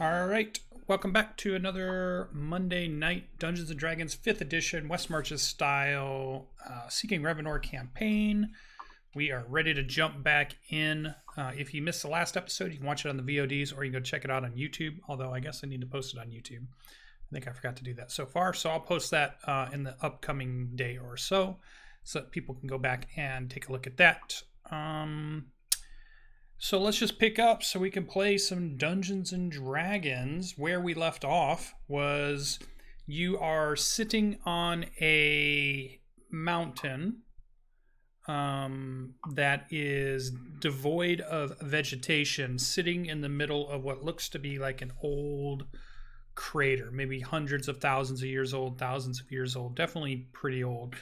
All right, welcome back to another Monday night Dungeons and Dragons 5th edition West Marches style uh, Seeking Revonar campaign. We are ready to jump back in. Uh, if you missed the last episode, you can watch it on the VODs or you can go check it out on YouTube. Although I guess I need to post it on YouTube. I think I forgot to do that so far. So I'll post that uh, in the upcoming day or so so that people can go back and take a look at that. Um, so let's just pick up so we can play some Dungeons and Dragons. Where we left off was you are sitting on a mountain um, that is devoid of vegetation, sitting in the middle of what looks to be like an old crater, maybe hundreds of thousands of years old, thousands of years old, definitely pretty old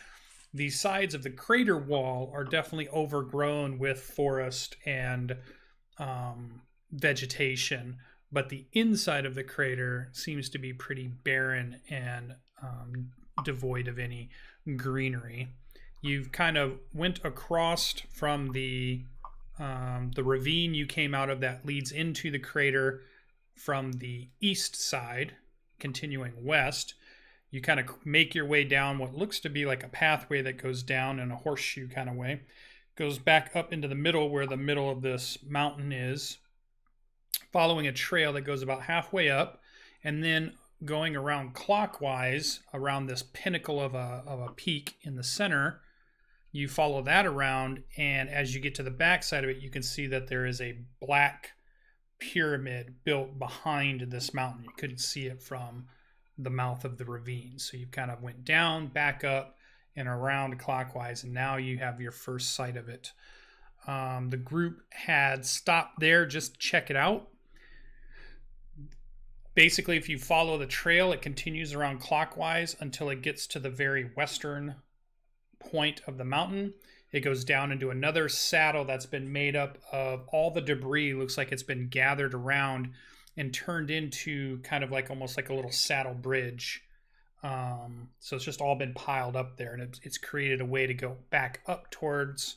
the sides of the crater wall are definitely overgrown with forest and um, vegetation, but the inside of the crater seems to be pretty barren and um, devoid of any greenery. You've kind of went across from the um, the ravine you came out of that leads into the crater from the east side, continuing west you kind of make your way down what looks to be like a pathway that goes down in a horseshoe kind of way. Goes back up into the middle where the middle of this mountain is following a trail that goes about halfway up and then going around clockwise around this pinnacle of a, of a peak in the center. You follow that around and as you get to the back side of it you can see that there is a black pyramid built behind this mountain. You couldn't see it from the mouth of the ravine. So you kind of went down, back up, and around clockwise, and now you have your first sight of it. Um, the group had stopped there just check it out. Basically, if you follow the trail, it continues around clockwise until it gets to the very western point of the mountain. It goes down into another saddle that's been made up of all the debris, looks like it's been gathered around and turned into kind of like almost like a little saddle bridge. Um, so it's just all been piled up there, and it's, it's created a way to go back up towards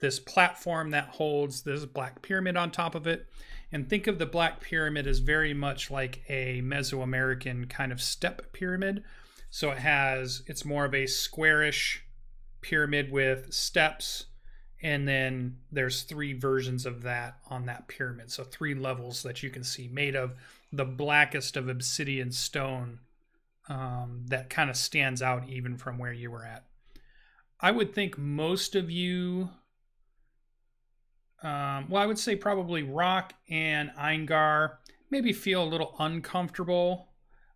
this platform that holds this black pyramid on top of it. And think of the black pyramid as very much like a Mesoamerican kind of step pyramid. So it has, it's more of a squarish pyramid with steps and then there's three versions of that on that pyramid. So three levels that you can see made of the blackest of obsidian stone um, that kind of stands out even from where you were at. I would think most of you um, well i would say probably rock and eingar maybe feel a little uncomfortable.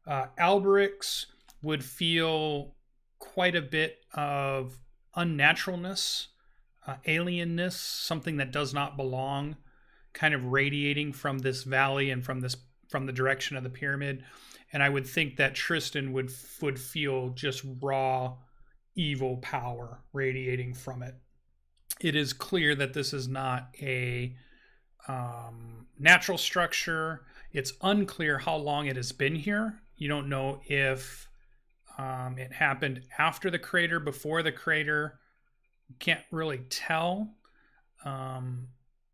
Uh, alberix would feel quite a bit of unnaturalness uh, alienness, something that does not belong, kind of radiating from this valley and from this from the direction of the pyramid. And I would think that Tristan would would feel just raw evil power radiating from it. It is clear that this is not a um, natural structure. It's unclear how long it has been here. You don't know if um, it happened after the crater, before the crater can't really tell. Um,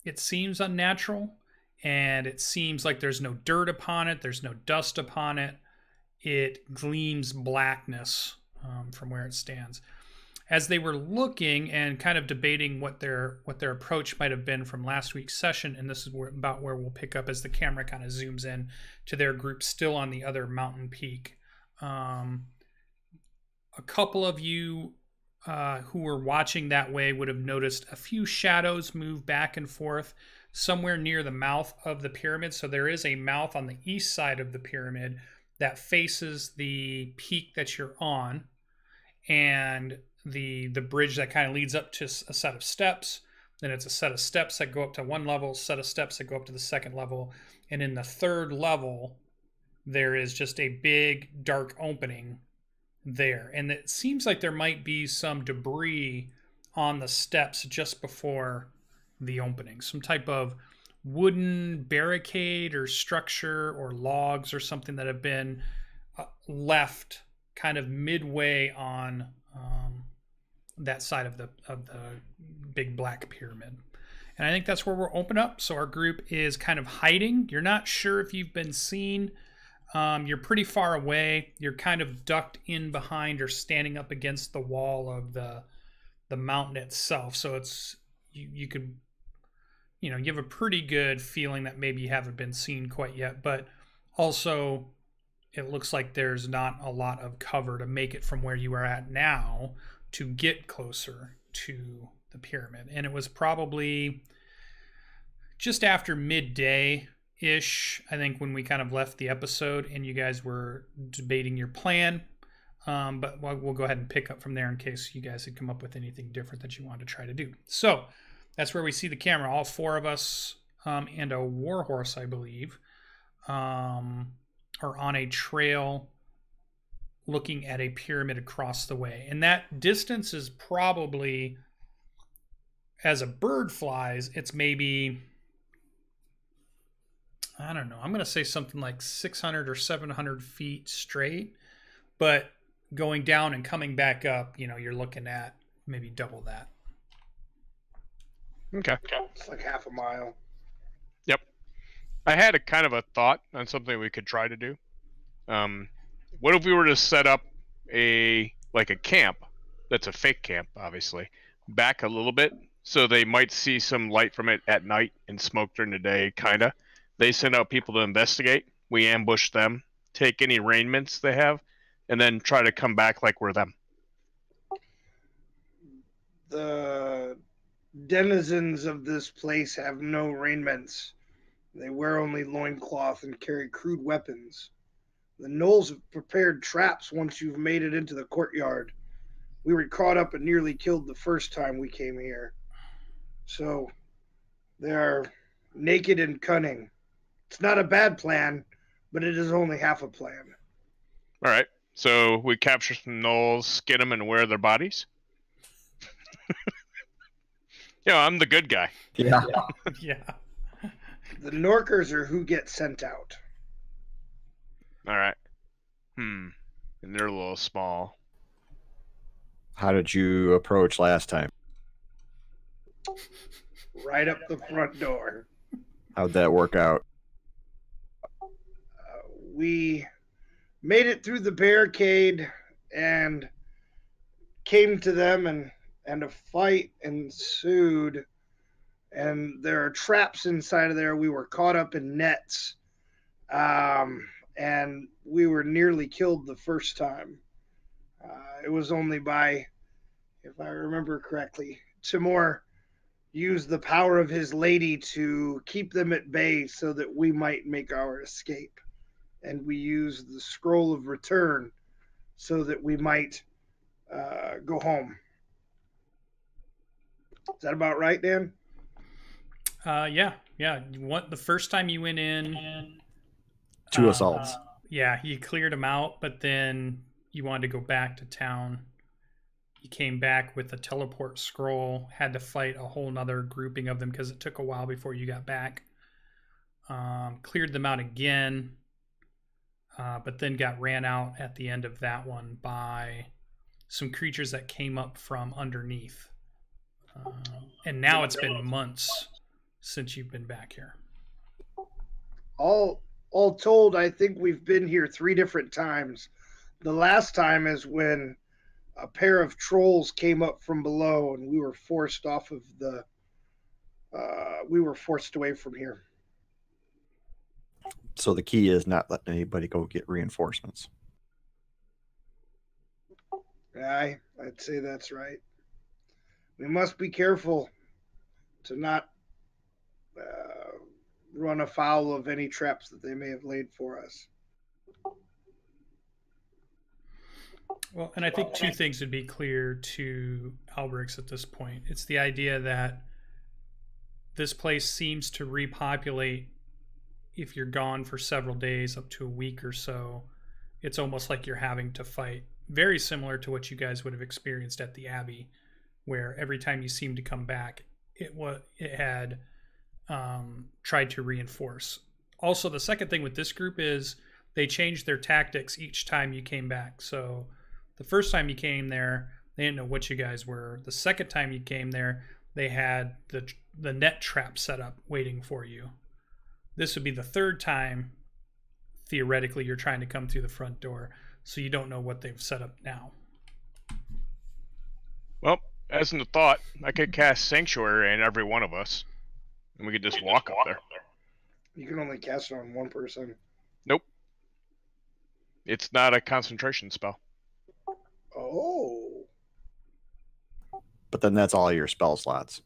it seems unnatural, and it seems like there's no dirt upon it, there's no dust upon it. It gleams blackness um, from where it stands. As they were looking and kind of debating what their what their approach might have been from last week's session, and this is where, about where we'll pick up as the camera kind of zooms in to their group still on the other mountain peak. Um, a couple of you uh, who were watching that way would have noticed a few shadows move back and forth somewhere near the mouth of the pyramid. So there is a mouth on the east side of the pyramid that faces the peak that you're on, and the the bridge that kind of leads up to a set of steps. Then it's a set of steps that go up to one level, set of steps that go up to the second level, and in the third level, there is just a big dark opening there. And it seems like there might be some debris on the steps just before the opening, some type of wooden barricade or structure or logs or something that have been uh, left kind of midway on um, that side of the of the big black pyramid. And I think that's where we'll open up. So our group is kind of hiding. You're not sure if you've been seen. Um, you're pretty far away. You're kind of ducked in behind or standing up against the wall of the the mountain itself. So it's you, you could you know you have a pretty good feeling that maybe you haven't been seen quite yet, but also it looks like there's not a lot of cover to make it from where you are at now to get closer to the pyramid. And it was probably just after midday ish, I think, when we kind of left the episode and you guys were debating your plan. Um, but we'll, we'll, go ahead and pick up from there in case you guys had come up with anything different that you wanted to try to do. So that's where we see the camera. All four of us um, and a warhorse, I believe, um, are on a trail looking at a pyramid across the way. And that distance is probably, as a bird flies, it's maybe I don't know. I'm going to say something like 600 or 700 feet straight, but going down and coming back up, you know, you're looking at maybe double that. Okay. It's like half a mile. Yep. I had a kind of a thought on something we could try to do. Um, what if we were to set up a like a camp that's a fake camp, obviously, back a little bit so they might see some light from it at night and smoke during the day, kind of they send out people to investigate. We ambush them, take any arraignments they have, and then try to come back like we're them. The denizens of this place have no arraignments. They wear only loincloth and carry crude weapons. The gnolls have prepared traps once you've made it into the courtyard. We were caught up and nearly killed the first time we came here. So they are naked and cunning. It's not a bad plan, but it is only half a plan. All right. So we capture some gnolls, skin them, and wear their bodies. yeah, I'm the good guy. Yeah. yeah. The Norkers are who get sent out. All right. Hmm. And they're a little small. How did you approach last time? Right up the front door. How'd that work out? We made it through the barricade and came to them and and a fight ensued. And there are traps inside of there. We were caught up in nets um, and we were nearly killed the first time. Uh, it was only by if i remember correctly timor used the power of his lady to keep them at bay so that we might make our escape and we use the scroll of return so that we might uh, go home. Is that about right, Dan? Uh, yeah, yeah. What the first time you went in? Two uh, assaults. Yeah, you cleared them out, but then you wanted to go back to town. You came back with a teleport scroll. Had to fight a whole nother grouping of them because it took a while before you got back. Um, cleared them out again uh, but then got ran out at the end of that one by some creatures that came up from underneath. Uh, and now it's been months since you've been back here. All all told, I think we've been here three different times. The last time is when a pair of trolls came up from below, and we were forced off of the. Uh, we were forced away from here. So the key is not letting anybody go get reinforcements. Aye, I'd say that's right. We must be careful to not uh, run afoul of any traps that they may have laid for us. Well, and I think two things would be clear to Alberix at this point. It's the idea that this place seems to repopulate if you're gone for several days, up to a week or so, it's almost like you're having to fight. Very similar to what you guys would have experienced at the Abbey, where every time you seemed to come back, it was it had um, tried to reinforce. Also, the second thing with this group is they changed their tactics each time you came back. So the first time you came there, they didn't know what you guys were. The second time you came there, they had the the net trap set up waiting for you. This would be the third time theoretically you're trying to come through the front door, so you don't know what they've set up now. Well, as in the thought, I could cast Sanctuary in every one of us, and we could just walk up there. You can only cast it on one person. Nope. It's not a concentration spell. Oh. But then that's all your spell slots.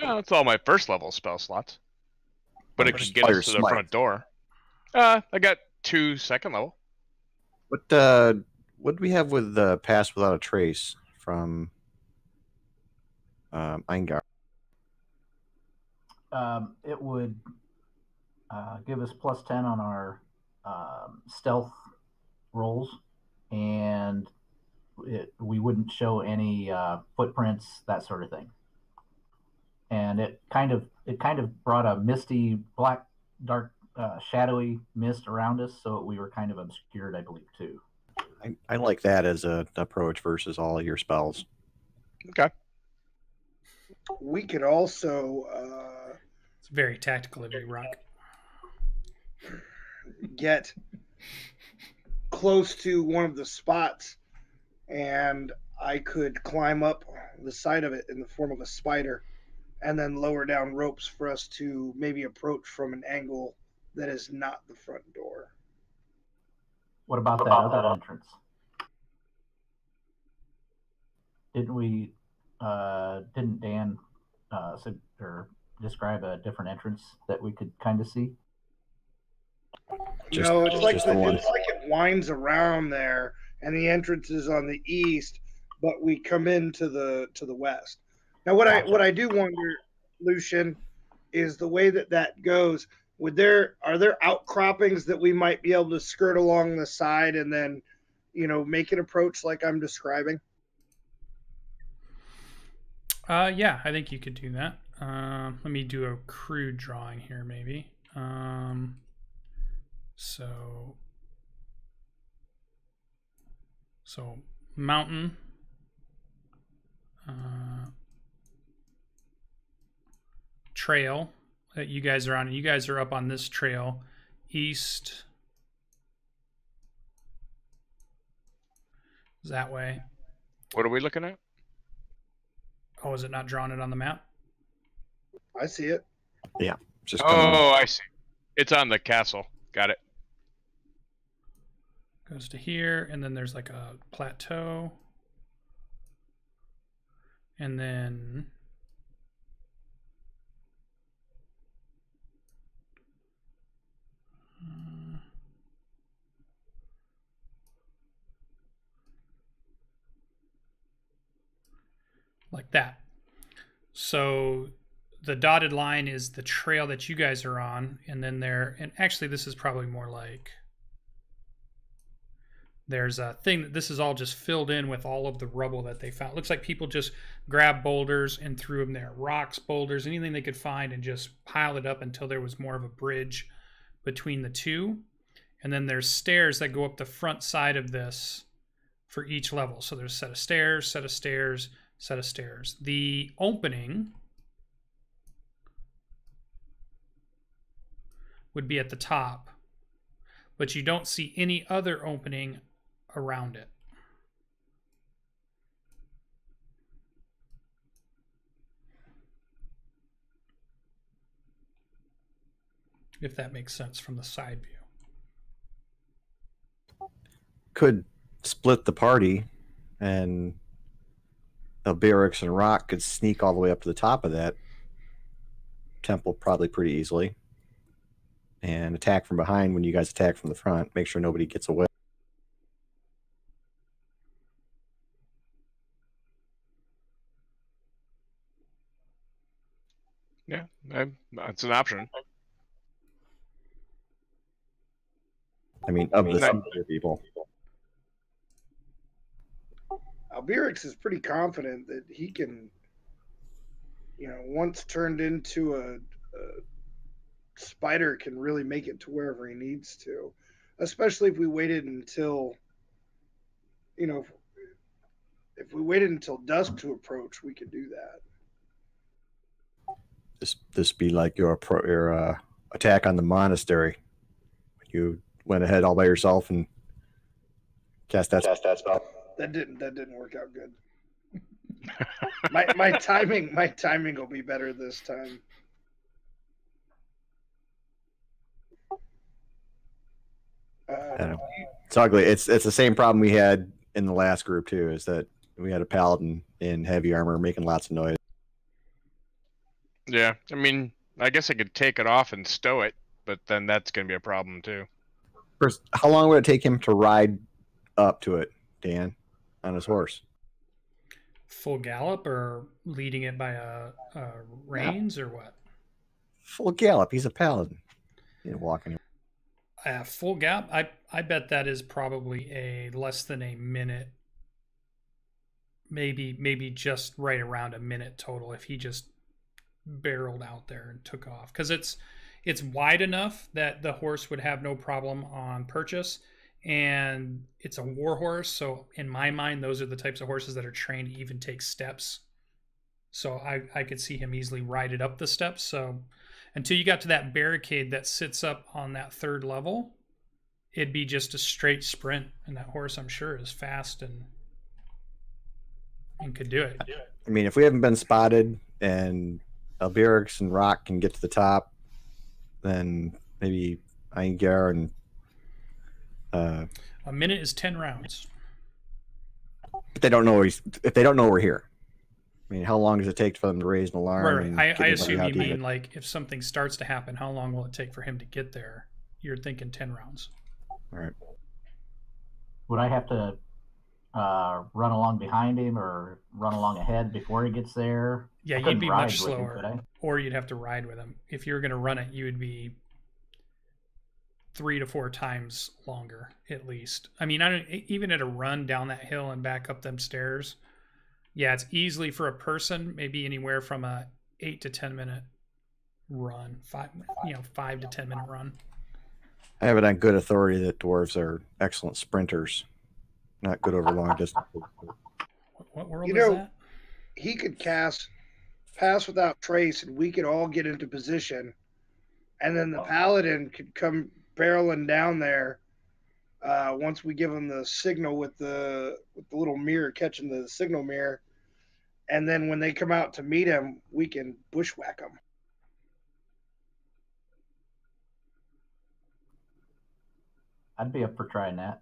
Well, it's all my first level spell slots. But it Or can get us to the Smite. front door. Uh, I got two second level. What uh, what do we have with the pass without a trace from um, Eingar? Um, it would uh, give us plus 10 on our um, stealth rolls, and it, we wouldn't show any uh, footprints, that sort of thing. And it kind of it kind of brought a misty, black, dark, uh, shadowy mist around us, so we were kind of obscured, I believe, too. I, I like that as a approach versus all your spells. Okay. We could also uh, It's very tactical of you, Rock. get close to one of the spots and I could climb up the side of it in the form of a spider and then lower down ropes for us to maybe approach from an angle that is not the front door. What about that other entrance? Didn't we? Uh, didn't Dan uh, sug- or describe a different entrance that we could kind of see? Just- no, it's like the, the it's like it winds around there, and the entrance is on the east, but we come into the to the west. Now, what I what I do wonder, Lucien, is the way that that goes. Would there are there outcroppings that we might be able to skirt along the side and then, you know, make an approach like I'm describing? Uh, yeah, I think you could do that. Um, let me do a crude drawing here, maybe. Um, so, so mountain. Uh, trail that you guys are on. You guys are up on this trail, east. That way. What are we looking at? Oh, is it not drawn it on the map? I see it. Just Oh, I see. It's on the castle. Got it. goes to here and then there's like a plateau and then like that so the dotted line is the trail that you guys are on and then there and actually this is probably more like there's a thing that this is all just filled in with all of the rubble that they found. looks like people just grabbed boulders and threw them there. Rocks, boulders, anything they could find and just piled it up until there was more of a bridge between the two. And then there's stairs that go up the front side of this for each level. So there's a set of stairs, set of stairs, set of stairs. The opening would be at the top, but you don't see any other opening around it. If that makes sense from the side view. could split the party, and Albirix and Rock could sneak all the way up to the top of that temple probably pretty easily, and attack from behind when you guys attack from the front. Make sure nobody gets away. Yeah, I, that's an option. I mean, of the people. Albirix is pretty confident that he can, you know, once turned into a, a spider, can really make it to wherever he needs to. Especially if we waited until, you know, if we waited until dusk to approach, we could do that. This this be like your pro, your uh, attack on the monastery. You went ahead all by yourself and cast that cast that spell. That didn't that didn't work out good. my my timing my timing will be better this time. Uh. It's ugly. It's it's the same problem we had in the last group too. Is that we had a paladin in heavy armor making lots of noise. Yeah, I mean, I guess I could take it off and stow it, but then that's gonna be a problem too. First, how long would it take him to ride up to it, Dan, on his horse? Full gallop or leading it by a, a reins or what? Full gallop. He's a paladin. He didn't walk anywhere. Uh, full gap. I I bet that is probably a less than a minute. Maybe maybe just right around a minute total if he just barreled out there and took off because it's it's wide enough that the horse would have no problem on purchase and it's a war horse. So in my mind those are the types of horses that are trained to even take steps. So i i could see him easily ride it up the steps. So until you got to that barricade that sits up on that third level, it'd be just a straight sprint, and that horse, I'm sure, is fast and and could do it. I mean, if we haven't been spotted and Albirix and Rock can get to the top, then maybe Eingar and uh, A minute is ten rounds. but they don't know he's if they don't know we're here. I mean, how long does it take for them to raise an alarm? Right. I, I assume you mean it? like if something starts to happen, how long will it take for him to get there? You're thinking ten rounds. All right. Would I have to uh, run along behind him or run along ahead before he gets there? Yeah, you'd be much with him, slower, or you'd have to ride with him. If you were going to run it, you would be three to four times longer at least. I mean, I don't even at a run down that hill and back up them stairs. Yeah, it's easily for a person, maybe anywhere from a eight to ten minute run, five, you know, five to ten minute run. I have it on good authority that dwarves are excellent sprinters, not good over long distance. What, what world You is know- that? he could cast pass without trace and we could all get into position and then the oh. paladin could come barreling down there uh, once we give him the signal with the with the little mirror catching the signal mirror and then when they come out to meet him we can bushwhack them I'd be up for trying that.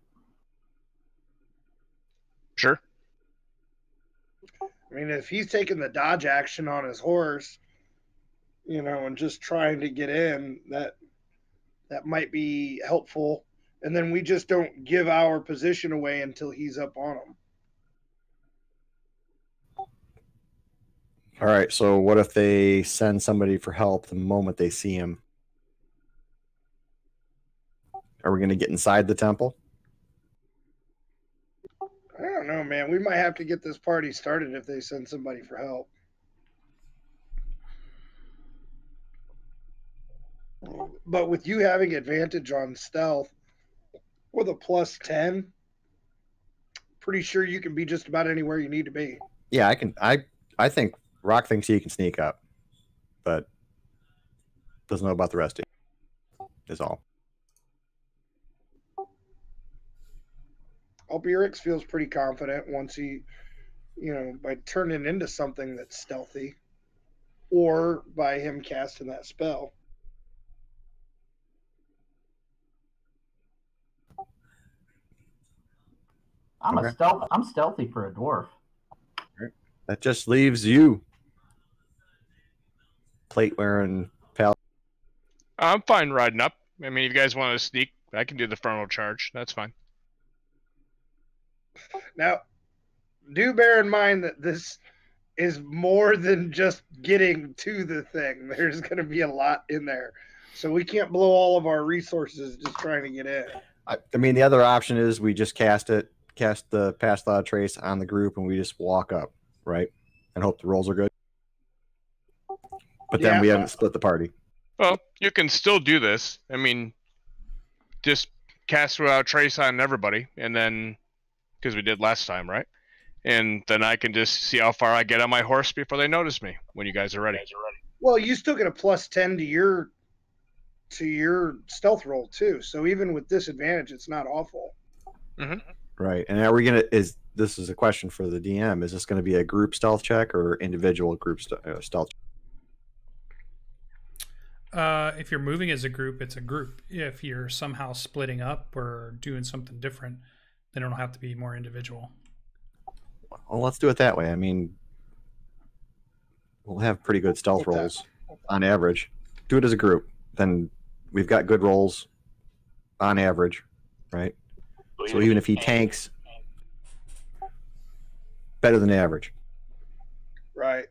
Sure. i mean if he's taking the dodge action on his horse you know and just trying to get in that that might be helpful and then we just don't give our position away until he's up on him All right. So what if they send somebody for help the moment they see him? Are we going to get inside the temple? I don't know, man. We might have to get this party started if they send somebody for help. But with you having advantage on stealth with a plus 10, pretty sure you can be just about anywhere you need to be. Yeah, I can. I I think Rock thinks he can sneak up, but doesn't know about the rest of you. Is all. Albirix feels pretty confident once he, you know, by turning into something that's stealthy or by him casting that spell. I'm Okay. a stealth. I'm stealthy for a dwarf. That just leaves you, plate wearing pal. I'm fine riding up. I mean, if you guys want to sneak, I can do the frontal charge. That's fine. Now, do bear in mind that this is more than just getting to the thing. There's going to be a lot in there. So we can't blow all of our resources just trying to get in. I, I mean, the other option is we just cast it, cast the pass without trace on the group, and we just walk up, right, and hope the rolls are good. But then Yeah. we haven't split the party. Well, you can still do this. I mean, just cast without trace on everybody, and then because we did last time, right? And then I can just see how far I get on my horse before they notice me when you guys are ready. Well, you still get a plus ten to your to your stealth roll too. So even with disadvantage, it's not awful. Mm-hmm. Right. And are we gonna? Is this is a question for the DM? Is this going to be a group stealth check or individual group st- uh, stealth? Uh, if you're moving as a group, it's a group. If you're somehow splitting up or doing something different, then it'll have to be more individual. Well, let's do it that way. I mean, we'll have pretty good stealth Okay. rolls on average. Do it as a group. Then we've got good rolls on average, right? So even if he tanks, better than average. Right.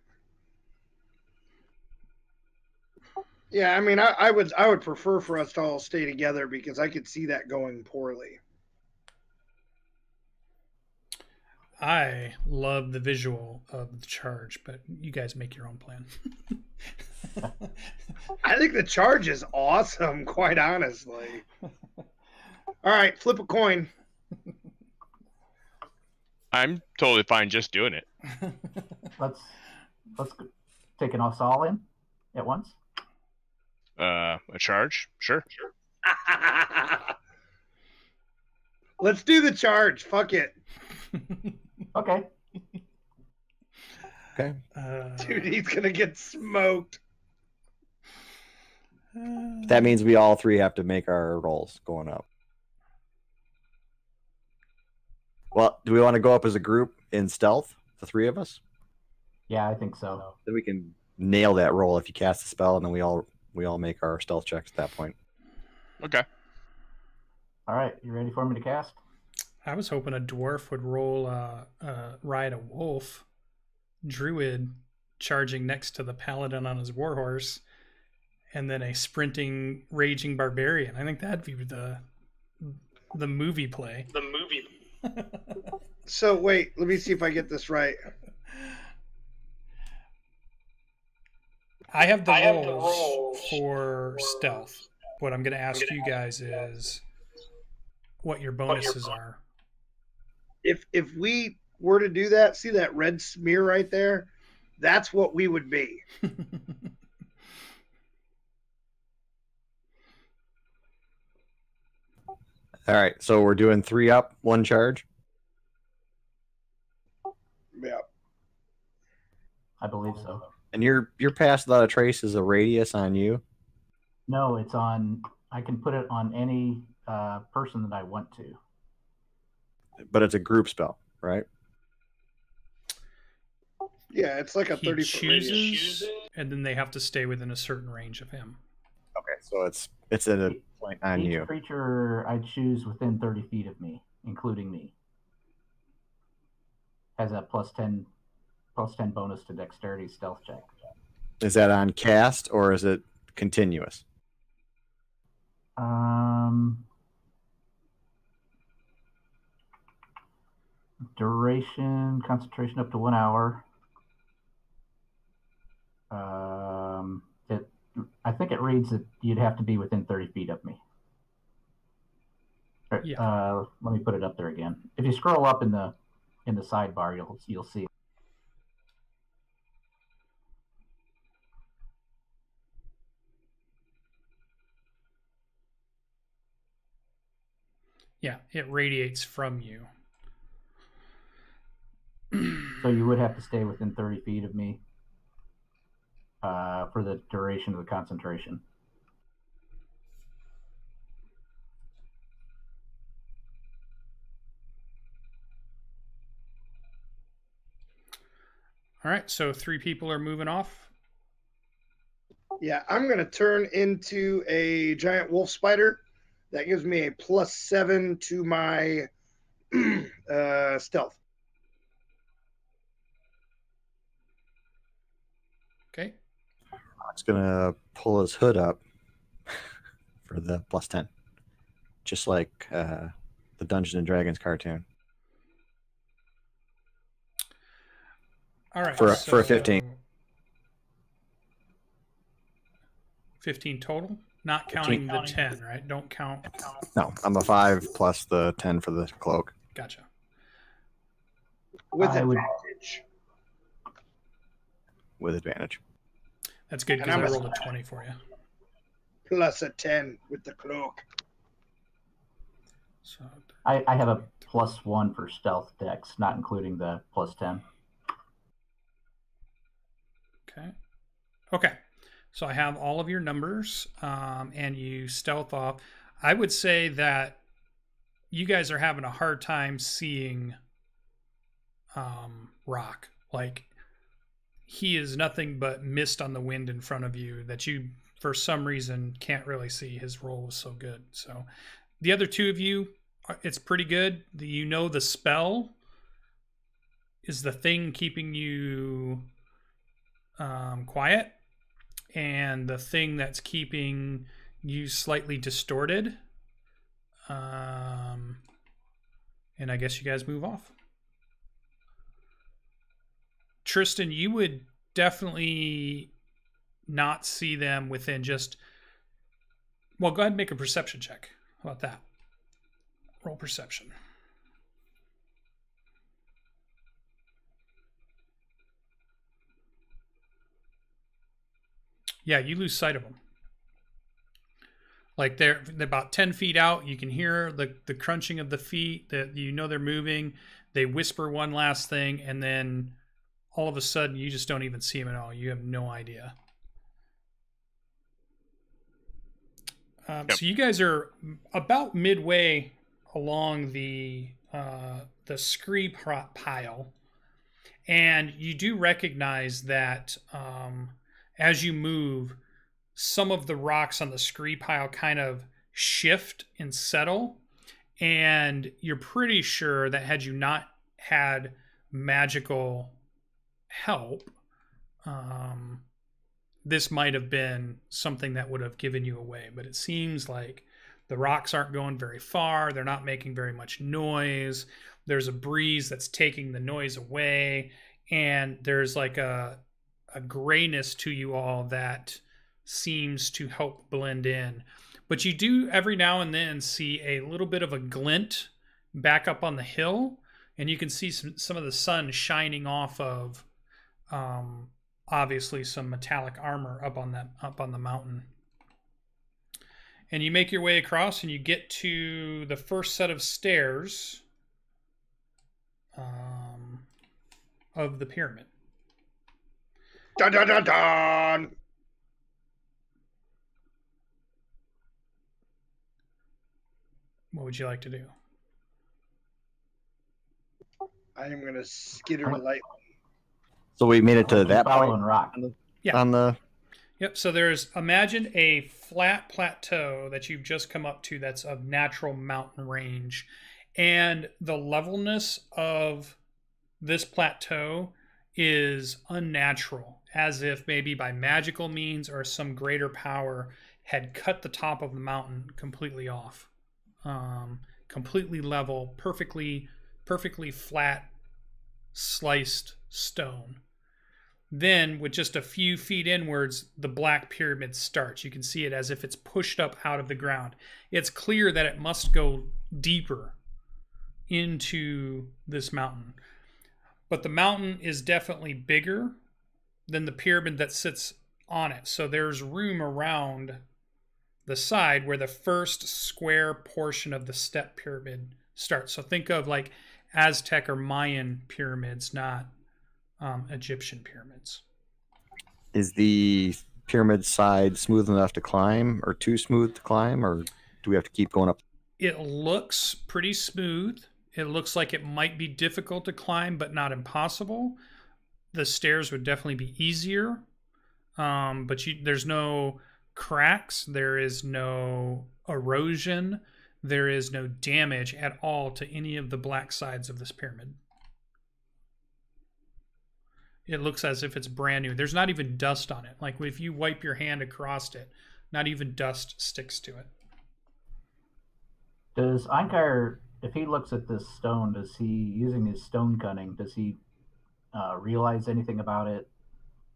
Yeah, I mean, I, I would I would prefer for us to all stay together because I could see that going poorly. I love the visual of the charge, but you guys make your own plan. I think the charge is awesome, quite honestly. All right, flip a coin. I'm totally fine just doing it. Let's let's take an us all in at once. Uh, a charge, sure. sure. Let's do the charge. Fuck it. Okay. Okay. uh, Dude, he's gonna get smoked. That means we all three have to make our rolls going up. Well, do we want to go up as a group in stealth, the three of us? Yeah, I think so. Then we can nail that roll if you cast a spell, and then we all we all make our stealth checks at that point. Okay. All right, you ready for me to cast? I was hoping a dwarf would roll, uh, uh, ride a wolf, druid charging next to the paladin on his warhorse, and then a sprinting raging barbarian. I think that'd be the the movie play. The movie. So wait, let me see if I get this right. I have the, I have the rolls, rolls for stealth. What I'm going to ask you guys is what your bonuses are. If if we were to do that, see that red smear right there? That's what we would be. All right, so we're doing three up, one charge. Yeah. I believe so. And your your pass without a trace is a radius on you. No, it's on. I can put it on any uh, person that I want to. but it's a group spell, right? Yeah, it's like a he 30 foot radius. chooses, and then they have to stay within a certain range of him. Okay, so it's it's in a point on Each you. creature I choose within 30 feet of me, including me, has a plus 10, plus 10 bonus to dexterity stealth check. Is that on cast or is it continuous? Um, duration, concentration up to one hour. It, I think it reads that you'd have to be within 30 feet of me. Uh, Yeah. Uh, let me put it up there again. If you scroll up in the in the sidebar, you'll you'll see. Yeah, it radiates from you. So you would have to stay within 30 feet of me uh, for the duration of the concentration. All right, so three people are moving off. Yeah, I'm going to turn into a giant wolf spider. That gives me a plus seven to my uh, stealth. Okay. It's gonna pull his hood up for the plus ten, just like uh, the Dungeons and Dragons cartoon. All right. For a- for a 15. 15 total? Not counting the 10, right? Don't count. No, I'm a five plus the ten for the cloak. Gotcha. With I would- advantage. with advantage. That's good And because I I'm a- rolled a 20 for you. Plus a 10 with the cloak. So I, I have a plus one for stealth dex, not including the plus 10. Okay. Okay. So I have all of your numbers, um, and you stealth off. I would say that you guys are having a hard time seeing um, Rock. Like he is nothing but mist on the wind in front of you that you, for some reason, can't really see. His role was so good. So the other two of you, it's pretty good. You know the spell is the thing keeping you um, quiet, and the thing that's keeping you slightly distorted. Um, and I guess you guys move off. Tristan, you would definitely not see them within just. Well, go ahead and make a perception check. How about that? Roll perception. Yeah, you lose sight of them. Like they're, they're about 10 feet out. You can hear the, the crunching of the feet, that you know they're moving. They whisper one last thing, and then all of a sudden you just don't even see them at all. You have no idea. Um, Yep. So you guys are about midway along the uh, the scree pile, and you do recognize that um, as you move, some of the rocks on the scree pile kind of shift and settle, and you're pretty sure that had you not had magical help, um, this might have been something that would have given you away. But it seems like the rocks aren't going very far. They're not making very much noise. There's a breeze that's taking the noise away, and there's like a a grayness to you all that seems to help blend in. But you do every now and then see a little bit of a glint back up on the hill, and you can see some, some of the sun shining off of um, obviously some metallic armor up on that up on the mountain. And you make your way across and you get to the first set of stairs um, of the pyramid. Dun dun dun dun! What would you like to do? I am gonna skitter I'm- light. So we made it to Keep that following point rock. Yeah. on the. Yep. So there's imagine a flat plateau that you've just come up to that's of natural mountain range. And the levelness of this plateau is unnatural, as if maybe by magical means or some greater power had cut the top of the mountain completely off. Um, completely level, perfectly, perfectly flat, sliced stone. Then, with just a few feet inwards, the black pyramid starts. You can see it as if it's pushed up out of the ground. It's clear that it must go deeper into this mountain. But the mountain is definitely bigger than the pyramid that sits on it. So there's room around the side where the first square portion of the step pyramid starts. So think of like Aztec or Mayan pyramids, not um, Egyptian pyramids. Is the pyramid side smooth enough to climb, or too smooth to climb, or do we have to keep going up? It looks pretty smooth. It looks like it might be difficult to climb, but not impossible. The stairs would definitely be easier, um, but you, there's no cracks. There is no erosion. There is no damage at all to any of the black sides of this pyramid. It looks as if it's brand new. There's not even dust on it. Like if you wipe your hand across it, not even dust sticks to it. Does Eingar, if he looks at this stone, does he, using his stone cunning, does he uh, realize anything about it?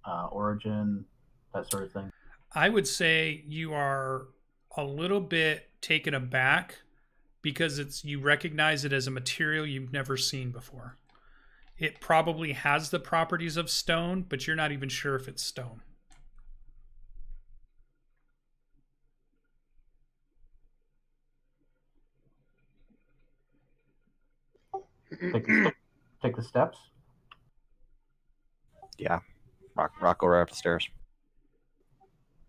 Uh, origin, that sort of thing? I would say you are a little bit taken aback because it's you recognize it as a material you've never seen before. It probably has the properties of stone, but you're not even sure if it's stone. Take the, take the steps. Yeah, rock, rock over up the stairs.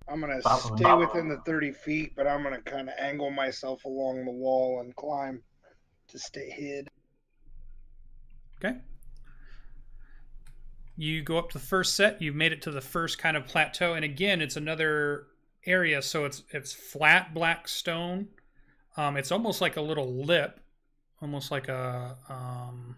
I'm gonna stay within the 30 feet, but I'm gonna kind of angle myself along the wall and climb to stay hid. Okay. You go up to the first set. You've made it to the first kind of plateau, and again, it's another area. So it's it's flat black stone. Um, it's almost like a little lip, almost like a um,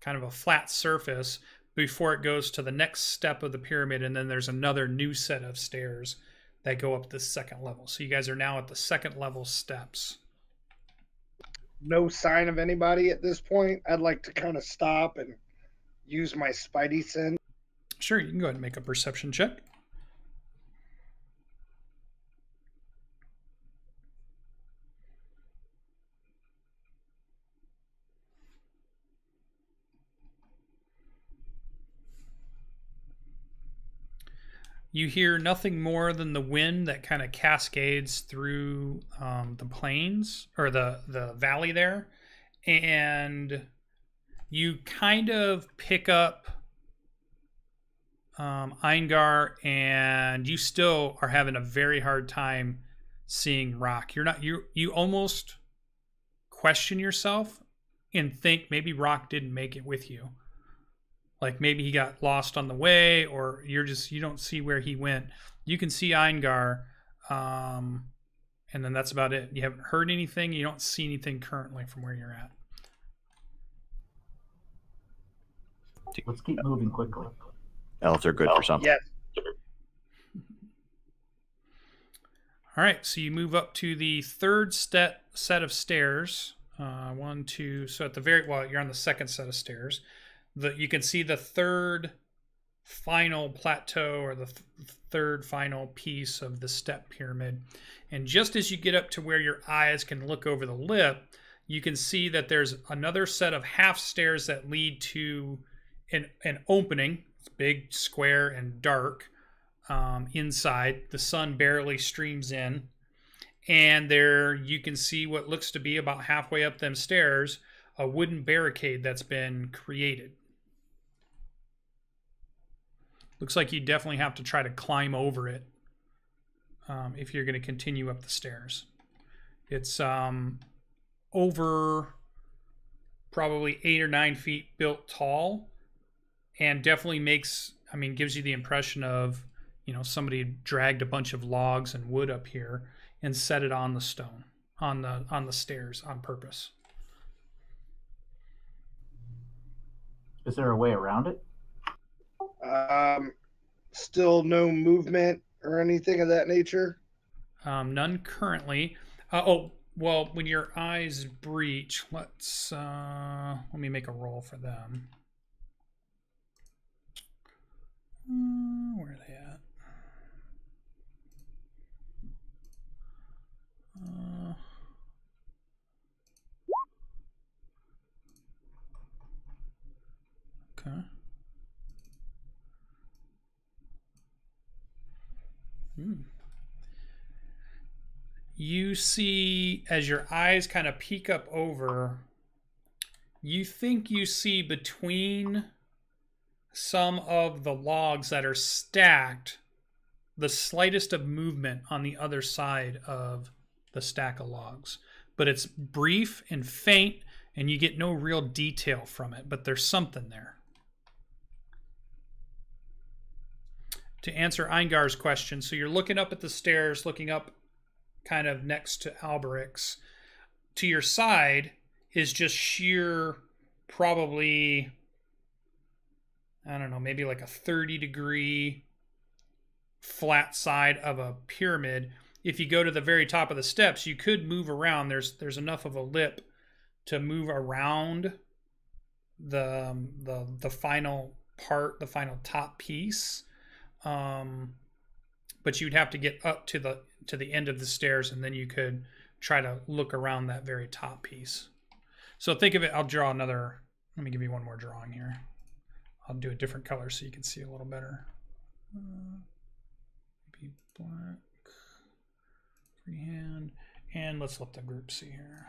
kind of a flat surface before it goes to the next step of the pyramid, and then there's another new set of stairs that go up the second level. So you guys are now at the second level steps. No sign of anybody at this point. I'd like to kind of stop and use my spidey sense. Sure, you can go ahead and make a perception check. You hear nothing more than the wind that kind of cascades through um, the plains or the, the valley there. And you kind of pick up um, Eingar, and you still are having a very hard time seeing Rock. You're not you you almost question yourself and think maybe Rock didn't make it with you. Like maybe he got lost on the way, or you're just you don't see where he went. You can see Eingar, um, and then that's about it. You haven't heard anything. You don't see anything currently from where you're at. Let's keep moving quickly. Elves are good for something. Yes. All right, so you move up to the third step set of stairs. Uh, one, two. So at the very well, you're on the second set of stairs. The you can see the third final plateau or the th- third final piece of the step pyramid. And just as you get up to where your eyes can look over the lip, you can see that there's another set of half stairs that lead to an, an opening. Big, square, and dark um, inside. The sun barely streams in. And there you can see what looks to be about halfway up them stairs a wooden barricade that's been created. Looks like you definitely have to try to climb over it um, if you're going to continue up the stairs. It's um, over probably eight or nine feet built tall and definitely makes, I mean, gives you the impression of, you know, somebody dragged a bunch of logs and wood up here and set it on the stone, on the on the stairs on purpose. Is there a way around it? Um, still no movement or anything of that nature. Um, none currently. Uh, oh, well, when your eyes breach, let's uh, let me make a roll for them. Uh, where are they at? Uh, okay. Hmm. You see, as your eyes kind of peek up over, you think you see between some of the logs that are stacked the slightest of movement on the other side of the stack of logs. But it's brief and faint, and you get no real detail from it, but there's something there. To answer Eingar's question, so you're looking up at the stairs, looking up kind of next to Alberix. To your side is just sheer, probably, I don't know, maybe like a 30 degree flat side of a pyramid. If you go to the very top of the steps, you could move around. There's there's enough of a lip to move around the um, the the final part, the final top piece. Um, but you'd have to get up to the to the end of the stairs, and then you could try to look around that very top piece. So think of it. I'll draw another. Let me give you one more drawing here. I'll do a different color so you can see a little better. Uh, be black, freehand, and let's let the group see here.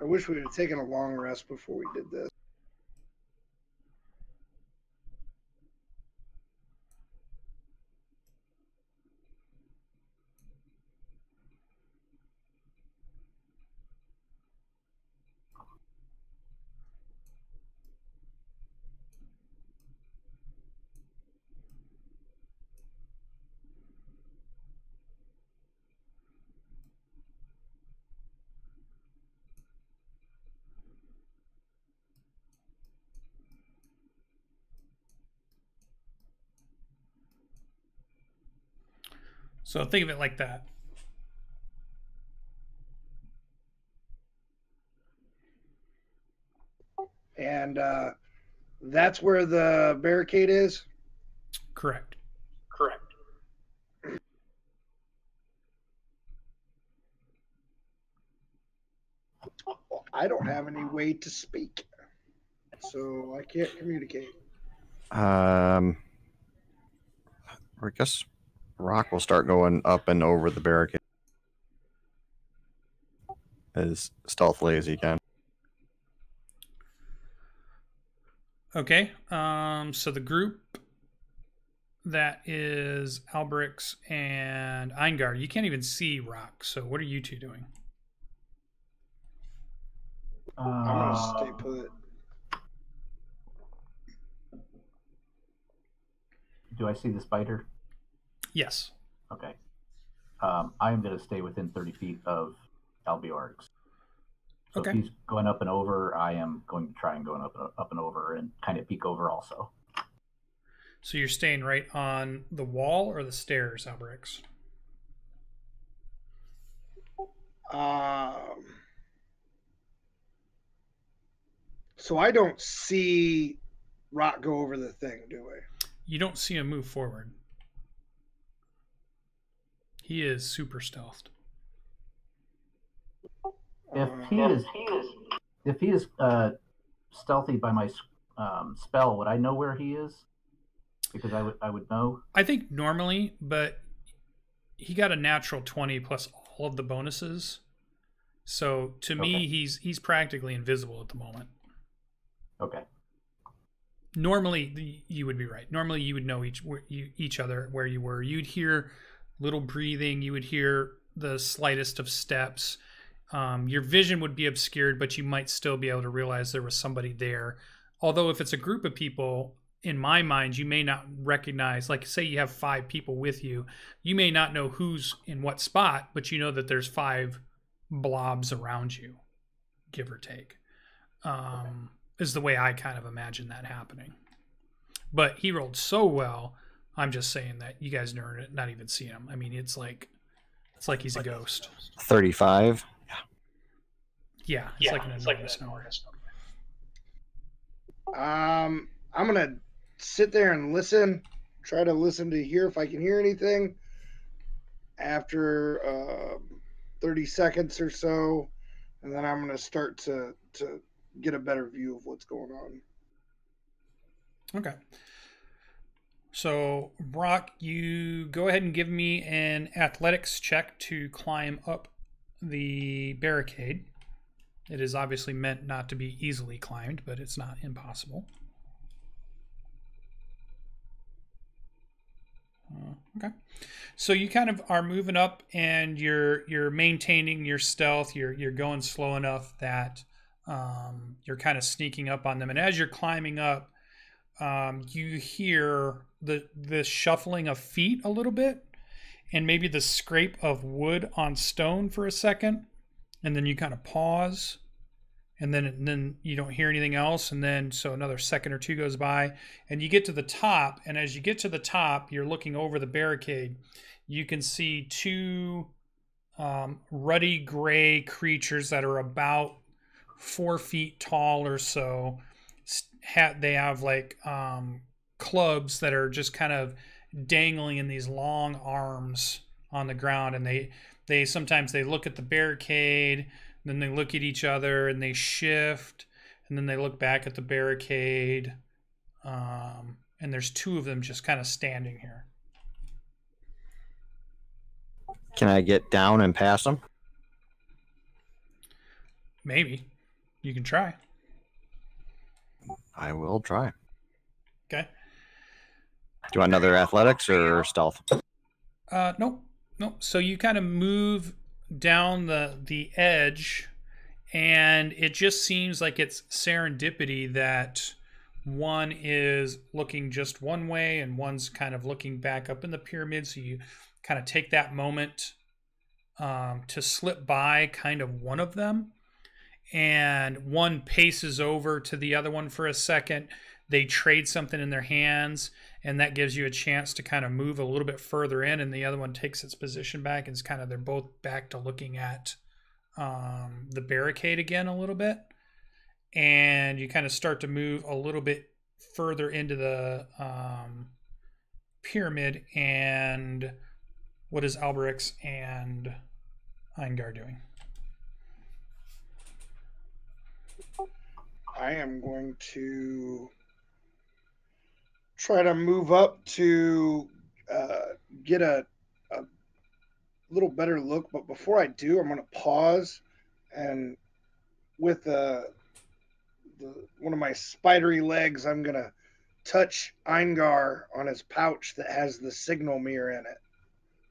I wish we had taken a long rest before we did this. So think of it like that. And uh, that's where the barricade is. Correct. Correct. I don't have any way to speak, so I can't communicate. Um, I guess Rock will start going up and over the barricade as stealthily as he can. Okay. Um, so the group that is Alberix and Eingard, you can't even see Rock. So what are you two doing? I'm gonna Uh, stay put. do I see the spider? Yes. Okay. Um, I'm going to stay within 30 feet of Albiorix. So Okay. if he's going up and over, I am going to try and going up and up and over and kind of peek over also. So you're staying right on the wall or the stairs, Alberix? Um, so I don't see Rock go over the thing, do we? You don't see him move forward. He is super stealthed. If he is, if he is uh, stealthy by my um, spell, would I know where he is? Because I would, I would know. I think normally, but he got a natural 20 plus all of the bonuses. So to me, he's he's practically invisible at the moment. Okay. Normally, you would be right. Normally, you would know each you, each other where you were. You'd hear little breathing. You would hear the slightest of steps. Um, your vision would be obscured, but you might still be able to realize there was somebody there. Although, if it's a group of people, in my mind, you may not recognize. Like, say you have five people with you, you may not know who's in what spot, but you know that there's five blobs around you, give or take. Um, is the way I kind of imagine that happening. But he rolled so well. I'm just saying that you guys are not even seeing him. I mean, it's like it's like he's a ghost. 35. Yeah, Yeah. it's like an enormous number. Um, I'm gonna sit there and listen. Try to listen to hear if I can hear anything. After uh, 30 seconds or so, and then I'm gonna start to to get a better view of what's going on. Okay. So, Brock, you go ahead and give me an athletics check to climb up the barricade. It is obviously meant not to be easily climbed, but it's not impossible. Uh, okay. So you kind of are moving up and you're you're maintaining your stealth. You're you're going slow enough that um, you're kind of sneaking up on them. And as you're climbing up, um, you hear the the shuffling of feet a little bit, and maybe the scrape of wood on stone for a second, and then you kind of pause, and then and then you don't hear anything else, and then so another second or two goes by, and you get to the top, and as you get to the top, you're looking over the barricade, you can see two um, ruddy gray creatures that are about four feet tall or so. They have like um, clubs that are just kind of dangling in these long arms on the ground and they they sometimes they look at the barricade then they look at each other and they shift and then they look back at the barricade um, and there's two of them just kind of standing here Can I get down and pass them? maybe You can try. I will try. Do you want another athletics or stealth? Uh, nope, nope. So you kind of move down the the edge, and it just seems like it's serendipity that one is looking just one way and one's kind of looking back up in the pyramid. So you kind of take that moment um, to slip by kind of one of them, and one paces over to the other one for a second. They trade something in their hands, and that gives you a chance to kind of move a little bit further in, and the other one takes its position back, and it's kind of they're both back to looking at um, the barricade again a little bit, and you kind of start to move a little bit further into the um, pyramid. And what is Alberix and Eingar doing? I am going to try to move up to uh, get a, a little better look. But before I do, I'm going to pause and with uh, the, one of my spidery legs, I'm going to touch Eingar on his pouch that has the signal mirror in it,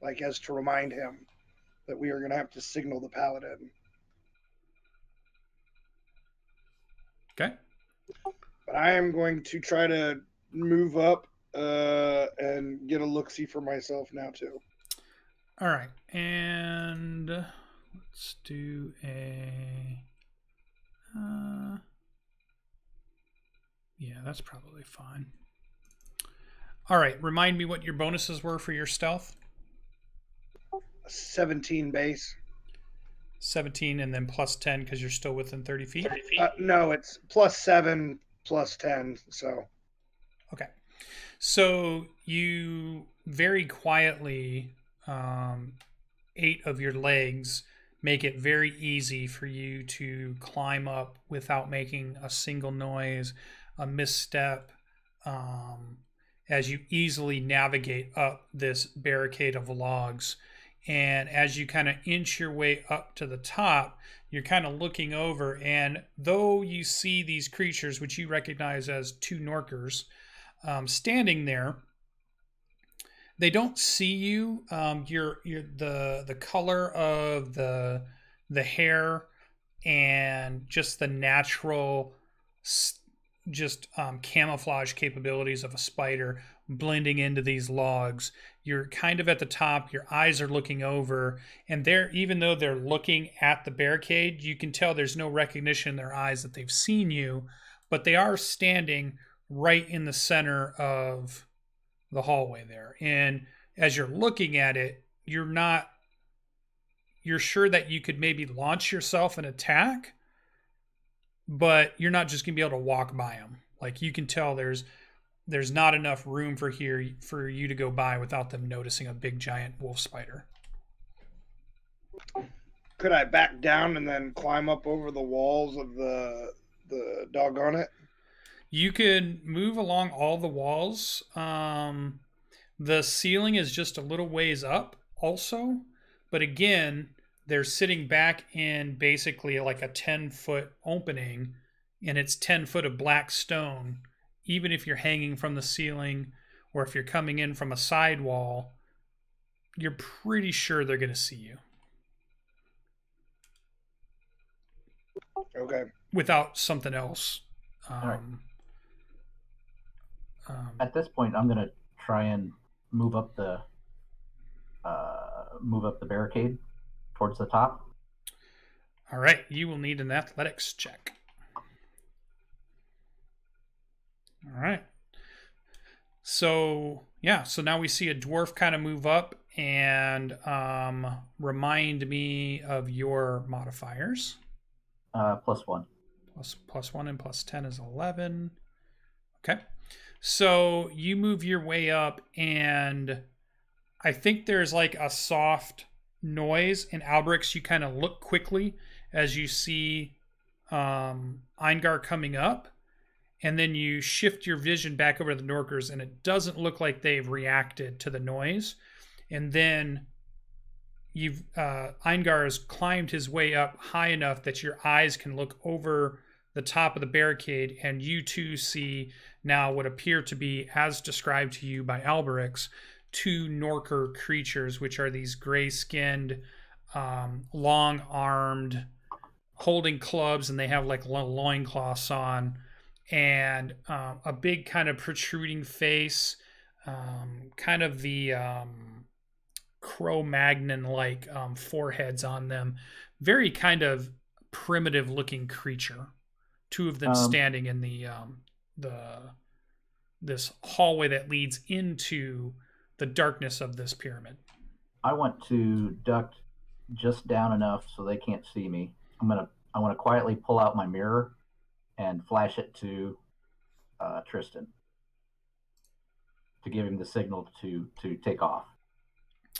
like as to remind him that we are going to have to signal the paladin. Okay. But I am going to try to move up uh, and get a look see for myself now too. All right, and let's do a. Uh, yeah, that's probably fine. All right, remind me what your bonuses were for your stealth. 17 base. 17 and then plus 10 because you're still within 30 feet. Uh, no, it's plus seven plus 10. So Okay. So you very quietly, um, eight of your legs make it very easy for you to climb up without making a single noise, a misstep, um, as you easily navigate up this barricade of logs. And as you kind of inch your way up to the top, you're kind of looking over. And though you see these creatures, which you recognize as two Norkers, um, standing there, they don't see you. Um, you're, you're the the color of the the hair and just the natural just um, camouflage capabilities of a spider blending into these logs you're kind of at the top your eyes are looking over and they're even though they're looking at the barricade you can tell there's no recognition in their eyes that they've seen you but they are standing right in the center of the hallway there and as you're looking at it you're not you're sure that you could maybe launch yourself an attack but you're not just going to be able to walk by them like you can tell there's there's not enough room for here for you to go by without them noticing a big giant wolf spider. Could I back down and then climb up over the walls of the the doggone it? You could move along all the walls. Um, the ceiling is just a little ways up, also, but again, they're sitting back in basically like a ten foot opening, and it's ten foot of black stone even if you're hanging from the ceiling or if you're coming in from a side wall, you're pretty sure they're going to see you. Okay. Without something else. Um, right. Um, At this point, I'm going to try and move up the uh, move up the barricade towards the top. all right, you will need an athletics check. All right. So yeah, so now we see a dwarf kind of move up and um, remind me of your modifiers. Uh, plus one. Plus plus one and plus ten is eleven. Okay. So you move your way up, and I think there's like a soft noise. In Alberix, you kind of look quickly as you see um, Eingar coming up and then you shift your vision back over to the Norkers, and it doesn't look like they've reacted to the noise. And then you've uh, Eingar has climbed his way up high enough that your eyes can look over the top of the barricade, and you too see now what appear to be, as described to you by Alberix, two Norker creatures, which are these gray-skinned, um, long-armed, holding clubs, and they have like lo- loincloths on, and um, a big kind of protruding face, um, kind of the um, Cro-Magnon like um, foreheads on them. Very kind of primitive looking creature. Two of them Um, standing in the um, the this hallway that leads into the darkness of this pyramid. I want to duck just down enough so they can't see me. I'm gonna I want to quietly pull out my mirror and flash it to uh, Tristan to give him the signal to to take off.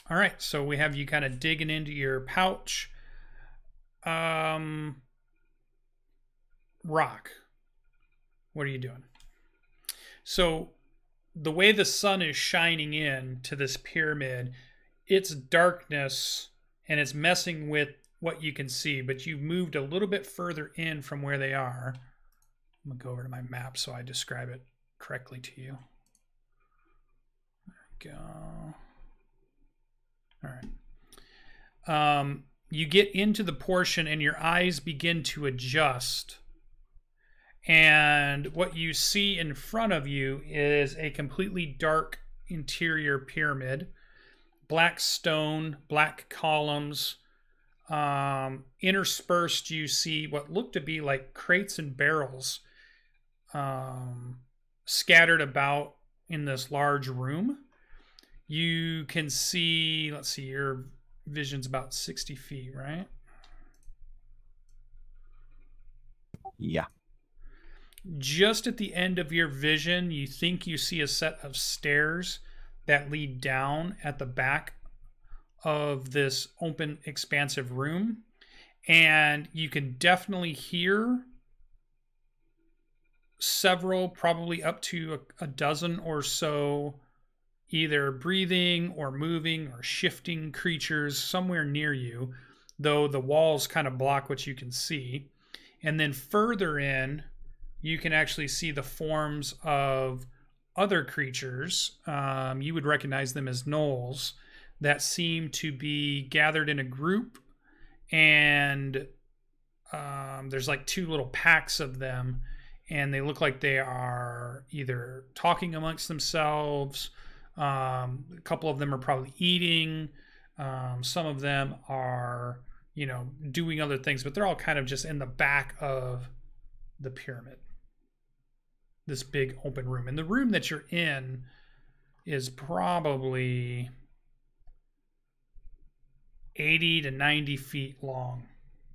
All right, so we have you kind of digging into your pouch. Um, rock. What are you doing? So, the way the sun is shining in to this pyramid, it's darkness and it's messing with what you can see, but you've moved a little bit further in from where they are. I'm gonna go over to my map so I describe it correctly to you. There we go. All right. Um, you get into the portion and your eyes begin to adjust. And what you see in front of you is a completely dark interior pyramid, black stone, black columns. Um, interspersed, you see what look to be like crates and barrels um, scattered about in this large room you can see let's see your vision's about 60 feet right Yeah. Just at the end of your vision you think you see a set of stairs that lead down at the back of this open expansive room and you can definitely hear several probably up to a, a dozen or so either breathing or moving or shifting creatures somewhere near you, though the walls kind of block what you can see. And then further in, you can actually see the forms of other creatures. Um, you would recognize them as gnolls that seem to be gathered in a group, and um, there's like two little packs of them, and they look like they are either talking amongst themselves um, a couple of them are probably eating. Um, some of them are, you know, doing other things, but they're all kind of just in the back of the pyramid. This big open room. And the room that you're in is probably 80 to 90 feet long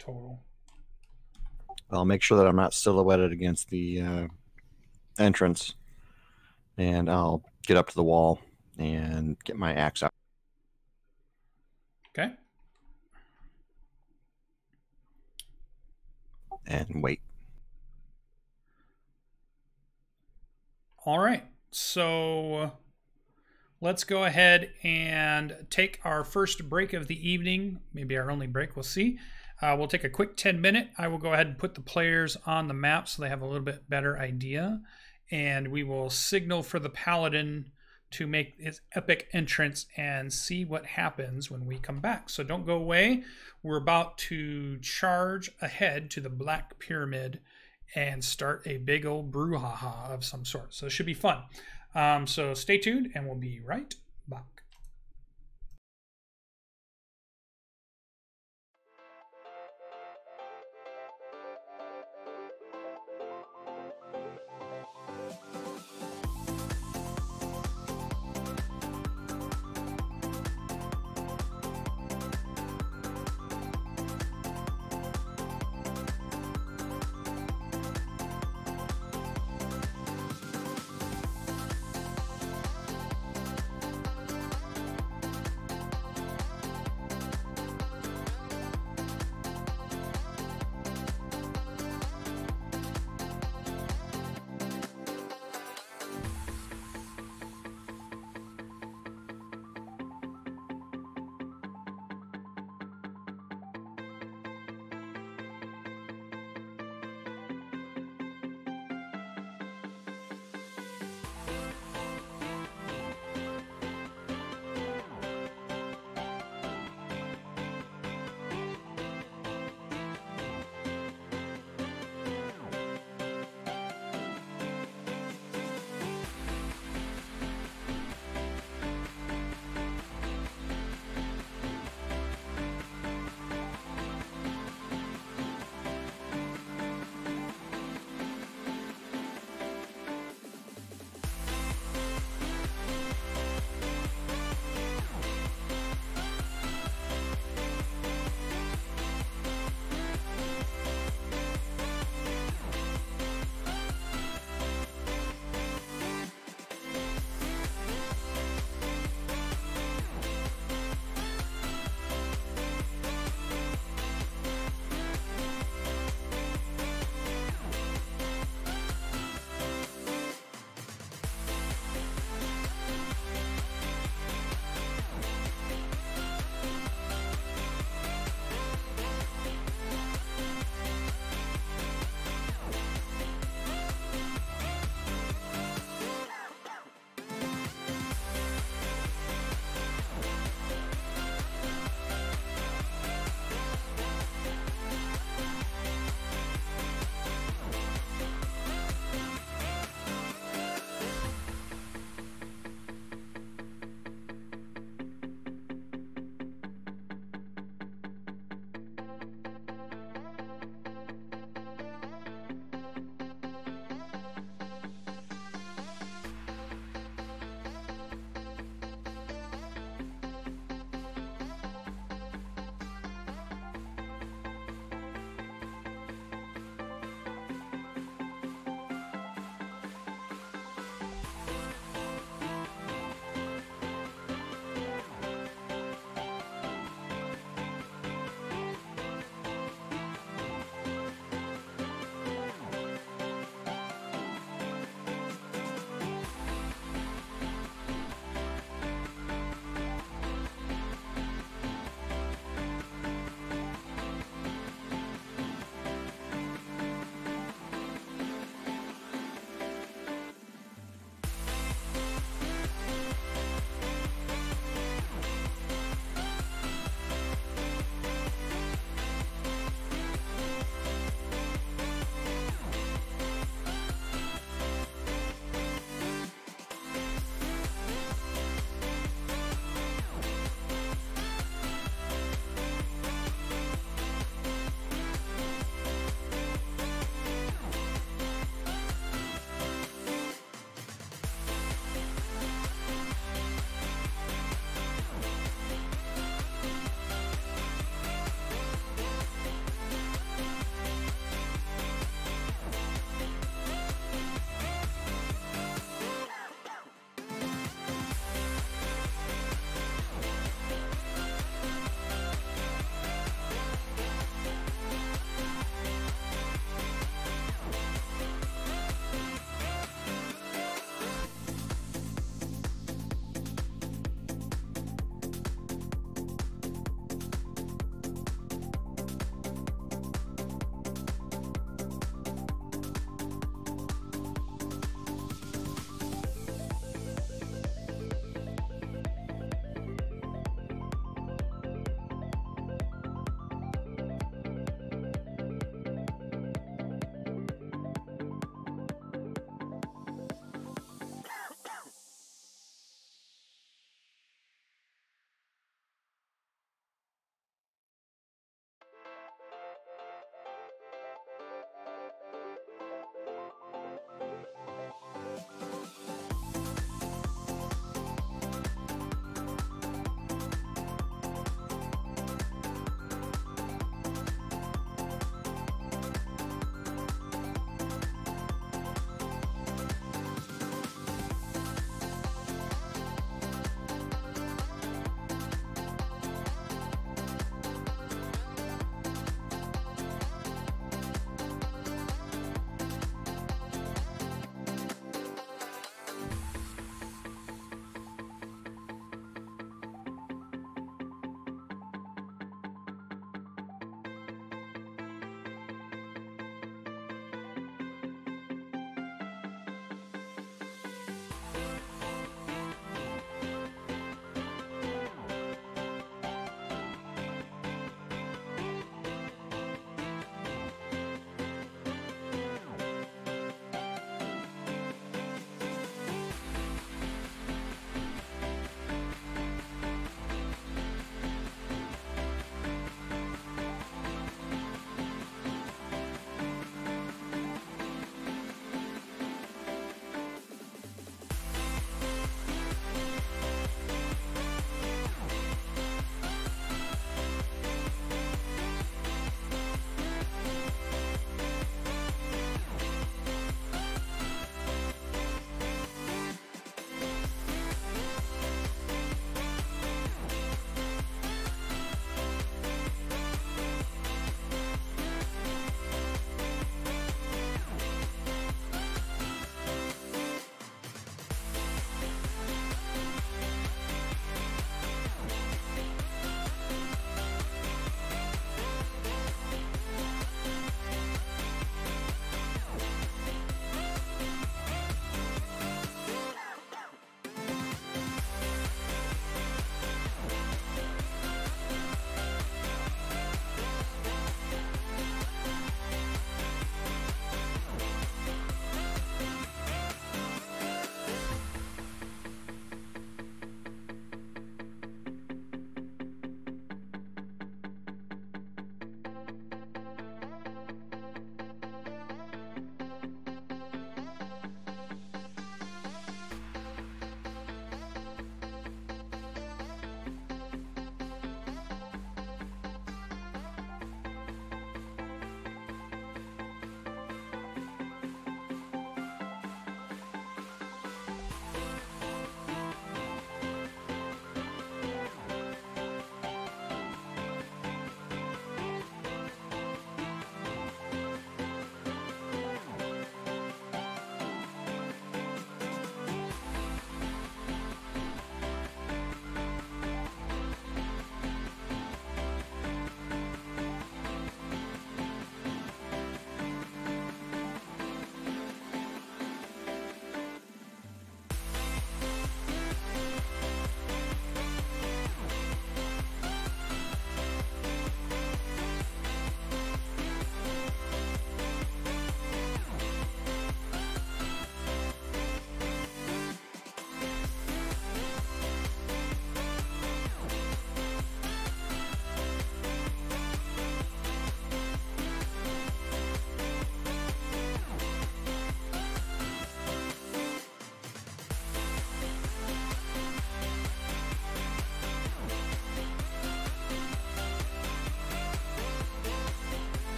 total. I'll make sure that I'm not silhouetted against the uh, entrance, and I'll get up to the wall and get my axe out. Okay. and wait. All right. So let's go ahead and take our first break of the evening. Maybe our only break. We'll see. Uh, we'll take a quick 10 minute. I will go ahead and put the players on the map so they have a little bit better idea. And we will signal for the paladin to make his epic entrance and see what happens when we come back. So don't go away. We're about to charge ahead to the Black Pyramid and start a big old brouhaha of some sort. So it should be fun. Um, so stay tuned and we'll be right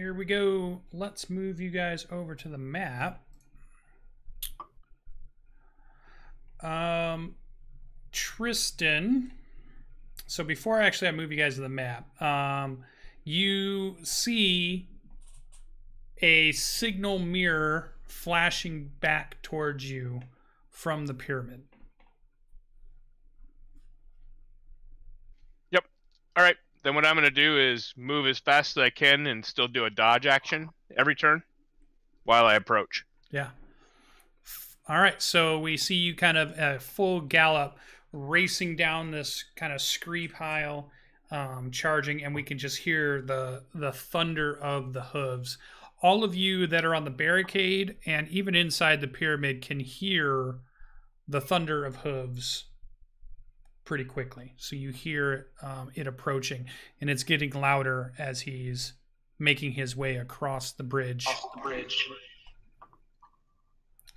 here we go. Let's move you guys over to the map. Um, Tristan. So before I actually I move you guys to the map, um, you see a signal mirror flashing back towards you from the pyramid. All right. Then what I'm going to do is move as fast as I can and still do a dodge action every turn while I approach. Yeah. All right. So we see you kind of a full gallop racing down this kind of scree pile, um, charging, and we can just hear the the thunder of the hooves. All of you that are on the barricade and even inside the pyramid can hear the thunder of hooves pretty quickly. So you hear um, it approaching, and it's getting louder as he's making his way across the bridge. the bridge.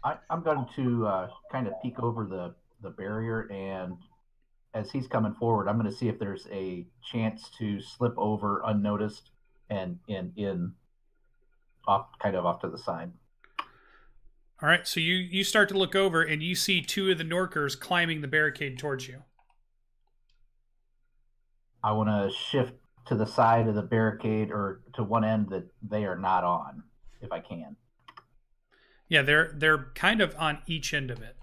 I, I'm going to uh, kind of peek over the, the barrier, and as he's coming forward, I'm going to see if there's a chance to slip over unnoticed and in in off kind of off to the side. All right, so you you start to look over and you see two of the Norkers climbing the barricade towards you. I want to shift to the side of the barricade or to one end that they are not on, if I can. Yeah, they're they're kind of on each end of it,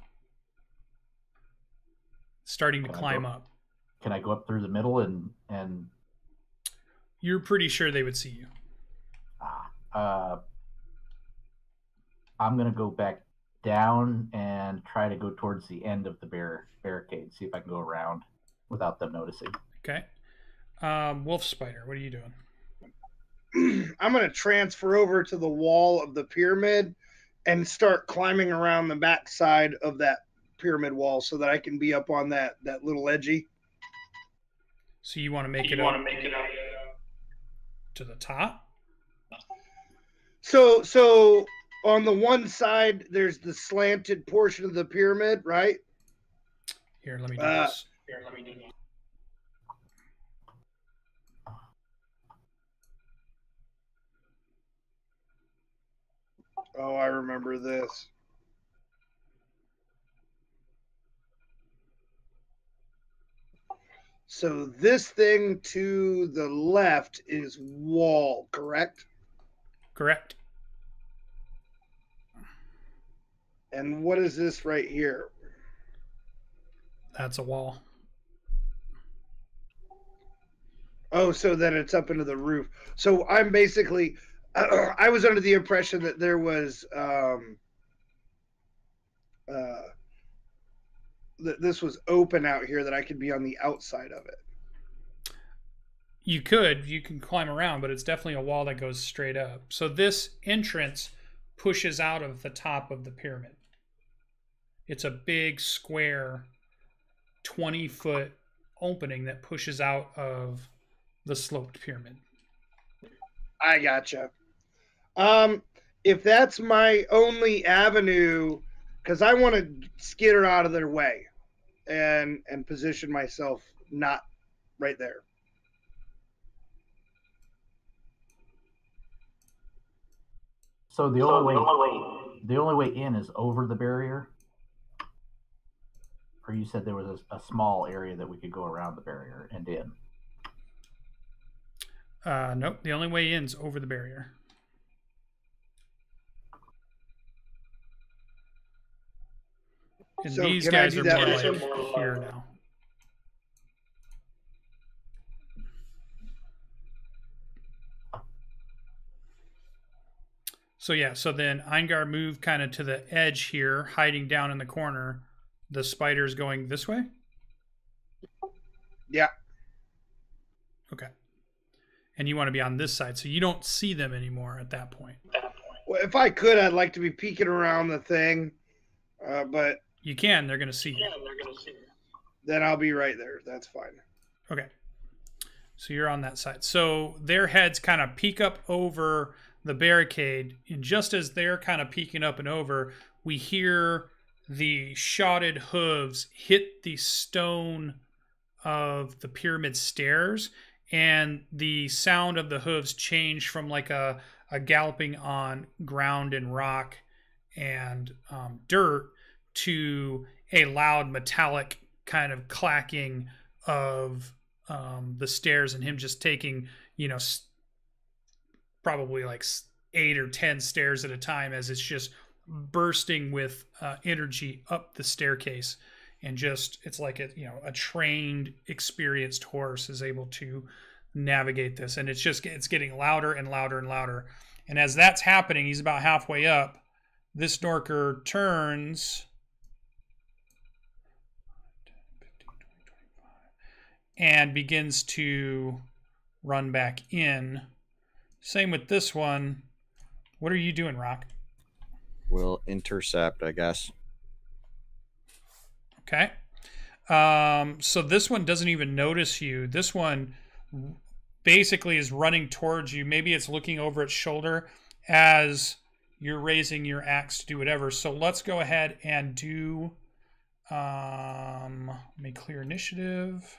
starting to Can climb up. Can I go up through the middle and and You're pretty sure they would see you. ah, uh, I'm gonna go back down and try to go towards the end of the bar- barricade, see if I can go around without them noticing. Okay. Um, Wolf Spider, what are you doing? I'm going to transfer over to the wall of the pyramid and start climbing around the backside of that pyramid wall so that I can be up on that that little edgy. So you want to make it up to the top? So so on the one side there's the slanted portion of the pyramid, right? Here, let me do Uh, this. Here, let me do this. Oh, I remember this. So this thing to the left is wall, correct? Correct. And what is this right here? That's a wall. Oh, so then it's up into the roof. So I'm basically, I was under the impression that there was, um, uh, that this was open out here, that I could be on the outside of it. You could, you can climb around, but it's definitely a wall that goes straight up. So this entrance pushes out of the top of the pyramid. It's a big square 20 foot opening that pushes out of the sloped pyramid. I gotcha. Um, if that's my only avenue, because I want to skitter out of their way, and and position myself not right there. So the only way the only way in is over the barrier. Or you said there was a, a small area that we could go around the barrier and in. Uh, nope, the only way in is over the barrier. And So these guys are more like here now. So yeah, so then Eingar moved kind of to the edge here, hiding down in the corner. The spider's going this way. Yeah. Okay. And you want to be on this side, so you don't see them anymore at that point. Well, if I could, I'd like to be peeking around the thing, uh, but You can. They're going to see you. then I'll be right there. That's fine. Okay. So you're on that side. So their heads kind of peek up over the barricade. And just as they're kind of peeking up and over, we hear the shotted hooves hit the stone of the pyramid stairs. and the sound of the hooves change from like a, a galloping on ground and rock and um, dirt to a loud metallic kind of clacking of um, the stairs and him just taking you know probably like eight or ten stairs at a time as it's just bursting with uh, energy up the staircase. And just it's like a you know a trained experienced horse is able to navigate this. And it's just it's getting louder and louder and louder. And as that's happening he's about halfway up. This Norker turns and begins to run back in. Same with this one. What are you doing, Rock? We'll intercept, I guess. Okay. Um, so this one doesn't even notice you. This one basically is running towards you. Maybe it's looking over its shoulder as you're raising your axe to do whatever. So let's go ahead and do. Um, let me clear initiative.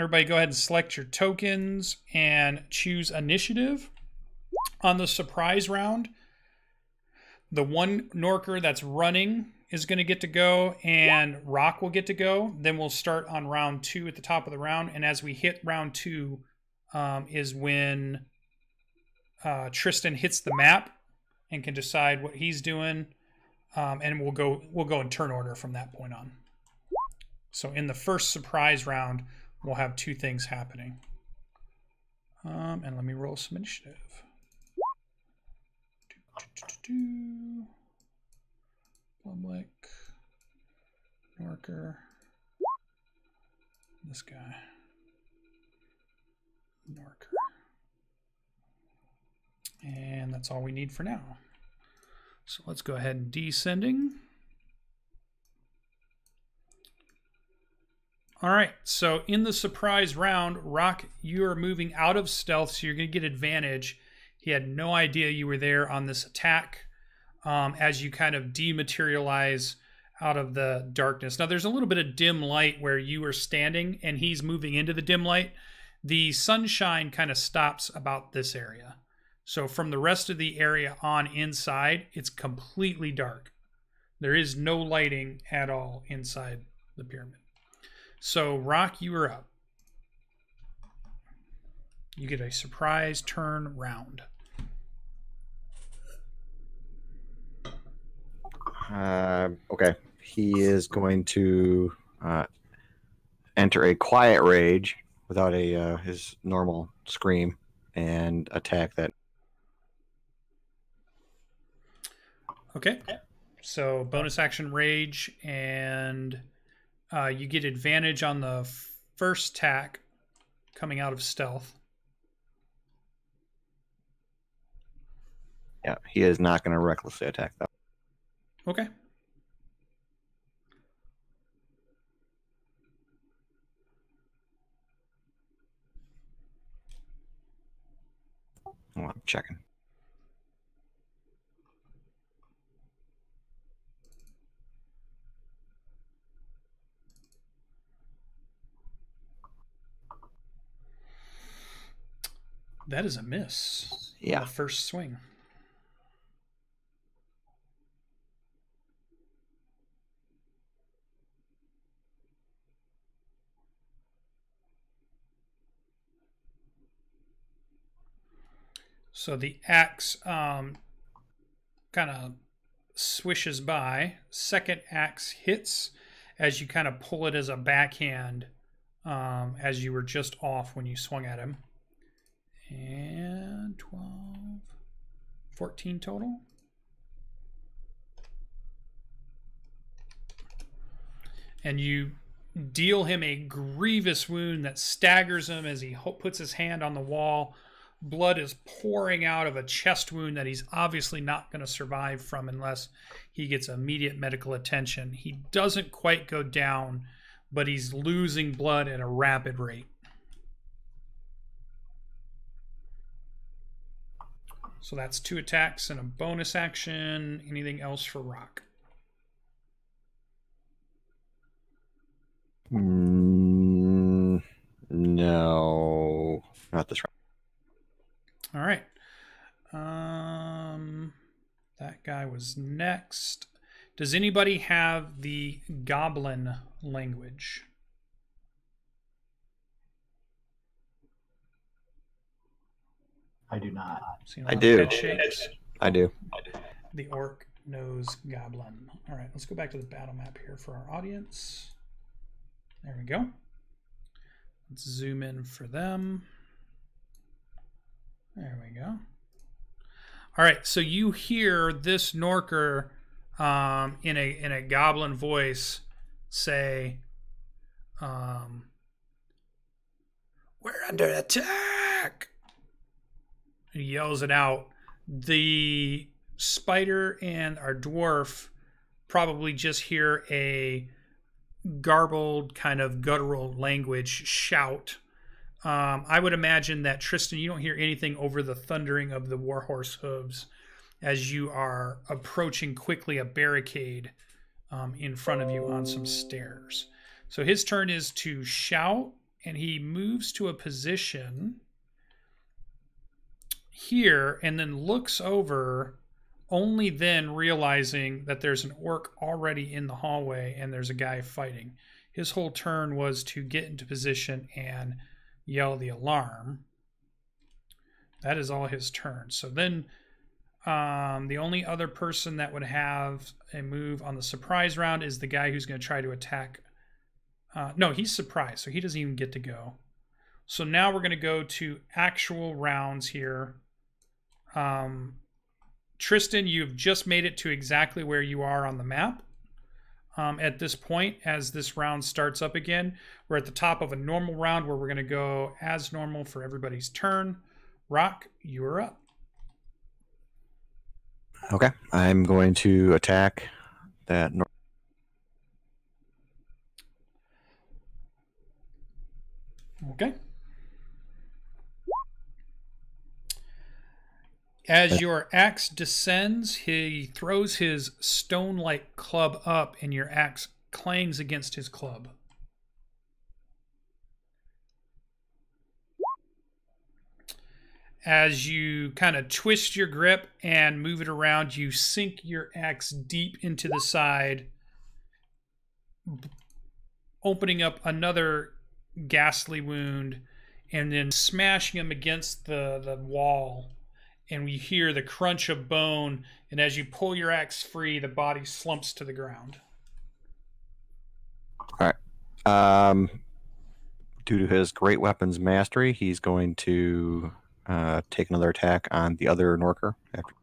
Everybody, go ahead and select your tokens and choose initiative. On the surprise round, the one Norker that's running is going to get to go, and Rock will get to go. Then we'll start on round two at the top of the round. And as we hit round two, um, is when uh, Tristan hits the map and can decide what he's doing. Um, and we'll go we'll go in turn order from that point on. So in the first surprise round, we'll have two things happening. Um, and let me roll some initiative. Public. Norker. This guy. Norker. And that's all we need for now. So let's go ahead and descending. All right, so in the surprise round, Rock, you are moving out of stealth, so you're going to get advantage. He had no idea you were there on this attack um, as you kind of dematerialize out of the darkness. Now, there's a little bit of dim light where you are standing and he's moving into the dim light. The sunshine kind of stops about this area. So, from the rest of the area on inside, it's completely dark. There is no lighting at all inside the pyramid. So, Rock, you are up. You get a surprise turn round. Uh, okay. He is going to uh, enter a quiet rage without a uh, his normal scream and attack that. Okay. So, bonus action rage, and uh, you get advantage on the first attack coming out of stealth. Yeah, he is not going to recklessly attack that. Okay. Oh, I'm checking. That is a miss. Yeah. The first swing. So the axe um, kind of swishes by. Second axe hits as you kind of pull it as a backhand um, as you were just off when you swung at him. And 12, 14 total. And you deal him a grievous wound that staggers him as he puts his hand on the wall. Blood is pouring out of a chest wound that he's obviously not going to survive from unless he gets immediate medical attention. He doesn't quite go down, but he's losing blood at a rapid rate. So that's two attacks and a bonus action. Anything else for Rock? Mm, No, not this round. All right. Um, that guy was next. Does anybody have the goblin language? I do not. Seeing a I lot of do. I do. The orc knows goblin. All right, let's go back to the battle map here for our audience. There we go. Let's zoom in for them. There we go. All right, so you hear this Norker um, in a in a goblin voice say, um, "We're under attack." He yells it out. The spider and our dwarf probably just hear a garbled kind of guttural language shout. Um, I would imagine that Tristan, you don't hear anything over the thundering of the warhorse hooves as you are approaching quickly a barricade um, in front of you on some stairs. So his turn is to shout, and he moves to a position here and then looks over only then realizing that there's an orc already in the hallway and there's a guy fighting. His whole turn was to get into position and yell the alarm. That is all his turn. So then um, the only other person that would have a move on the surprise round is the guy who's going to try to attack. Uh, no, he's surprised, so he doesn't even get to go. So now we're going to go to actual rounds here. Um, Tristan, you've just made it to exactly where you are on the map. Um, at this point, as this round starts up again, we're at the top of a normal round where we're going to go as normal for everybody's turn. Rock, you are up. Okay, I'm going to attack that. Okay. As your axe descends, he throws his stone like club up, and your axe clangs against his club. As you kind of twist your grip and move it around, you sink your axe deep into the side, opening up another ghastly wound, and then smashing him against the, the wall and we hear the crunch of bone. And as you pull your axe free, the body slumps to the ground. All right. Um, due to his great weapons mastery, he's going to uh, take another attack on the other Norker. After.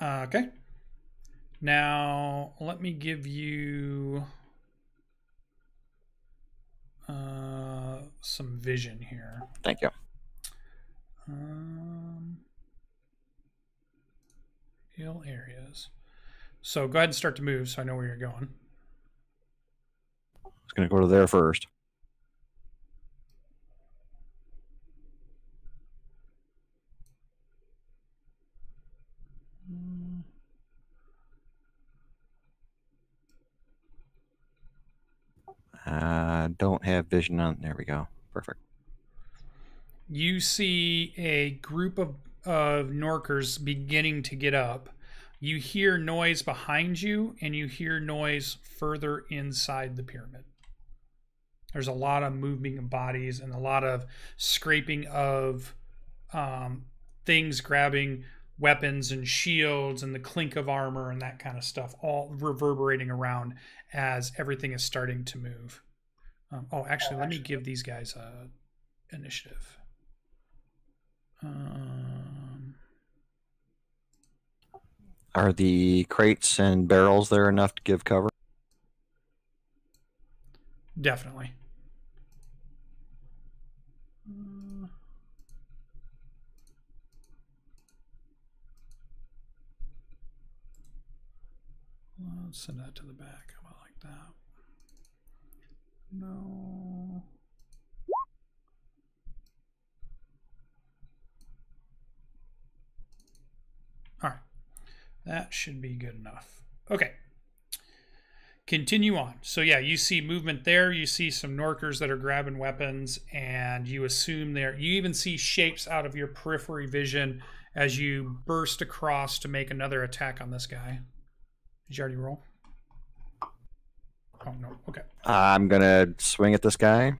Uh, okay. Now, let me give you uh, some vision here. Thank you. Um, hill areas. So go ahead and start to move so I know where you're going. I was going to go to there first. Mm. Uh, don't have vision on. There we go. Perfect. You see a group of, of Norkers beginning to get up. You hear noise behind you, and you hear noise further inside the pyramid. There's a lot of moving of bodies and a lot of scraping of um, things grabbing weapons and shields and the clink of armor and that kind of stuff, all reverberating around as everything is starting to move. Um, oh, actually, let me give these guys a initiative. Um, Are the crates and barrels there enough to give cover? definitely. Uh, Let's send that to the back. How about like that? No. All right. That should be good enough. Okay. continue on. So yeah, you see movement there. You see some Norkers that are grabbing weapons, and you assume there. You even see shapes out of your periphery vision as you burst across to make another attack on this guy. Did you already roll? Oh no. Okay. I'm gonna swing at this guy.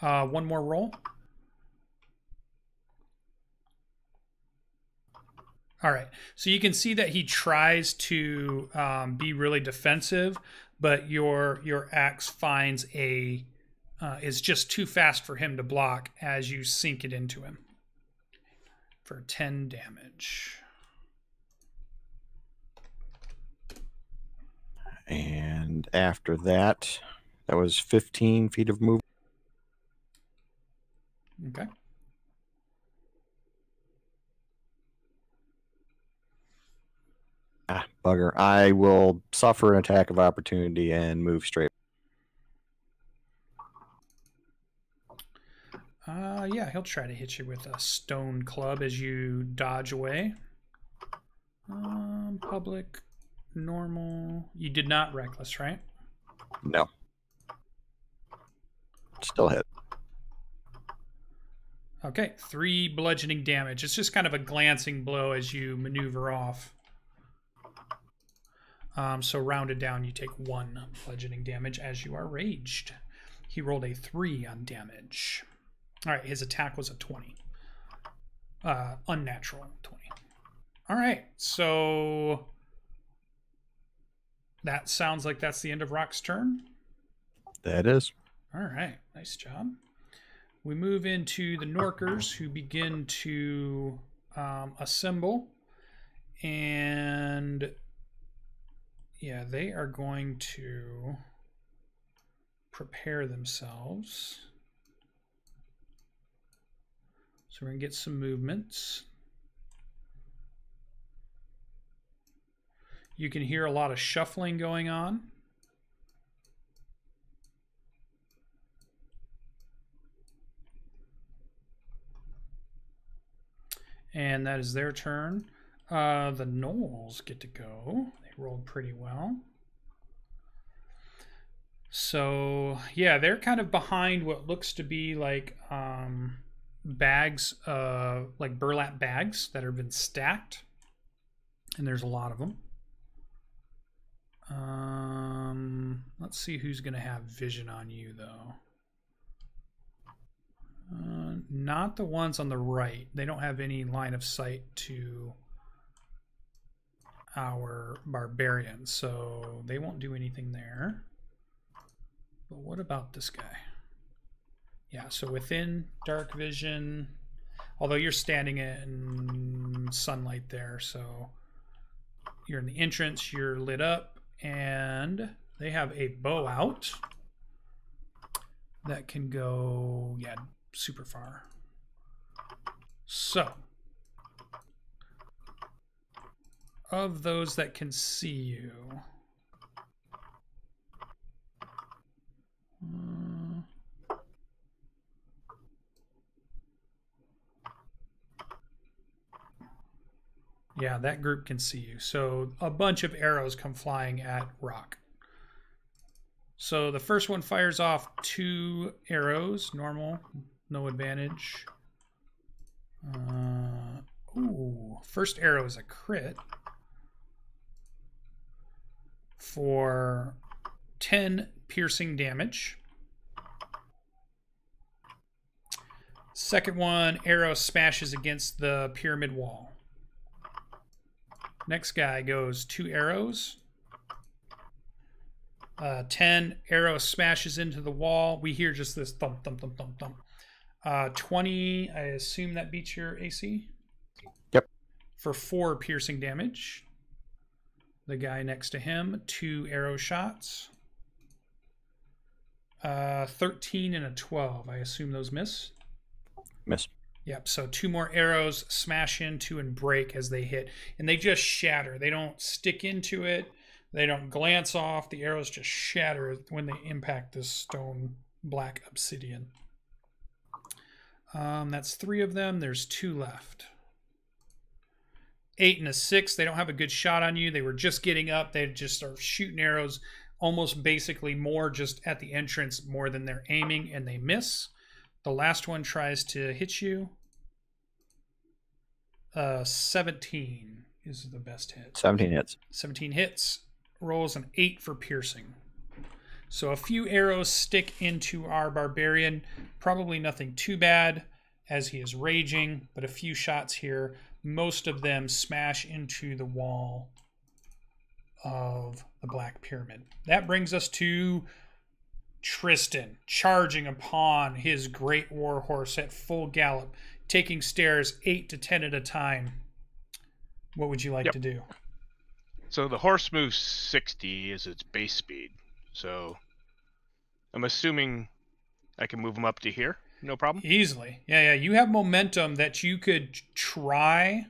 Uh, one more roll. All right. So you can see that he tries to um, be really defensive, but your your axe finds a uh, is just too fast for him to block as you sink it into him for ten damage. And after that, that was 15 feet of movement. Okay. Ah, bugger. I will suffer an attack of opportunity and move straight. Uh, yeah, he'll try to hit you with a stone club as you dodge away. Um, public, normal. You did not reckless, right? No. Still hit. Okay, three bludgeoning damage. It's just kind of a glancing blow as you maneuver off. Um, so rounded down, you take one bludgeoning damage as you are raged. He rolled a three on damage. All right, his attack was a 20. Uh, unnatural 20. All right, so that sounds like that's the end of Rock's turn. That is. All right, nice job. We move into the Norkers who begin to um, assemble. And yeah, they are going to prepare themselves. So we're going to get some movements. You can hear a lot of shuffling going on. And that is their turn. Uh, the Gnolls get to go. Rolled pretty well. So, yeah, they're kind of behind what looks to be like um, bags, uh, like burlap bags that have been stacked. And there's a lot of them. Um, let's see who's going to have vision on you, though. Uh, not the ones on the right. They don't have any line of sight to our barbarians, so they won't do anything there. But what about this guy? Yeah, so within dark vision, although you're standing in sunlight there, so you're in the entrance, you're lit up, and they have a bow out that can go, yeah, super far. So, of those that can see you, uh, yeah, that group can see you. So a bunch of arrows come flying at Rock. So the first one fires off two arrows, normal, no advantage. Uh, ooh, first arrow is a crit for 10 piercing damage. Second one, arrow smashes against the pyramid wall. Next guy goes two arrows. Uh, 10 arrow smashes into the wall. We hear just this thump, thump, thump, thump, thump. Uh, 20, I assume that beats your AC? Yep. For four piercing damage. The guy next to him, two arrow shots. Uh, 13 and a 12. I assume those miss? Miss. Yep. So two more arrows smash into and break as they hit, and they just shatter. They don't stick into it. They don't glance off. The arrows just shatter when they impact this stone black obsidian. Um, that's three of them. There's two left. Eight and a six. They don't have a good shot on you. They were just getting up. They just are shooting arrows, almost basically more just at the entrance more than they're aiming, and they miss. The last one tries to hit you. Uh, 17 is the best hit. 17 hits. 17 hits, rolls an 8 for piercing. So a few arrows stick into our barbarian. Probably nothing too bad as he is raging, but a few shots here. Most of them smash into the wall of the Black Pyramid. That brings us to Tristan charging upon his great war horse at full gallop, taking stairs 8 to 10 at a time. What would you like Yep. to do? So the horse moves 60 is its base speed. So I'm assuming I can move him up to here. No problem. Easily. Yeah, yeah. You have momentum that you could try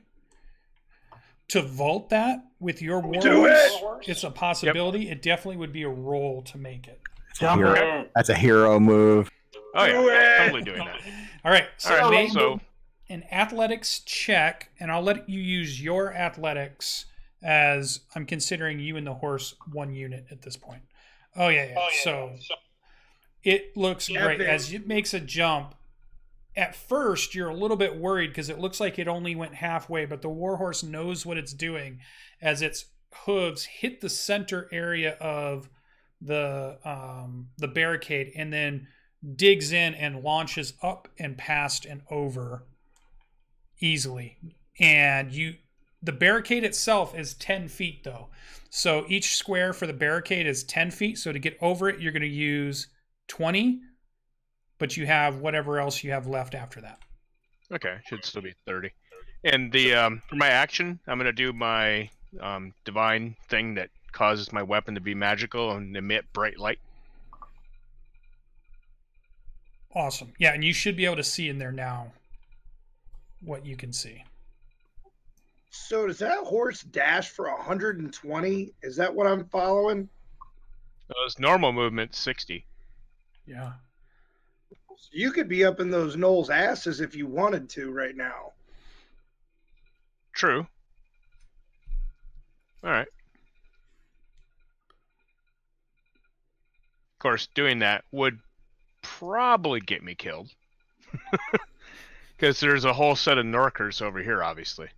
to vault that with your war Do horse. It's a possibility. It definitely would be a roll to make it. That's a hero, that's a hero move. Oh Do yeah, it! totally doing that. All right. So All right, make so an athletics check, and I'll let you use your athletics as I'm considering you and the horse one unit at this point. Oh yeah, yeah. Oh, so it looks Yeah, great as it makes a jump. At first, you're a little bit worried because it looks like it only went halfway, but the warhorse knows what it's doing as its hooves hit the center area of the um, the barricade and then digs in and launches up and past and over easily. And you the barricade itself is 10 feet though. So each square for the barricade is 10 feet. So to get over it, you're going to use 20, but you have whatever else you have left after that. okay, should still be 30. And the um, for my action, I'm gonna do my um, divine thing that causes my weapon to be magical and emit bright light. Awesome. Yeah, and you should be able to see in there now what you can see. So does that horse dash for 120? Is that what I'm following? It's normal movement 60. Yeah. You could be up in those Gnolls asses if you wanted to right now. True. All right. Of course, doing that would probably get me killed. Because there's a whole set of Norkers over here, obviously.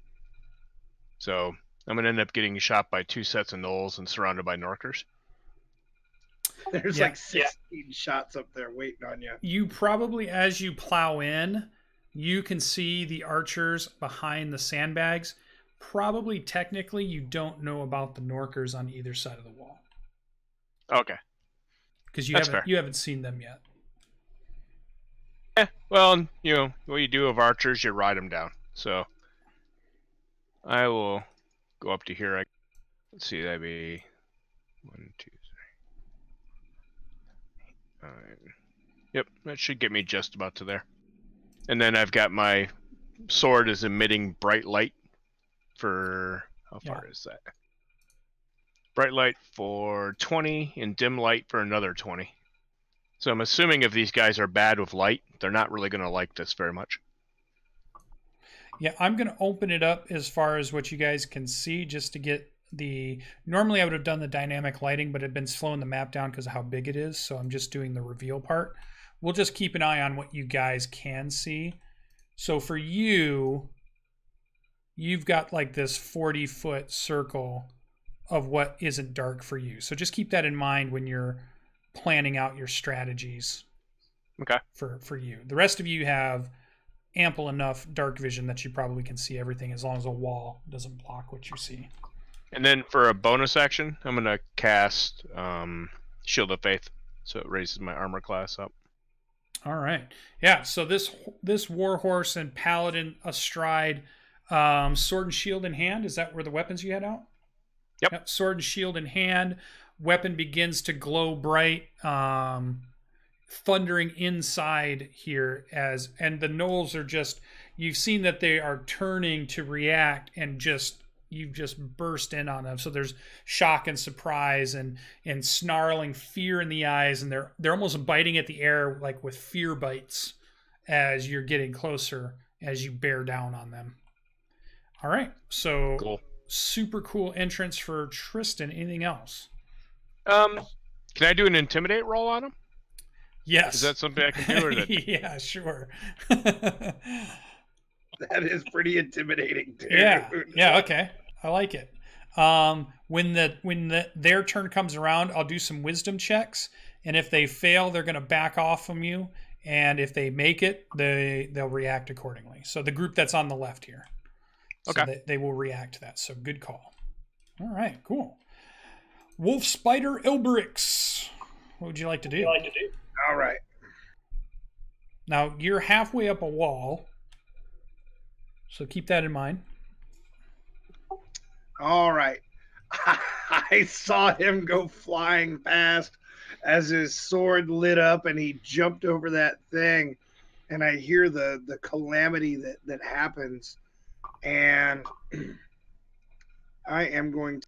So I'm going to end up getting shot by two sets of Gnolls and surrounded by Norkers. There's Yeah. like 16 shots up there waiting on you. You probably, as you plow in, you can see the archers behind the sandbags. Probably, technically, you don't know about the Norkers on either side of the wall Okay. because you That's haven't fair. you haven't seen them yet. Yeah, well, you know, what you do of archers, you ride them down. So I will go up to here. I, let's see, that'd be one, two, three. Nine. Yep, that should get me just about to there. And then I've got my sword is emitting bright light for how Yeah. far is that? Bright light for 20 and dim light for another 20. So I'm assuming if these guys are bad with light, they're not really going to like this very much. Yeah, I'm going to open it up as far as what you guys can see just to get the. Normally, I would have done the dynamic lighting, but it'd been slowing the map down because of how big it is. So I'm just doing the reveal part. We'll just keep an eye on what you guys can see. So for you, you've got like this 40 foot circle of what isn't dark for you. So just keep that in mind when you're planning out your strategies Okay. for for you. The rest of you have ample enough dark vision that you probably can see everything as long as a wall doesn't block what you see. And then for a bonus action, I'm going to cast um, Shield of Faith. So it raises my armor class up. All right. Yeah, so this this warhorse and paladin astride um sword and shield in hand, is that where the weapons you had out? Yep. Sword and shield in hand, weapon begins to glow bright um thundering inside here as and the gnolls are just you've seen that they are turning to react and just you've just burst in on them so there's shock and surprise and and snarling fear in the eyes and they're they're almost biting at the air like with fear bites as you're getting closer as you bear down on them All right. So Cool. super cool entrance for Tristan. Anything else? Um, can I do an intimidate roll on him? Yes. Is that something I can do? Or that... yeah, sure. That is pretty intimidating, dude. yeah. Yeah, okay. I like it. Um, when the when the their turn comes around, I'll do some wisdom checks, and if they fail, they're going to back off from you, and if they make it, they they'll react accordingly. So the group that's on the left here, so Okay. they, they will react to that. So good call. All right, cool. Wolf Spider Alberix, what would you like to do? All right. Now you're halfway up a wall, so keep that in mind. All right. I saw him go flying past as his sword lit up and he jumped over that thing. And I hear the, the calamity that, that happens. And I am going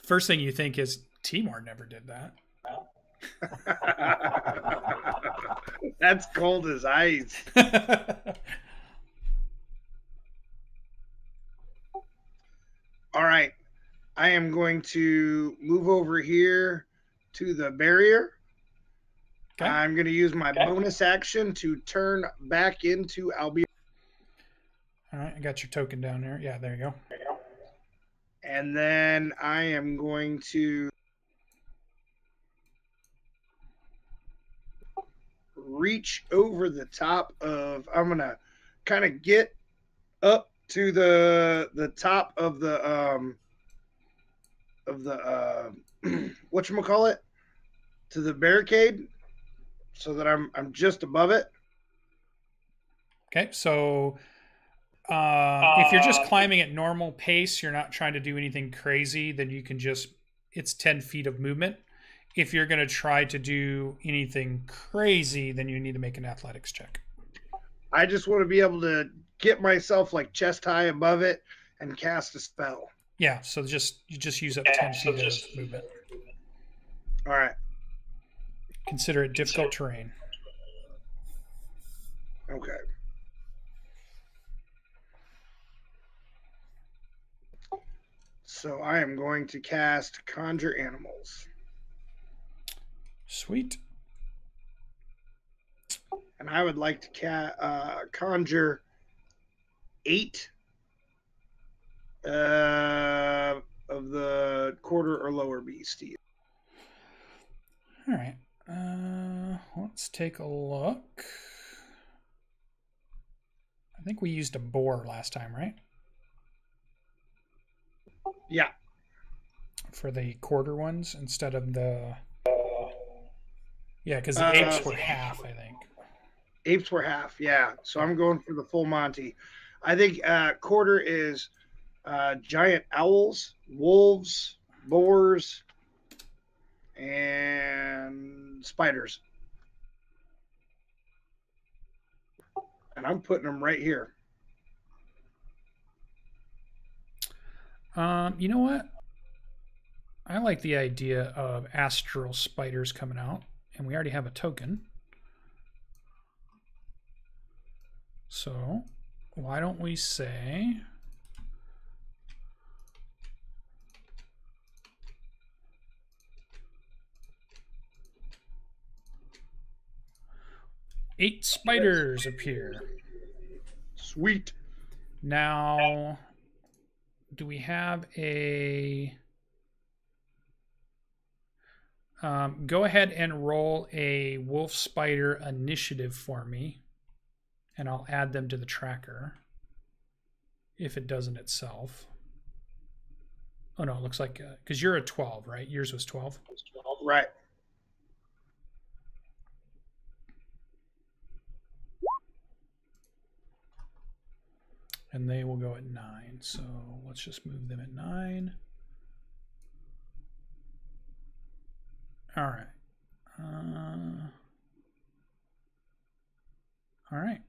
The first thing you think is Timor never did that. That's cold as ice. All right. I am going to move over here to the barrier. Okay. I'm going to use my bonus action to turn back into Albia. All right, I got your token down there. Yeah, there you go. there you go. And then I am going to reach over the top of I'm going to kind of get up to the the top of the um of the uh what you call it to the barricade so that I'm I'm just above it. Okay, so uh, if you're just climbing at normal pace, you're not trying to do anything crazy, then you can just, it's 10 feet of movement. If you're going to try to do anything crazy, then you need to make an athletics check. I just want to be able to get myself like chest high above it and cast a spell. Yeah, so just you just use up 10 feet of movement. All right. Consider it difficult terrain. Okay. So I am going to cast Conjure Animals. Sweet. And I would like to ca- uh, conjure eight uh, of the quarter or lower beasties. All right. Uh, let's take a look. I think we used a boar last time, right? Yeah. For the quarter ones instead of the. Yeah, because the Uh, apes were half, I think. Apes were half, yeah. So I'm going for the full Monty. I think uh, quarter is uh, giant owls, wolves, boars, and spiders. And I'm putting them right here. Um, you know what? I like the idea of astral spiders coming out, and we already have a token. So, why don't we say eight spiders appear. Sweet. Now, do we have a? Um, go ahead and roll a wolf spider initiative for me, and I'll add them to the tracker. If it doesn't itself. Oh no, it looks like because you're a twelve, right? Yours was twelve. Right. and they will go at nine. So let's just move them at nine. All right. Uh, all right.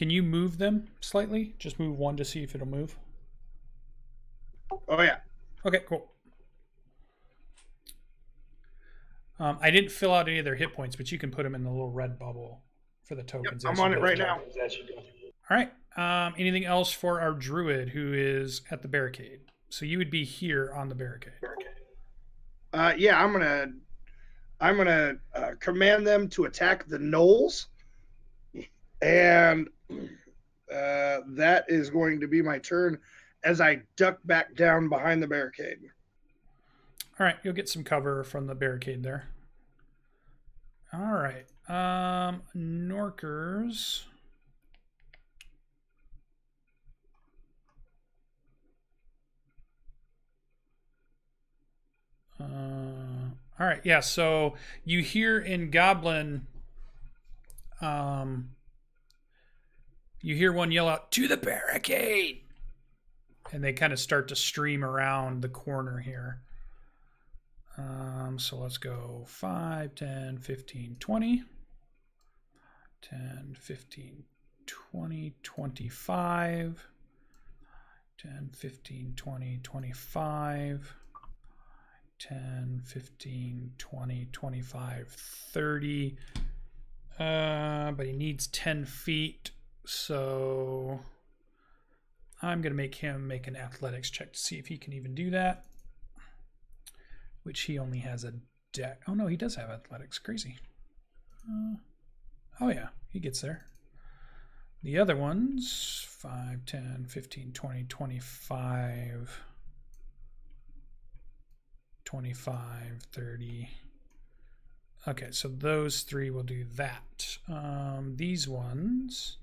Can you move them slightly? Just move one to see if it'll move. Oh, yeah. Okay, cool. Um, I didn't fill out any of their hit points, but you can put them in the little red bubble for the tokens. I'm on it right now. All right, Um, anything else for our druid who is at the barricade? So you would be here on the barricade. Uh, yeah, I'm gonna, I'm gonna uh, command them to attack the gnolls, and uh, that is going to be my turn as I duck back down behind the barricade. All right, you'll get some cover from the barricade there. All right, um, Norkers. Uh, all right, yeah. So you hear in Goblin, um, you hear one yell out to the barricade, and they kind of start to stream around the corner here. Um, so let's go 5, 10, 15, 20. 10, 15, 20, 25. 10, 15, 20, 25. 10, 15, 20, 25, 30. Uh, but he needs 10 feet. So I'm going to make him make an athletics check to see if he can even do that. Which he only has a deck. Oh no, he does have athletics. Crazy. Uh, oh yeah, he gets there. The other ones 5, 10, 15, 20, 25. 25, 30. Okay, so those three will do that. Um, these ones,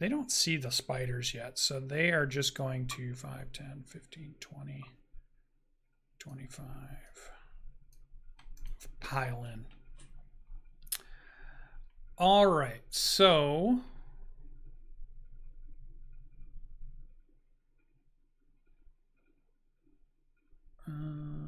they don't see the spiders yet, so they are just going to 5, 10, 15, 20, 25. Pile in. All right, so Uh,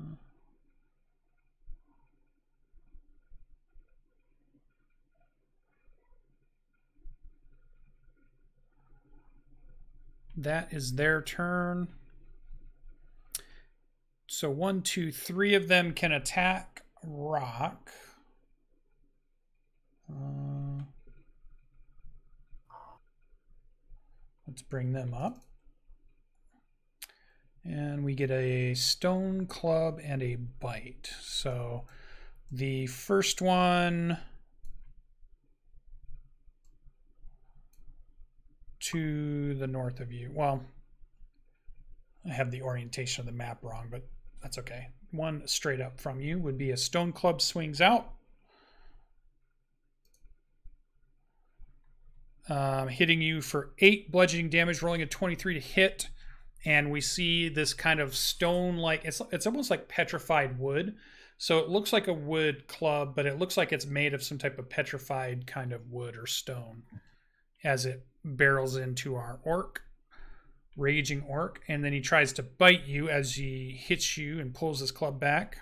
that is their turn. So one, two, three of them can attack Rock. Uh, let's bring them up. And we get a stone club and a bite. So the first one to the north of you. Well, I have the orientation of the map wrong, but that's okay. One straight up from you would be a stone club swings out. Um, hitting you for eight bludgeoning damage, rolling a 23 to hit and we see this kind of stone like it's it's almost like petrified wood so it looks like a wood club but it looks like it's made of some type of petrified kind of wood or stone as it barrels into our orc raging orc and then he tries to bite you as he hits you and pulls his club back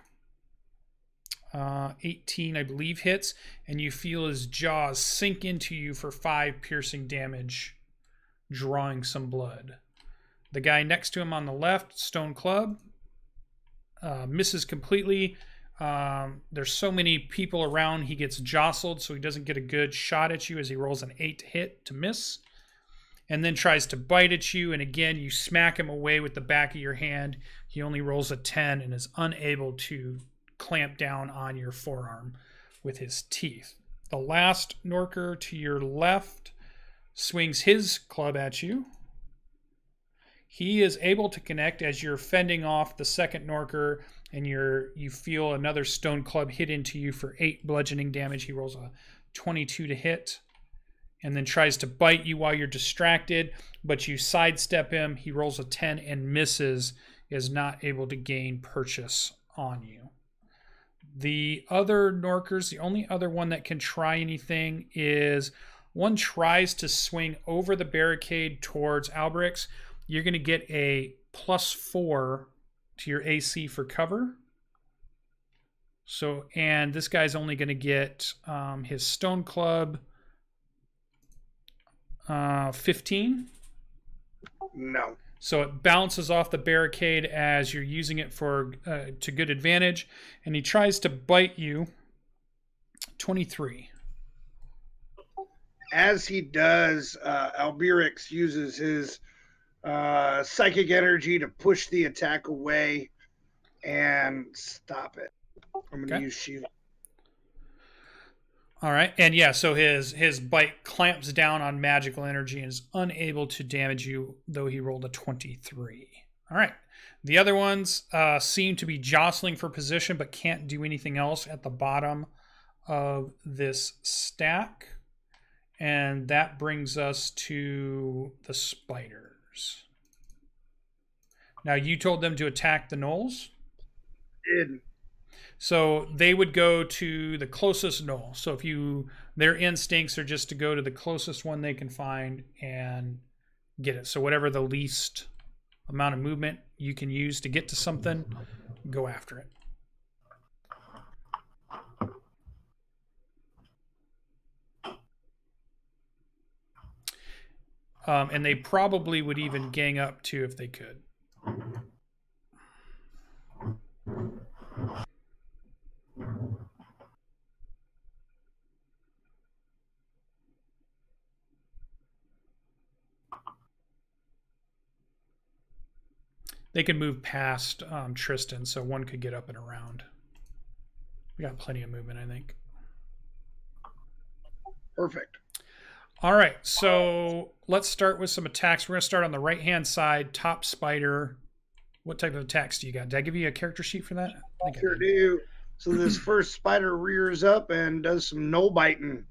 uh, 18 i believe hits and you feel his jaws sink into you for five piercing damage drawing some blood the guy next to him on the left, Stone Club, uh, misses completely. Um, there's so many people around, he gets jostled, so he doesn't get a good shot at you as he rolls an eight hit to miss. And then tries to bite at you, and again, you smack him away with the back of your hand. He only rolls a 10 and is unable to clamp down on your forearm with his teeth. The last Norker to your left swings his club at you he is able to connect as you're fending off the second Norker and you're you feel another stone club hit into you for eight bludgeoning damage. He rolls a 22 to hit and then tries to bite you while you're distracted, but you sidestep him. He rolls a 10 and misses, is not able to gain purchase on you. The other Norkers, the only other one that can try anything is one tries to swing over the barricade towards Alberix you're going to get a plus four to your AC for cover. So, and this guy's only going to get um, his stone club uh, 15. No. So it bounces off the barricade as you're using it for uh, to good advantage, and he tries to bite you. 23. as he does, uh, Alberix uses his uh, psychic energy to push the attack away and stop it. I'm going to Okay. use shield. All right, and yeah, so his his bite clamps down on magical energy and is unable to damage you, though he rolled a twenty-three. All right, the other ones uh, seem to be jostling for position, but can't do anything else at the bottom of this stack, and that brings us to the spiders. Now, you told them to attack the gnolls. Did So they would go to the closest gnoll. So if you their instincts are just to go to the closest one they can find and get it. So whatever the least amount of movement you can use to get to something, go after it. Um, and they probably would even gang up too if they could. They could move past um, Tristan, so one could get up and around. We got plenty of movement, I think. perfect. All right, so let's start with some attacks. We're going to start on the right hand side, top spider. What type of attacks do you got? Did I give you a character sheet for that? I I Sure did. do. So this first spider rears up and does some no biting.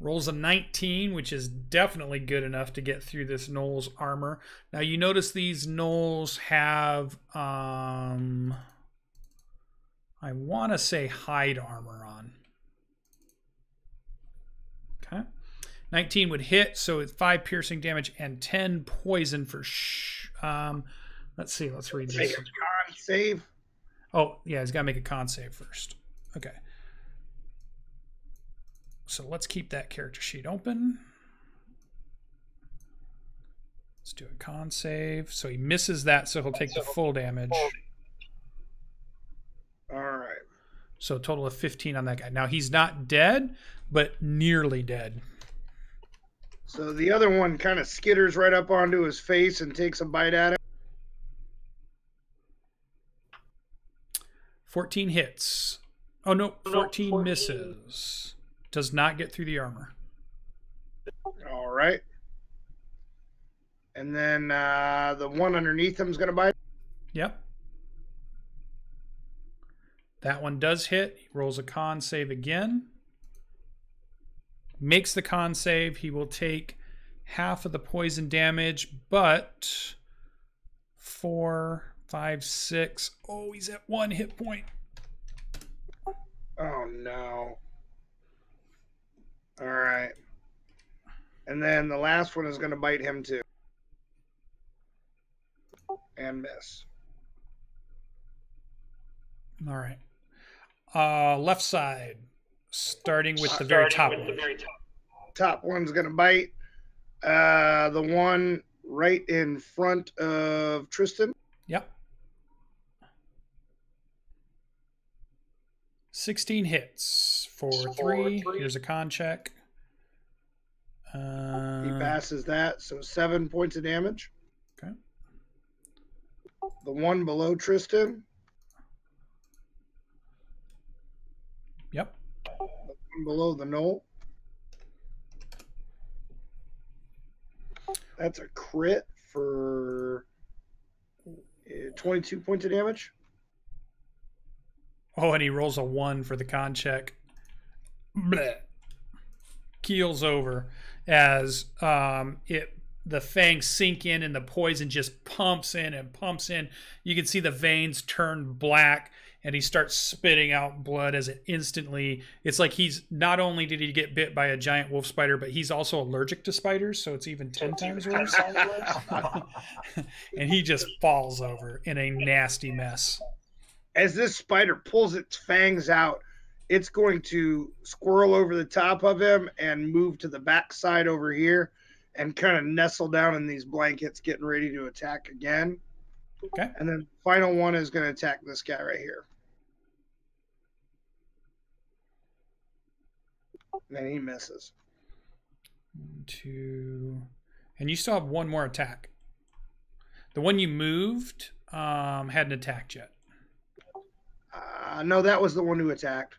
Rolls a 19, which is definitely good enough to get through this Gnoll's armor. Now you notice these Gnolls have, um, I want to say hide armor on. Okay. 19 would hit, so it's 5 piercing damage and 10 poison for sh. Um, let's see, let's read Make this. a con save. Oh, yeah, he's got to make a con save first. Okay. So let's keep that character sheet open. Let's do a con save. So he misses that, so he'll take the full damage. All right. So a total of 15 on that guy. Now he's not dead, but nearly dead. So the other one kind of skitters right up onto his face and takes a bite at it. 14 hits. Oh no, 14 misses. Does not get through the armor. All right. And then uh, the one underneath him is going to bite. Yep. That one does hit. He rolls a con save again. Makes the con save. He will take half of the poison damage, but four, five, six. Oh, he's at one hit point. Oh no. All right. And then the last one is going to bite him too. And miss. All right. Uh, left side, starting with the very top one. Top one's going to bite. Uh, the one right in front of Tristan. Yep. 16 hits for three. Here's a con check. He Uh, passes that, so seven points of damage. Okay. The one below Tristan, yep. one below the gnoll. That's a crit for uh, 22 points of damage. Oh, and he rolls a one for the con check. Bleh. Keels over as um, it the fangs sink in and the poison just pumps in and pumps in. You can see the veins turn black and he starts spitting out blood as it instantly it's like he's not only did he get bit by a giant wolf spider, but he's also allergic to spiders, so it's even ten times worse. and he just falls over in a nasty mess. As this spider pulls its fangs out, it's going to squirrel over the top of him and move to the back side over here and kind of nestle down in these blankets, getting ready to attack again. Okay. And then final one is going to attack this guy right here. And he misses. One, two, and you still have one more attack. The one you moved um, hadn't attacked yet. Uh, no, that was the one who attacked.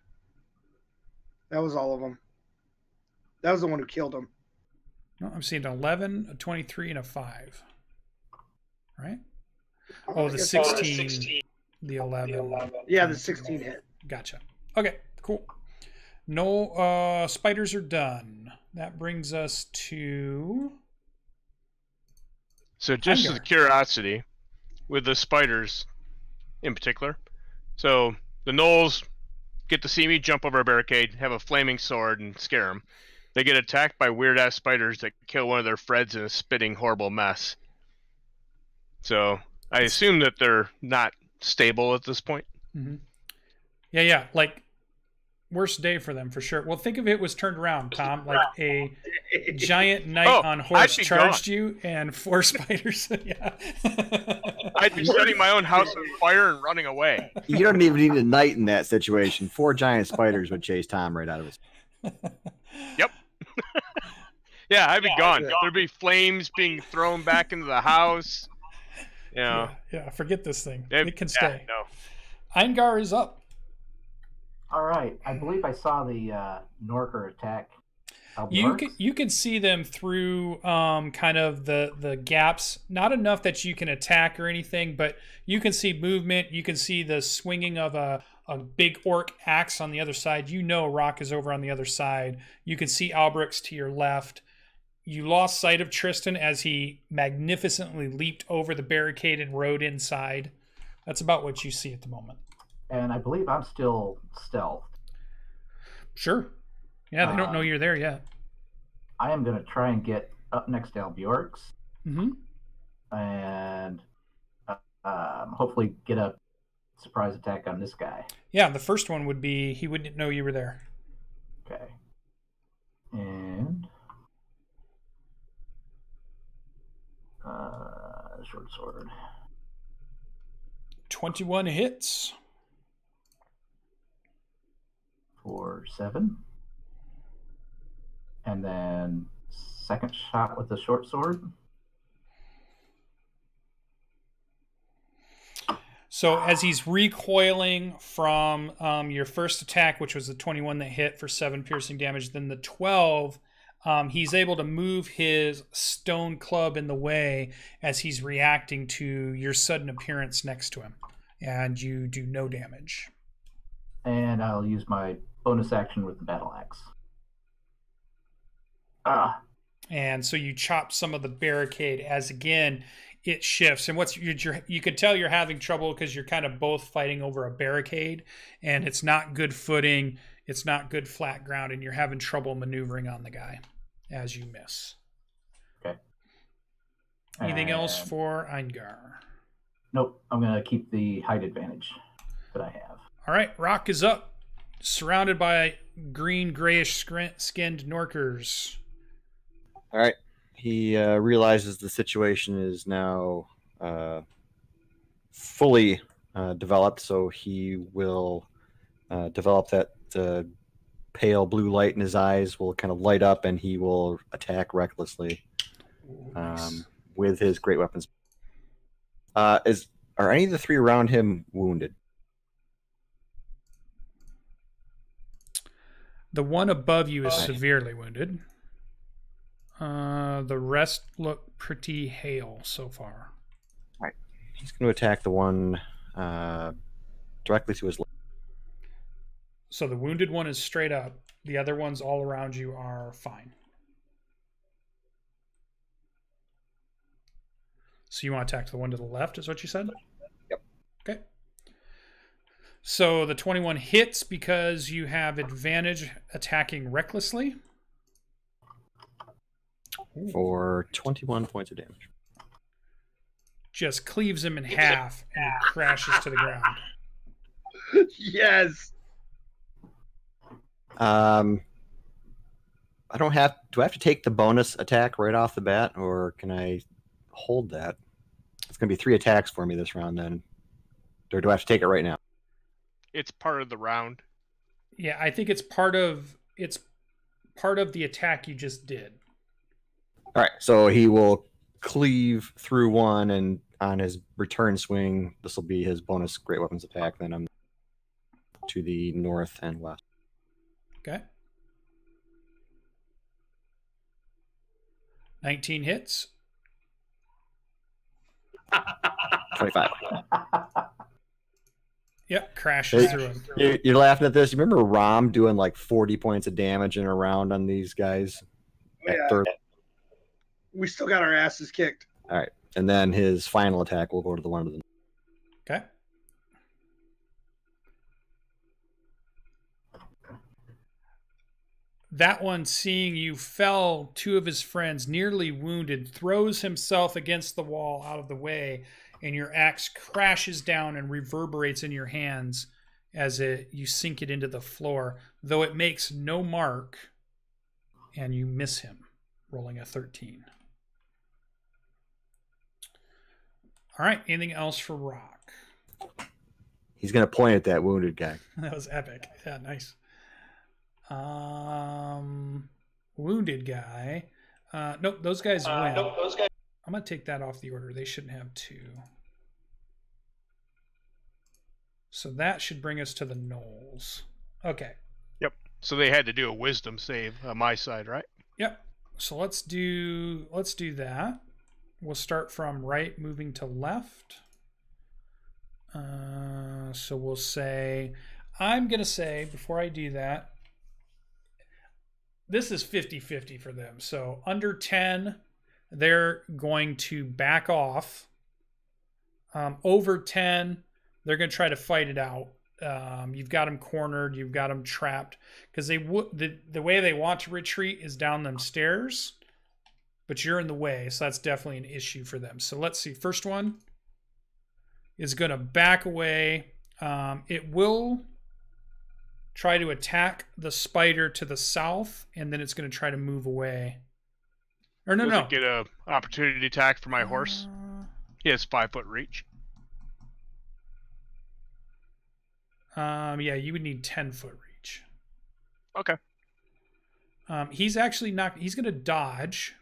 That was all of them. That was the one who killed him. No, I'm seeing an 11, a 23, and a 5. Right? Oh, the I guess- 16, the 11. Yeah, the 16 hit. Gotcha. Okay, cool. No uh spiders are done. That brings us to So just as a curiosity, with the spiders in particular, so the gnolls get to see me jump over a barricade, have a flaming sword, and scare them. They get attacked by weird ass spiders that kill one of their friends in a spitting horrible mess. So I assume that they're not stable at this point. Mhm. Yeah, yeah, like worst day for them for sure. Well, think of it was turned around, Tom, like a giant knight Oh, on horse I'd be charged you and four spiders. yeah. I'd be setting my own house on fire and running away. You don't even need a knight in that situation. Four giant spiders would chase Tom right out of his. Yep. yeah, I'd be Yeah, gone. yeah. There'd be flames being thrown back into the house. You know, yeah, yeah, forget this thing. it- It can yeah, stay. no. Eingar is up. All right. I believe I saw the uh, Norker attack. You can you can see them through um, kind of the the gaps. Not enough that you can attack or anything, but you can see movement. You can see the swinging of a a big orc axe on the other side. You know Rock is over on the other side. You can see Alberix's to your left. You lost sight of Tristan as he magnificently leaped over the barricade and rode inside. That's about what you see at the moment. And I believe I'm still stealth. Sure. Yeah, they don't know Um, you're there yet. I am going to try and get up next to Alberix hmm and uh, um, hopefully get a surprise attack on this guy. Yeah, the first one would be he wouldn't know you were there. Okay. And uh, short sword 21 hits. For seven, and then second shot with the short sword. So as he's recoiling from um, your first attack, which was the 21 that hit for seven piercing damage, then the 12, um, he's able to move his stone club in the way as he's reacting to your sudden appearance next to him, and you do no damage. And I'll use my bonus action with the battle axe. Ah, and so you chop some of the barricade as again it shifts and what's you're, you're, you could tell you're having trouble because you're kind of both fighting over a barricade and it's not good footing it's not good flat ground and you're having trouble maneuvering on the guy as you miss Okay. anything else for eingar Nope, I'm gonna keep the height advantage that I have. all right rock is up surrounded by green grayish skinned norkers All right. He uh, realizes the situation is now uh, fully uh, developed, so he will uh, develop that uh, pale blue light in his eyes will kind of light up, and he will attack recklessly Ooh, nice. um, with his great weapons. Uh, is are any of the three around him wounded? The one above you is Okay. severely wounded. Uh, the rest look pretty hale so far. He's going to attack the one uh, directly to his left. So the wounded one is straight up. The other ones all around you are fine. So you want to attack the one to the left, is what you said? Yep. Okay. So the 21 hits because you have advantage attacking recklessly. Ooh. for 21 points of damage. just cleaves him in half and he crashes to the ground. yes. Um, I don't have. Do I have to take the bonus attack right off the bat, or can I hold that? It's going to be three attacks for me this round, then. Or do I have to take it right now? It's part of the round. Yeah, I think it's part of it's part of the attack you just did. All right, so he will cleave through one, and on his return swing, this will be his bonus great weapons attack. Then I'm to the north and west. Okay. 19 hits. 25. Yep, crashes Hey. through him. You- You're laughing at this. You remember Rom doing like 40 points of damage in a round on these guys? Oh, yeah. third- We still got our asses kicked. All right. And then his final attack will go to the one of the Okay. That one, seeing you fell, two of his friends, nearly wounded, throws himself against the wall out of the way, and your axe crashes down and reverberates in your hands as it you sink it into the floor, though it makes no mark, and you miss him, rolling a 13. All right, anything else for Rock? He's going to point at that wounded guy. that was epic. Yeah, nice. Um, wounded guy. Uh, nope, those guys win. I'm gonna take that off the order. They shouldn't have two. So that should bring us to the Gnolls. Okay. Yep. So they had to do a wisdom save on my side, right? Yep. So let's do let's do that. We'll start from right, moving to left. Uh, so we'll say, I'm gonna say before I do that, this is 50-50 for them. So under 10, they're going to back off. Um, over 10, they're gonna try to fight it out. Um, you've got them cornered, you've got them trapped because they would the the way they want to retreat is down them stairs, but you're in the way, so that's definitely an issue for them. So let's see. First one is going to back away. Um, it will try to attack the spider to the south, and then it's going to try to move away. Or no, Does no. get a opportunity attack for my horse? Uh, He has five foot reach. Um, yeah, you would need 10 foot reach. Okay. Um, he's actually not, he's going to dodge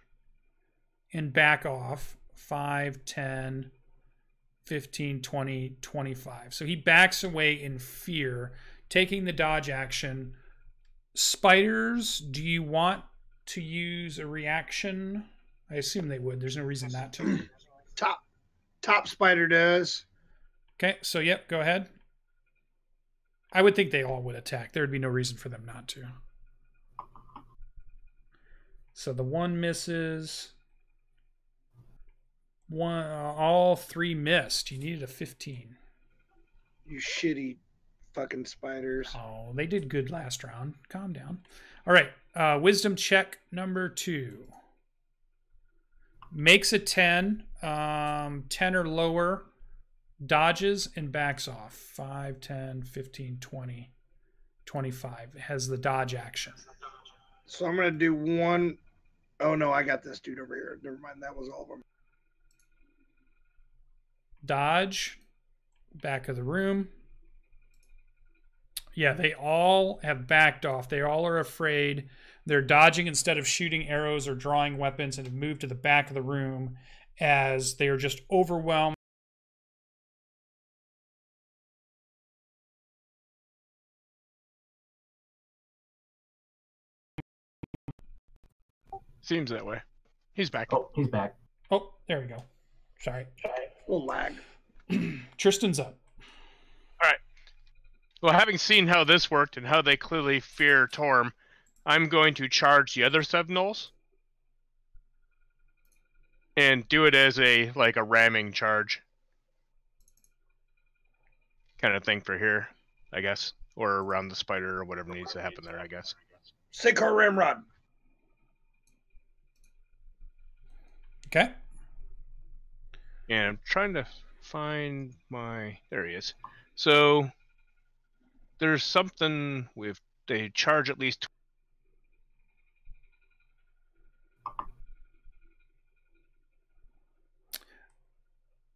and back off 5, 10, 15, 20, 25. So he backs away in fear, taking the dodge action. Spiders, do you want to use a reaction? I assume they would. There's no reason not to. Top top spider does. Okay, so yep, go ahead. I would think they all would attack. There would be no reason for them not to. So the one misses. One, uh, all three missed. You needed a 15. You shitty fucking spiders. Oh, they did good last round. Calm down. All right, uh, wisdom check number two. Makes a 10, um, 10 or lower, dodges and backs off. 5, 10, 15, 20, 25. It has the dodge action. So I'm gonna do one oh no, I got this dude over here. Never mind, that was all of them. Dodge, back of the room. Yeah, they all have backed off. They all are afraid. They're dodging instead of shooting arrows or drawing weapons and have moved to the back of the room as they are just overwhelmed. Seems that way. He's back. Oh, he's back. Oh, there we go. Sorry. A little lag. Tristan's up. Well, having seen how this worked and how they clearly fear Torm, I'm going to charge the other seven gnolls and do it as a like a ramming charge kind of thing for here, I guess, or around the spider or whatever needs to happen there. I guess. Sickar Ramrod. Okay. And I'm trying to find my. There he is. So there's something with they charge at least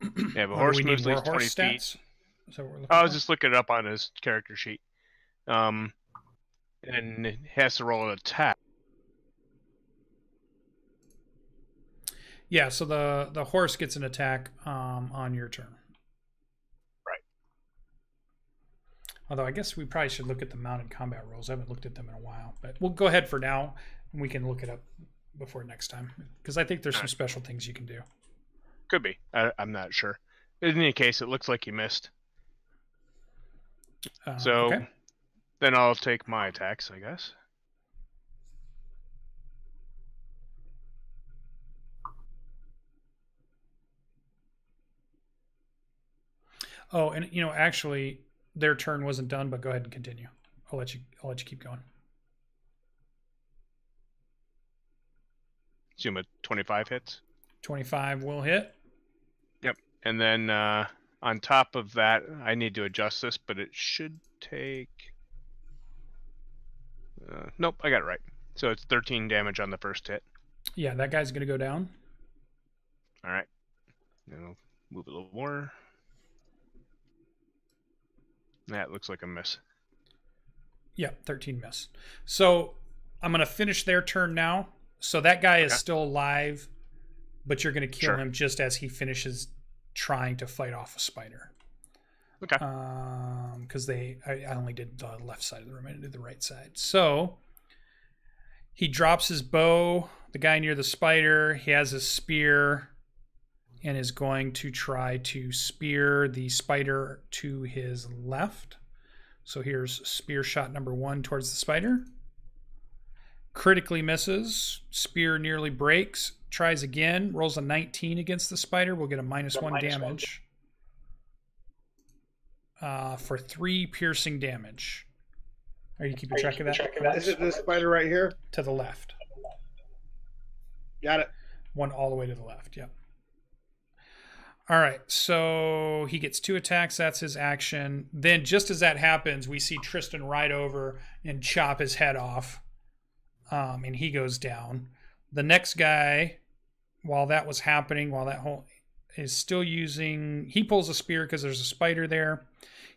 Yeah, but oh, horse moves at least twenty stats? feet. So I was just looking it up on his character sheet. Um, and it has to roll an attack. Yeah, so the the horse gets an attack um, on your turn. Although I guess we probably should look at the mounted combat rules. I haven't looked at them in a while, but we'll go ahead for now, and we can look it up before next time because I think there's some special things you can do. Could be. I, I'm not sure. In any case, it looks like you missed. Uh, So okay. then I'll take my attacks, I guess. Oh, and you know, actually, their turn wasn't done, but go ahead and continue. I'll let you. I'll let you keep going. Assume a 25 hits. Twenty-five will hit. Yep, and then uh, on top of that, I need to adjust this, but it should take. Uh, nope, I got it right. So it's 13 damage on the first hit. Yeah, that guy's gonna go down. All right. I'll move a little more. That looks like a miss. Yeah, 13 miss. So I'm going to finish their turn now. So that guy is still alive, but you're going to kill Sure. him just as he finishes trying to fight off a spider. Okay. Um, because they, I, I only did the left side of the room. I didn't do the right side. So he drops his bow. The guy near the spider, he has a spear and is going to try to spear the spider to his left. So here's spear shot number one towards the spider. Critically misses. Spear nearly breaks. Tries again. Rolls a 19 against the spider. We'll get a minus one minus one. damage. Uh, for three piercing damage. Are you keeping track of that? Is it this spider right here? To the left. Got it. One all the way to the left. Yep. All right. So he gets two attacks. That's his action. Then, just as that happens, we see Tristan ride over and chop his head off. Um, and he goes down. The next guy, while that was happening, while that whole is still using, he pulls a spear because there's a spider there.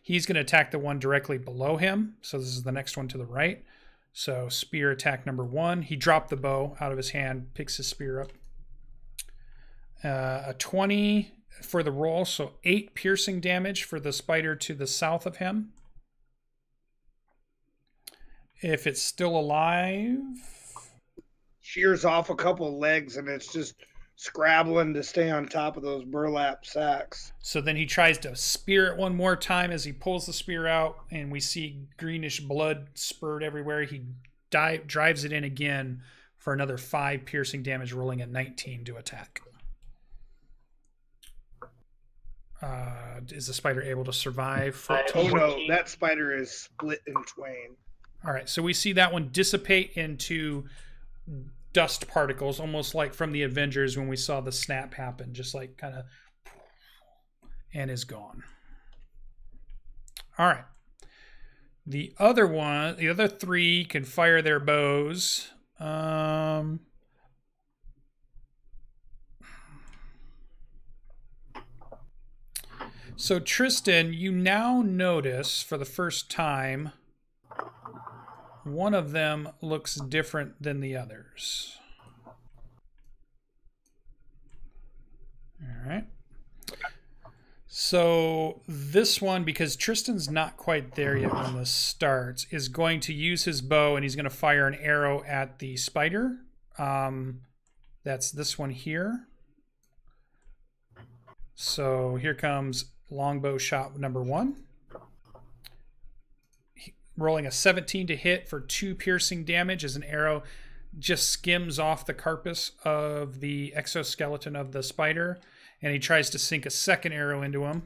He's going to attack the one directly below him. So this is the next one to the right. So spear attack number one. He dropped the bow out of his hand, picks his spear up. Uh, a 20 for the roll, so eight piercing damage for the spider to the south of him. If it's still alive, Shears off a couple legs and it's just scrabbling to stay on top of those burlap sacks. so then he tries to spear it one more time as he pulls the spear out, and we see greenish blood spurt everywhere. He dive, drives it in again for another five piercing damage, rolling a 19 to attack. Uh, is the spider able to survive? For Oh no, that spider is split in twain. All right, so we see that one dissipate into dust particles, almost like from the Avengers when we saw the snap happen, just like kind of, and is gone. All right. The other one, the other three can fire their bows. Um, so Tristan, you now notice for the first time one of them looks different than the others. All right. So this one, because Tristan's not quite there yet when this starts, is going to use his bow and he's going to fire an arrow at the spider. Um, that's this one here. So here comes longbow shot number one. Rolling a 17 to hit for two piercing damage as an arrow just skims off the carcass of the exoskeleton of the spider and he tries to sink a second arrow into him.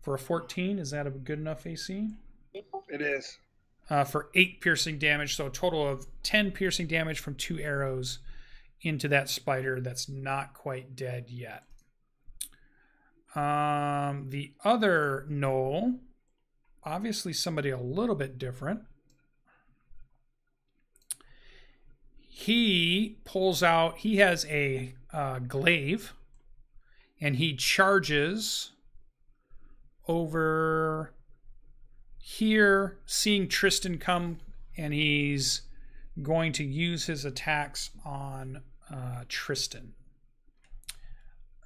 For a 14 is that a good enough ac It is. uh, for eight piercing damage so a total of 10 piercing damage from two arrows into that spider that's not quite dead yet um, the other gnoll obviously somebody a little bit different. He pulls out, he has a uh, glaive and he charges over here, seeing Tristan come, and he's going to use his attacks on uh, Tristan.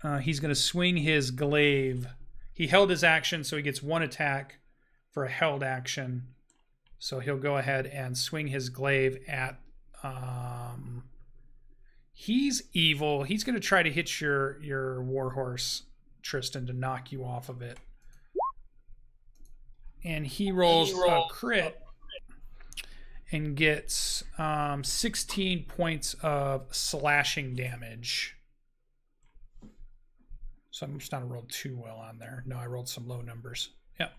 Uh, he's going to swing his glaive. He held his action, so he gets one attack for a held action. So he'll go ahead and swing his glaive at. Um, he's evil. He's going to try to hit your your warhorse, Tristan, to knock you off of it. And he rolls a crit and gets um, 16 points of slashing damage. So I must not have rolled too well on there. No, I rolled some low numbers. Yep.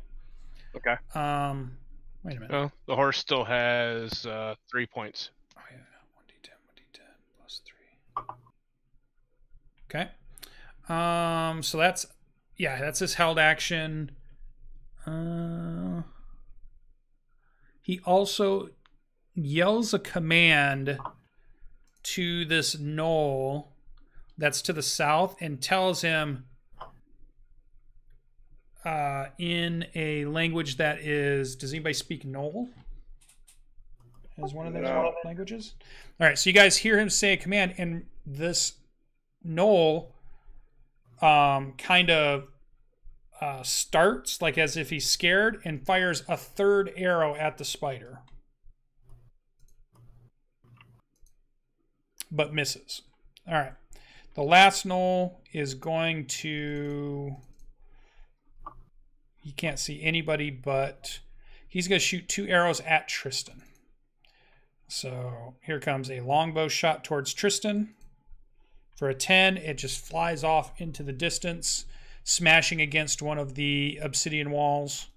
Okay. Um, wait a minute. No, the horse still has uh, three points. Oh yeah, one d10, one d10 plus three. Okay. Um, so that's yeah, that's his held action. Uh, he also yells a command to this gnoll that's to the south and tells him uh, in a language that is does anybody speak gnoll? As one of those No. languages? All right so you guys hear him say a command and this gnoll um, kind of uh, starts like as if he's scared and fires a third arrow at the spider. But misses. All right the last gnoll is going to he can't see anybody but he's going to shoot two arrows at tristan. So here comes a longbow shot towards tristan. For a 10 it just flies off into the distance smashing against one of the obsidian walls.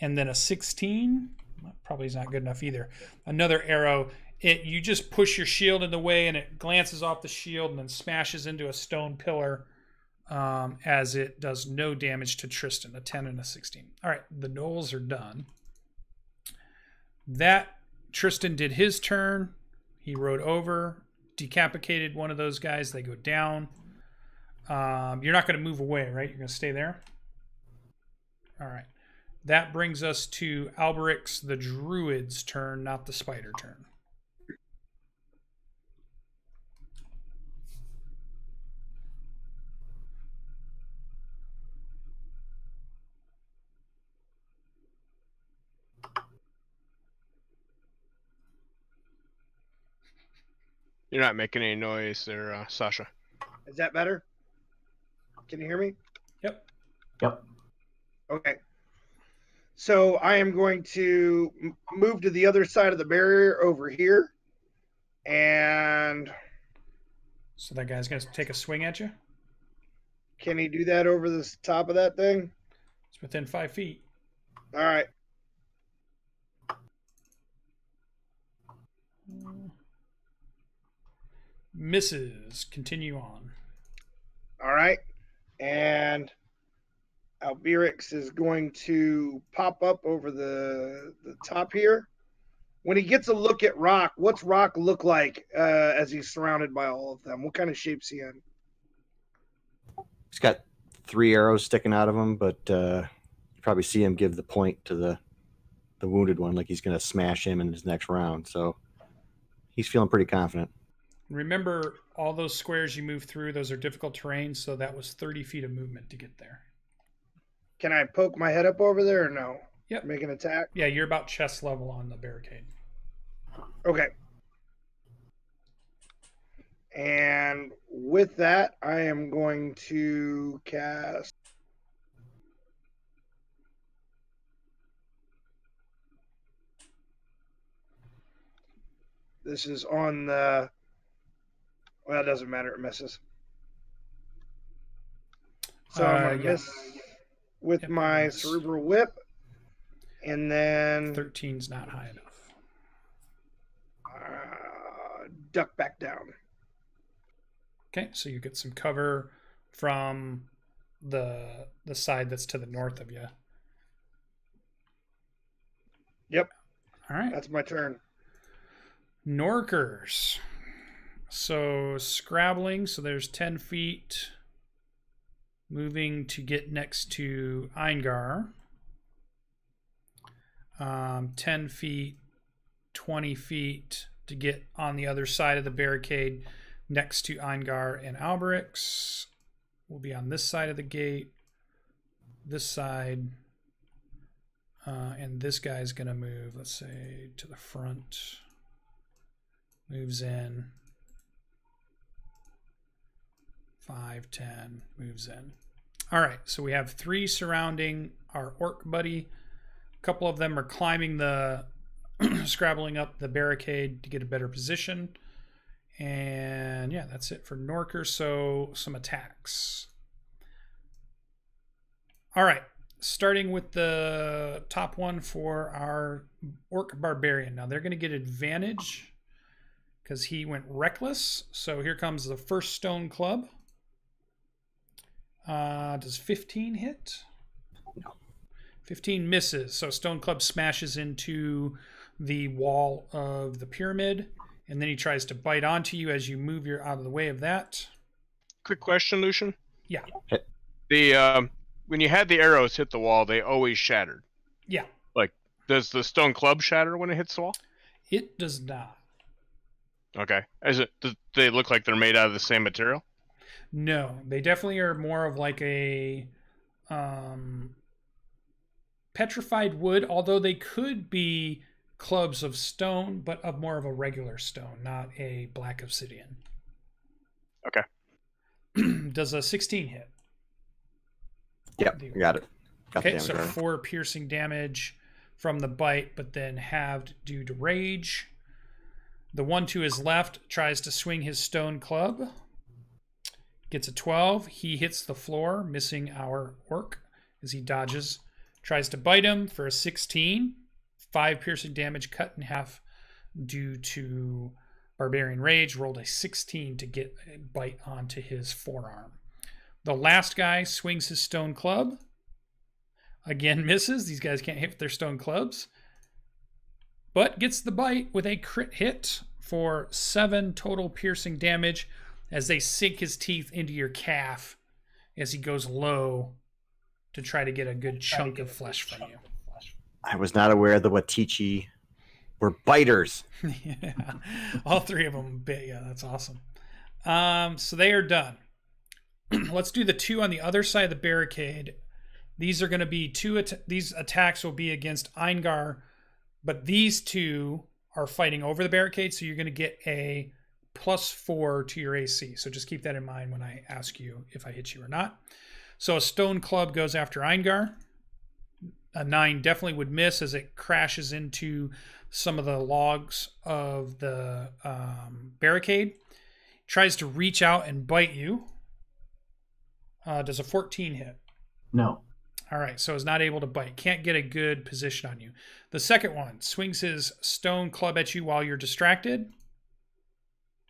And then a 16 probably is not good enough either. Another arrow it you just push your shield in the way and it glances off the shield and then smashes into a stone pillar um, as it does no damage to Tristan, a 10 and a 16. All right, the Gnolls are done. That Tristan did his turn. He rode over, decapitated one of those guys. They go down. Um, you're not going to move away, right? You're going to stay there. All right. That brings us to Alberix's, the druid's turn, not the spider turn. You're not making any noise there, uh, Sasha. Is that better? Can you hear me? Yep. Yep. Okay. So I am going to move to the other side of the barrier over here. And So that guy's going to take a swing at you. can he do that over the top of that thing? It's within five feet. All right. Misses. Continue on. All right. And Alberix is going to pop up over the the top here. When he gets a look at Rock, what's Rock look like uh, as he's surrounded by all of them? What kind of shape's he in? He's got three arrows sticking out of him, but uh, you probably see him give the point to the the wounded one, like he's going to smash him in his next round. So he's feeling pretty confident. Remember, all those squares you move through, those are difficult terrain, so that was 30 feet of movement to get there. Can I poke my head up over there or no? Yep. Make an attack? Yeah, you're about chest level on the barricade. Okay. And with that, I am going to cast. This is on the. Well, it doesn't matter. It misses. So Uh, I'm going to yeah. miss with Yep, my miss. cerebral whip. And then 13's not high enough. uh, duck back down. Okay, so you get some cover from the the side that's to the north of you. Yep. All right. That's my turn. Norkers. So scrabbling, so there's 10 feet moving to get next to Eingar. Um, 10 feet, 20 feet to get on the other side of the barricade next to Eingar and Alberix. We'll be on this side of the gate, this side, uh, and this guy's going to move, let's say, to the front. Moves in. 5, 10, moves in. All right, so we have three surrounding our orc buddy. A couple of them are climbing the, scrabbling up the barricade to get a better position. And yeah, that's it for Norker. So some attacks. All right, starting with the top one for our Orc Barbarian. Now they're going to get advantage because he went reckless. So here comes the first Stone Club. Uh, does 15 hit? No. 15 misses. So Stone Club smashes into the wall of the pyramid, and then he tries to bite onto you as you move your out of the way of that. Quick question, Lucien. Yeah. The um, when you had the arrows hit the wall, they always shattered. Yeah. Like, does the stone club shatter when it hits the wall? It does not. Okay. Is it? Do they look like they're made out of the same material? No, they definitely are more of like a um, petrified wood, although they could be clubs of stone, but of more of a regular stone, not a black obsidian. Okay. Does a 16 hit? Yep, The- you got it. Got the Okay, damage so already. four piercing damage from the bite, but then halved due to rage. The one to his left tries to swing his stone club. Gets a 12. He hits the floor, missing our orc as he dodges. Tries to bite him for a 16. Five piercing damage cut in half due to barbarian rage. Rolled a 16 to get a bite onto his forearm. The last guy swings his stone club again misses. These guys can't hit with their stone clubs. But gets the bite with a crit hit for seven total piercing damage as they sink his teeth into your calf as he goes low to try to get a good chunk of flesh from you. I was not aware the Watichi were biters. yeah, all three of them bit. Yeah, that's awesome. Um, so they are done. Let's do the two on the other side of the barricade. These are going to be two. At- these attacks will be against Eingar, but these two are fighting over the barricade, so you're going to get a plus four to your AC. So just keep that in mind when I ask you if I hit you or not. So a stone club goes after Eingar. A nine definitely would miss as it crashes into some of the logs of the um, barricade. Tries to reach out and bite you. Uh, does a 14 hit? No. All right, so is not able to bite. Can't get a good position on you. The second one swings his stone club at you while you're distracted.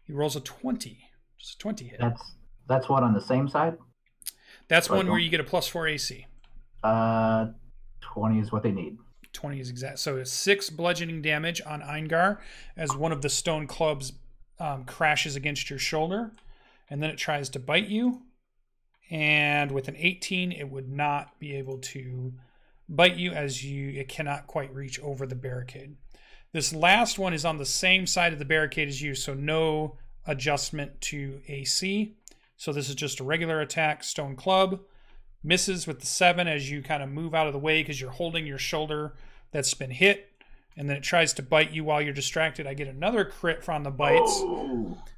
He rolls a 20. Just a 20 hit. That's that's what on the same side. That's one where you get a plus 4 AC. Uh, twenty is what they need. 20 is exact. So it's six bludgeoning damage on Eingar as one of the stone clubs um, crashes against your shoulder. And then it tries to bite you. And with an 18, it would not be able to bite you as you it cannot quite reach over the barricade. This last one is on the same side of the barricade as you, so no adjustment to AC. So this is just a regular attack, stone club. Misses with the seven as you kind of move out of the way because you're holding your shoulder that's been hit and then it tries to bite you while you're distracted. I get another crit from the bites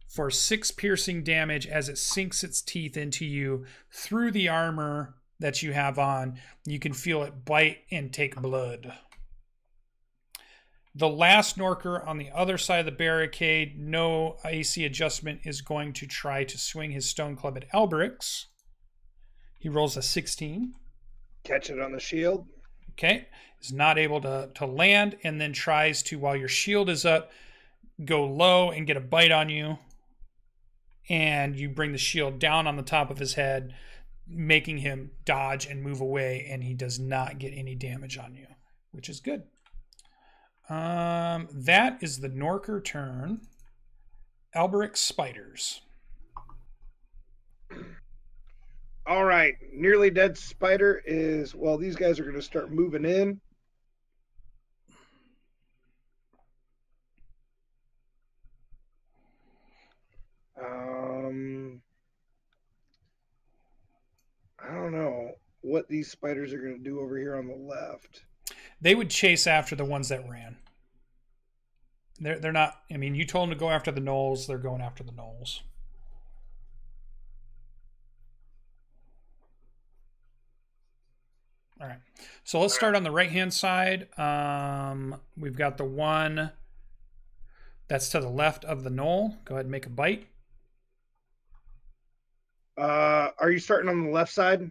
for six piercing damage as it sinks its teeth into you through the armor that you have on. You can feel it bite and take blood the last Norker on the other side of the barricade, no AC adjustment, is going to try to swing his stone club at Alberix. He rolls a 16. Catch it on the shield. Okay. Is not able to, to land and then tries to, while your shield is up, go low and get a bite on you. And you bring the shield down on the top of his head, making him dodge and move away. And he does not get any damage on you, which is good. Um, that is the Norker turn. Alberic Spiders. All right, nearly dead spider is well. These guys are going to start moving in. Um, I don't know what these spiders are going to do over here on the left. They would chase after the ones that ran. They're they're not. I mean, you told them to go after the gnolls. They're going after the gnolls. All right. So let's start on the right hand side. Um, we've got the one that's to the left of the gnoll. Go ahead and make a bite. Uh, are you starting on the left side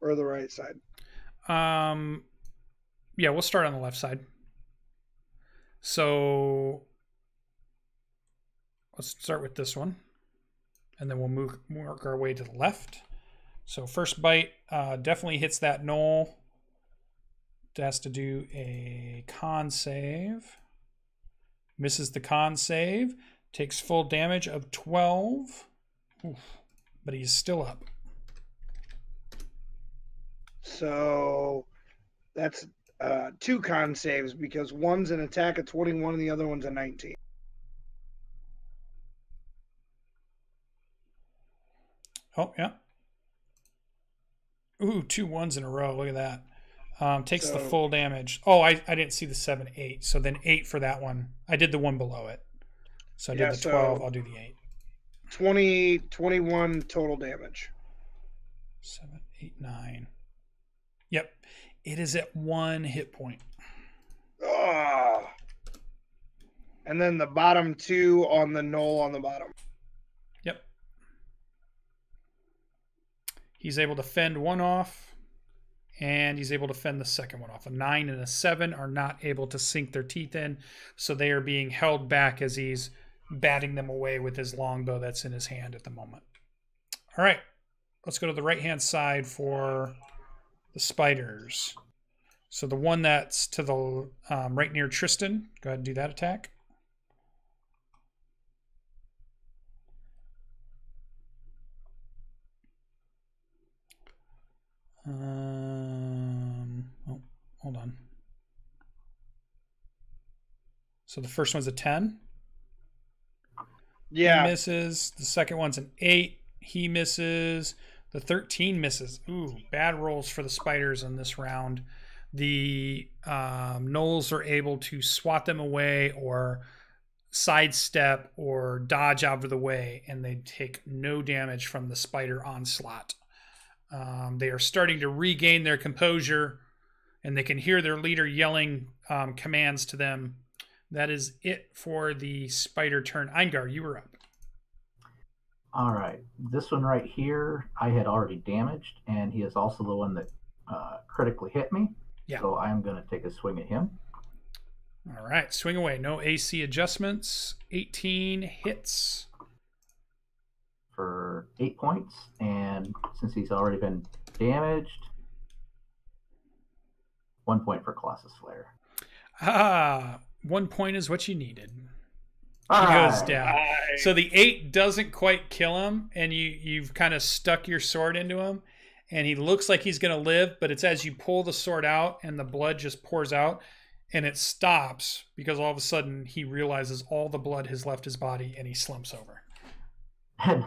or the right side? Um, yeah, we'll start on the left side. So let's start with this one, and then we'll move work our way to the left. So first bite uh, definitely hits that gnoll. It has to do a con save. Misses the con save. Takes full damage of 12. Oof. But he's still up. So that's uh, two con saves because one's an attack of 21 and the other one's a 19. Oh, yeah. Ooh, two ones in a row. Look at that. Um, takes the full damage. Oh, I, I didn't see the seven, eight. So then eight for that one. I did the one below it. So I did Yeah, the so- 12. I'll do the eight. 20, 21 total damage. Seven, eight, nine. Yep. It is at one hit point. Oh. And then the bottom two on the knoll on the bottom. Yep. He's able to fend one off, and he's able to fend the second one off. A nine and a seven are not able to sink their teeth in, so they are being held back as he's batting them away with his longbow that's in his hand at the moment. All right, let's go to the right hand side for the spiders. So the one that's to the um, right near Tristan, go ahead and do that attack. Um, oh, hold on. So the first one's a 10. Yeah. He misses. The second one's an 8. He misses. The 13 misses. Ooh, bad rolls for the spiders in this round. The um, are able to swat them away or sidestep or dodge out of the way, and they take no damage from the spider onslaught. Um, they are starting to regain their composure, and they can hear their leader yelling um, commands to them. That is it for the spider turn. Eingar, you were up. All right, this one right here, I had already damaged, and he is also the one that uh, critically hit me. Yeah. So I'm going to take a swing at him. All right, swing away. No AC adjustments. 18 hits. for eight points, and since he's already been damaged, one point for Colossus Slayer. Ah, one point is what you needed. He goes down. So the eight doesn't quite kill him, and you you've kind of stuck your sword into him, and he looks like he's gonna live, but it's as you pull the sword out and the blood just pours out, and it stops because all of a sudden he realizes all the blood has left his body, and he slumps over. And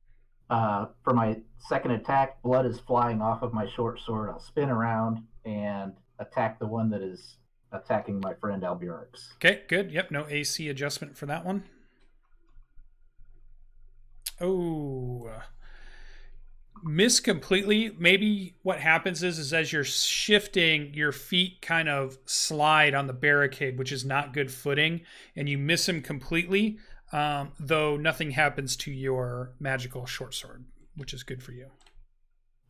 uh, for my second attack, blood is flying off of my short sword. I'll spin around and attack the one that is attacking my friend Alberix. Okay, good. Yep, no AC adjustment for that one. Oh, miss completely. Maybe what happens is, is as you're shifting, your feet kind of slide on the barricade, which is not good footing, and you miss him completely. Um, though nothing happens to your magical short sword, which is good for you.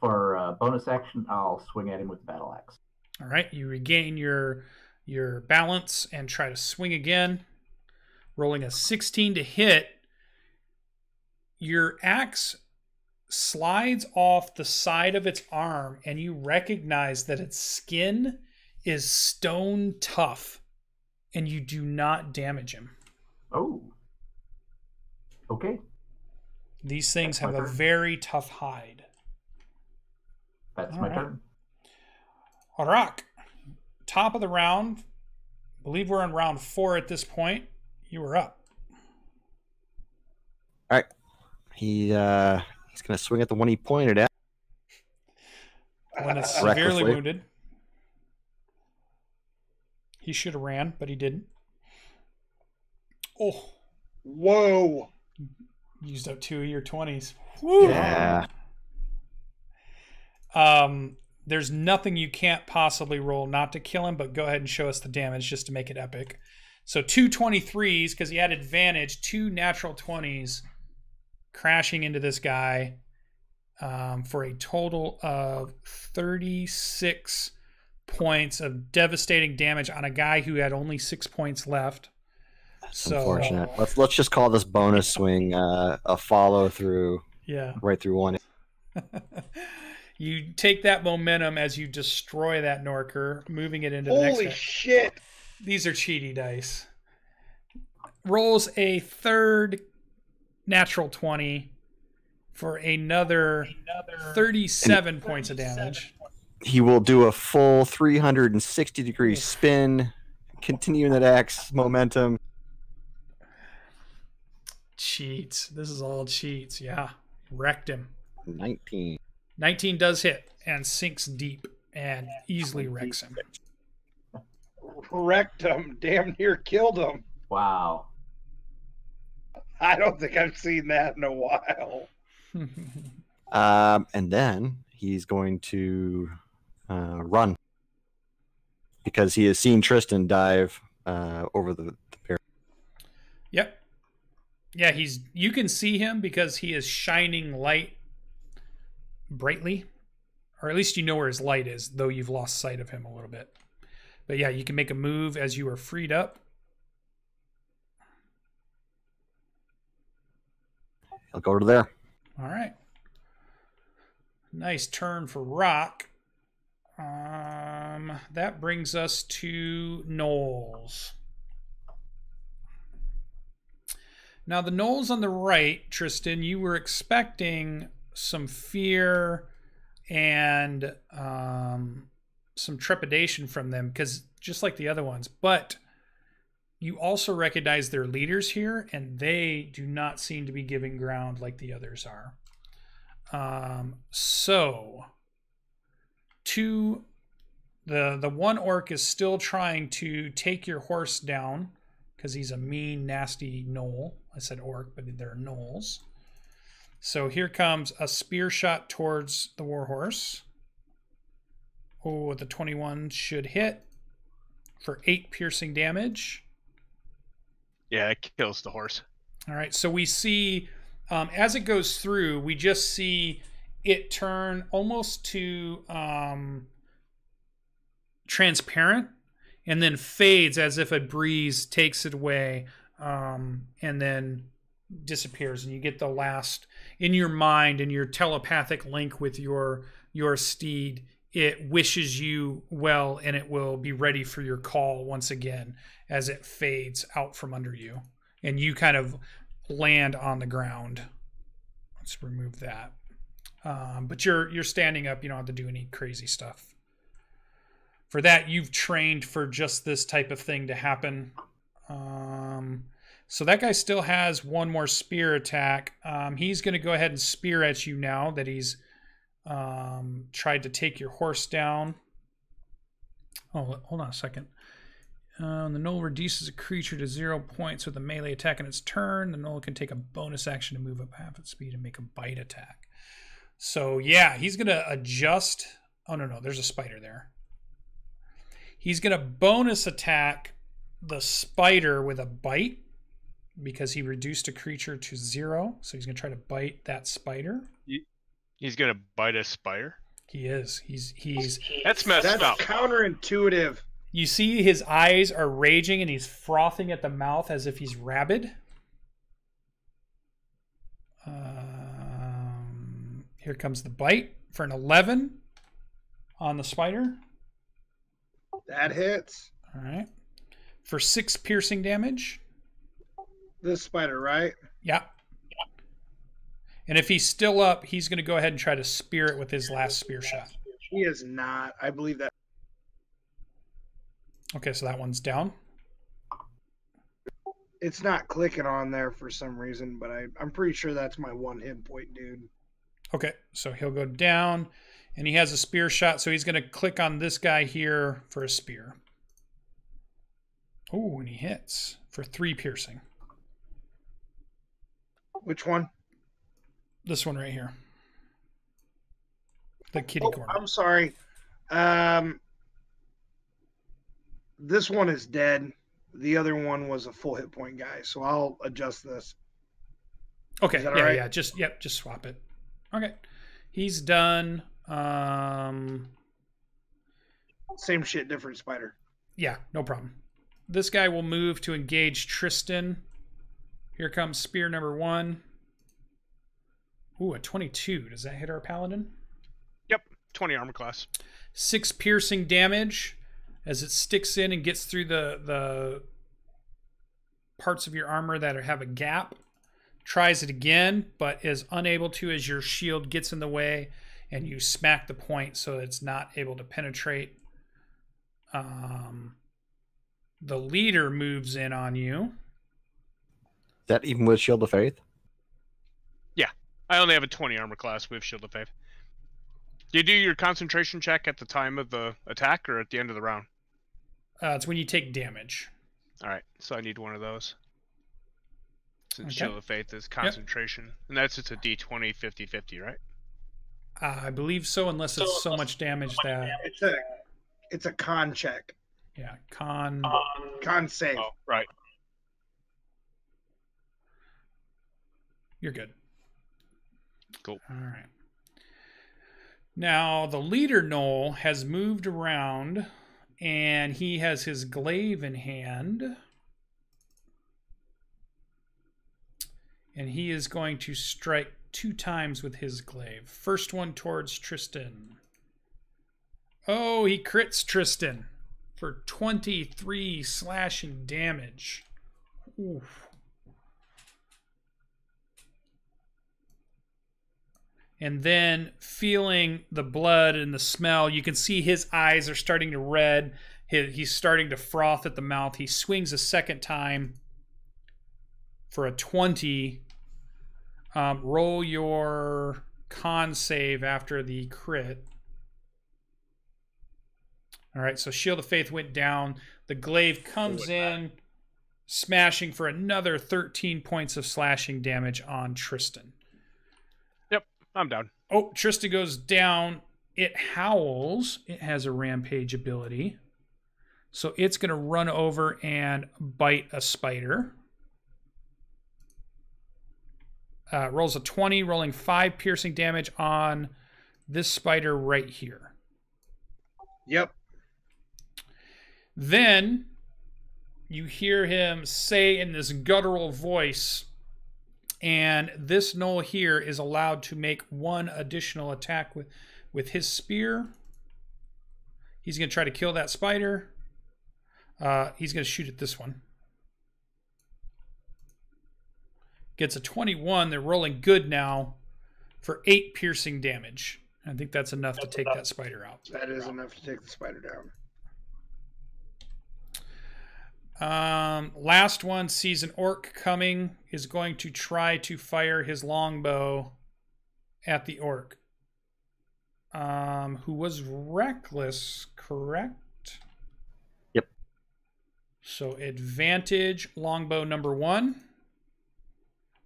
For uh, bonus action, I'll swing at him with the battle axe. All right, you regain your your balance and try to swing again. Rolling a 16 to hit. Your axe slides off the side of its arm and you recognize that its skin is stone tough and you do not damage him. Oh. Okay, These things That's have a turn. very tough hide. that's All my right. turn. Arak, top of the round. I believe we're in round four at this point. You were up. All right. He uh he's gonna swing at the one he pointed at. One is severely wounded. He should have ran, but he didn't. Oh, Whoa. used up two of your twenties. Woo. Yeah. Um, there's nothing you can't possibly roll not to kill him, but go ahead and show us the damage just to make it epic. So two 23s, because he had advantage, two natural 20s crashing into this guy um, for a total of 36 points of devastating damage on a guy who had only six points left. So, Unfortunate. Let's let's just call this bonus swing uh, a follow through yeah. right through one. you take that momentum as you destroy that Norker, moving it into the next Holy shit. These are cheaty dice. Rolls a third natural 20 for another 37 points of damage. He will do a full 360 degree spin, continuing that axe momentum. Cheats. This is all cheats. Yeah. Wrecked him. 19. 19 does hit and sinks deep and easily wrecks him. Wrecked him. Damn near killed him. Wow. I don't think I've seen that in a while. Um, and then he's going to uh, run because he has seen Tristan dive uh, over the, the pair. Yep. Yeah, he's you can see him because he is shining light brightly. Or at least you know where his light is, though you've lost sight of him a little bit. But yeah, you can make a move as you are freed up. I'll go to there. All right. Nice turn for Rock. Um, that brings us to Gnolls. Now, the Gnolls on the right, Tristan, you were expecting some fear and um, some trepidation from them because just like the other ones, but you also recognize their leaders here, and they do not seem to be giving ground like the others are. Um, so, two, the the one orc is still trying to take your horse down because he's a mean, nasty gnoll. I said orc, but they're gnolls. So here comes a spear shot towards the warhorse. Oh, the 21 should hit for eight piercing damage. Yeah, it kills the horse. All right, so we see um, as it goes through, we just see it turn almost to um, transparent and then fades as if a breeze takes it away um, and then disappears. And you get the last in your mind and your telepathic link with your your steed. It wishes you well and it will be ready for your call once again as it fades out from under you. And you kind of land on the ground. Let's remove that. Um, but you're you're standing up. You don't have to do any crazy stuff. For that, you've trained for just this type of thing to happen. Um, so that guy still has one more spear attack. Um, he's going to go ahead and spear at you now that he's um, tried to take your horse down. Oh, hold on a second. Uh, the gnoll reduces a creature to zero points with a melee attack in its turn. The gnoll can take a bonus action to move up half its speed and make a bite attack. So, yeah, he's going to adjust. Oh, no, no, there's a spider there. He's going to bonus attack the spider with a bite because he reduced a creature to zero. So he's going to try to bite that spider. He's gonna bite a spire. He is. He's he's That's messed That's up. counterintuitive. You see his eyes are raging and he's frothing at the mouth as if he's rabid. Um, here comes the bite for an 11 on the spider. That hits. All right. For six piercing damage. This spider, right? Yeah. And if he's still up, he's going to go ahead and try to spear it with his last spear shot. He is not. I believe that. Okay, so that one's down. It's not clicking on there for some reason, but I, I'm pretty sure that's my one hit point, dude. Okay, so he'll go down. And he has a spear shot, so he's going to click on this guy here for a spear. Oh, and he hits for three piercing. Which one? This one right here. The kitty Oh, corner. I'm sorry. Um, this one is dead. The other one was a full hit point guy, so I'll adjust this. Okay, yeah, all right? yeah, just yep, just swap it. Okay. He's done. Um Same shit, different spider. yeah, no problem. This guy will move to engage Tristan. Here comes spear number 1. Ooh, a 22. Does that hit our paladin? Yep, 20 armor class. 6 piercing damage as it sticks in and gets through the the parts of your armor that have a gap. Tries it again, but is unable to as your shield gets in the way and you smack the point so it's not able to penetrate. Um, the leader moves in on you. Is that even with Shield of Faith? Yeah, I only have a 20 armor class with Shield of Faith. Do you do your concentration check at the time of the attack or at the end of the round? Uh, it's when you take damage. All right, so I need one of those. Since Okay. Shield of Faith is concentration, and that's just a D20 50 50, right? Uh, I believe so, unless it's so much damage that It's a it's a con check. yeah, con. Con save. Oh, right. You're good. Cool. All right. Now the leader gnoll has moved around, and he has his glaive in hand, and he is going to strike two times with his glaive. First one towards Tristan. Oh, he crits Tristan for twenty-three slashing damage. Oof. And then feeling the blood and the smell you can see his eyes are starting to red. He's starting to froth at the mouth. He swings a second time for a 20 um, roll your con save after the crit. All right so shield of faith went down. The glaive comes in smashing for another 13 points of slashing damage on tristan I'm down. Oh, Trista goes down. It howls. It has a rampage ability. So it's going to run over and bite a spider. Uh, rolls a 20, rolling 5 piercing damage on this spider right here. Yep. Then you hear him say in this guttural voice, and this gnoll here is allowed to make one additional attack with, with his spear. He's going to try to kill that spider. Uh, he's going to shoot at this one. Gets a 21. They're rolling good now for 8 piercing damage. I think that's enough to take that spider out. That is enough to take the spider down. Um, last one sees an orc coming, is going to try to fire his longbow at the orc. Um, who was reckless, correct? Yep. So advantage longbow number one,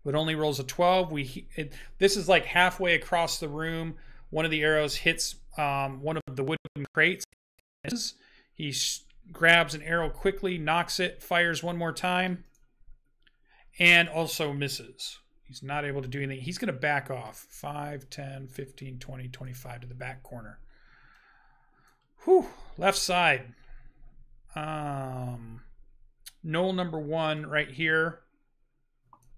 but only rolls a twelve. We it, this is like halfway across the room. One of the arrows hits um, one of the wooden crates. He grabs an arrow quickly, nocks it, fires one more time, and also misses. He's not able to do anything. He's going to back off 5, 10, 15, 20, 25 to the back corner. Whew, left side. Um, Gnoll number one right here.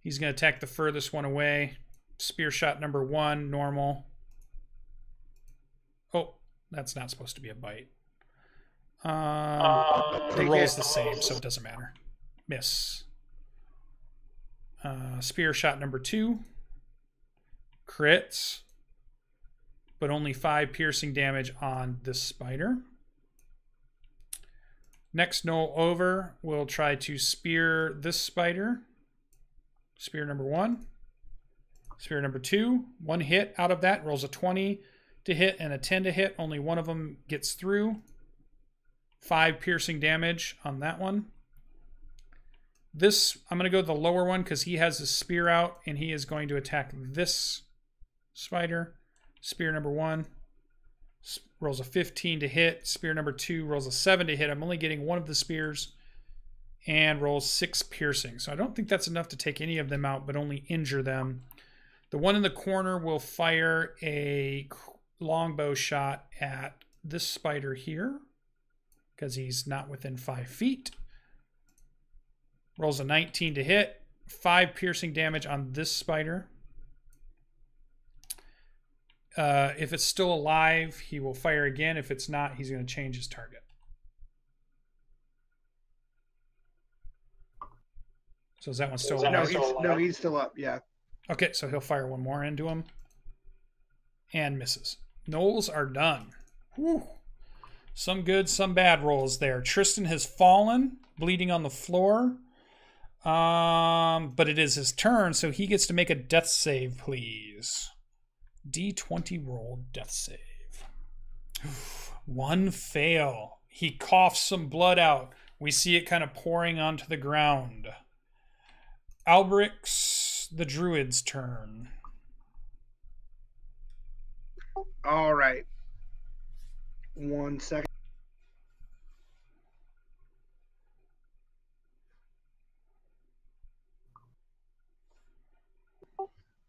He's going to attack the furthest one away. Spear shot number one, normal. Oh, that's not supposed to be a bite. Um, the Take roll's it. the same, so it doesn't matter. Miss. Uh, spear shot number two. Crits. But only five piercing damage on this spider. Next gnoll over, we'll try to spear this spider. Spear number one. Spear number two. One hit out of that rolls a 20. to hit and a 10 to hit. Only one of them gets through. Five piercing damage on that one. This, I'm going to go the lower one because he has his spear out and he is going to attack this spider. Spear number one rolls a 15 to hit. Spear number two rolls a 7 to hit. I'm only getting one of the spears and rolls 6 piercing. So I don't think that's enough to take any of them out, but only injure them. The one in the corner will fire a longbow shot at this spider here because he's not within 5 feet. Rolls a 19 to hit. 5 piercing damage on this spider. Uh, if it's still alive, he will fire again. If it's not, he's going to change his target. So is that one still No, alive? he's, no, he's still up. Yeah. Okay, so he'll fire one more into him. And misses. Gnolls are done. Whew. Some good, some bad rolls there. Tristan has fallen, bleeding on the floor. Um, but it is his turn, so he gets to make a death save, please. D20 roll death save. One fail. He coughs some blood out. We see it kind of pouring onto the ground. Alberix the druid's turn. All right. One second.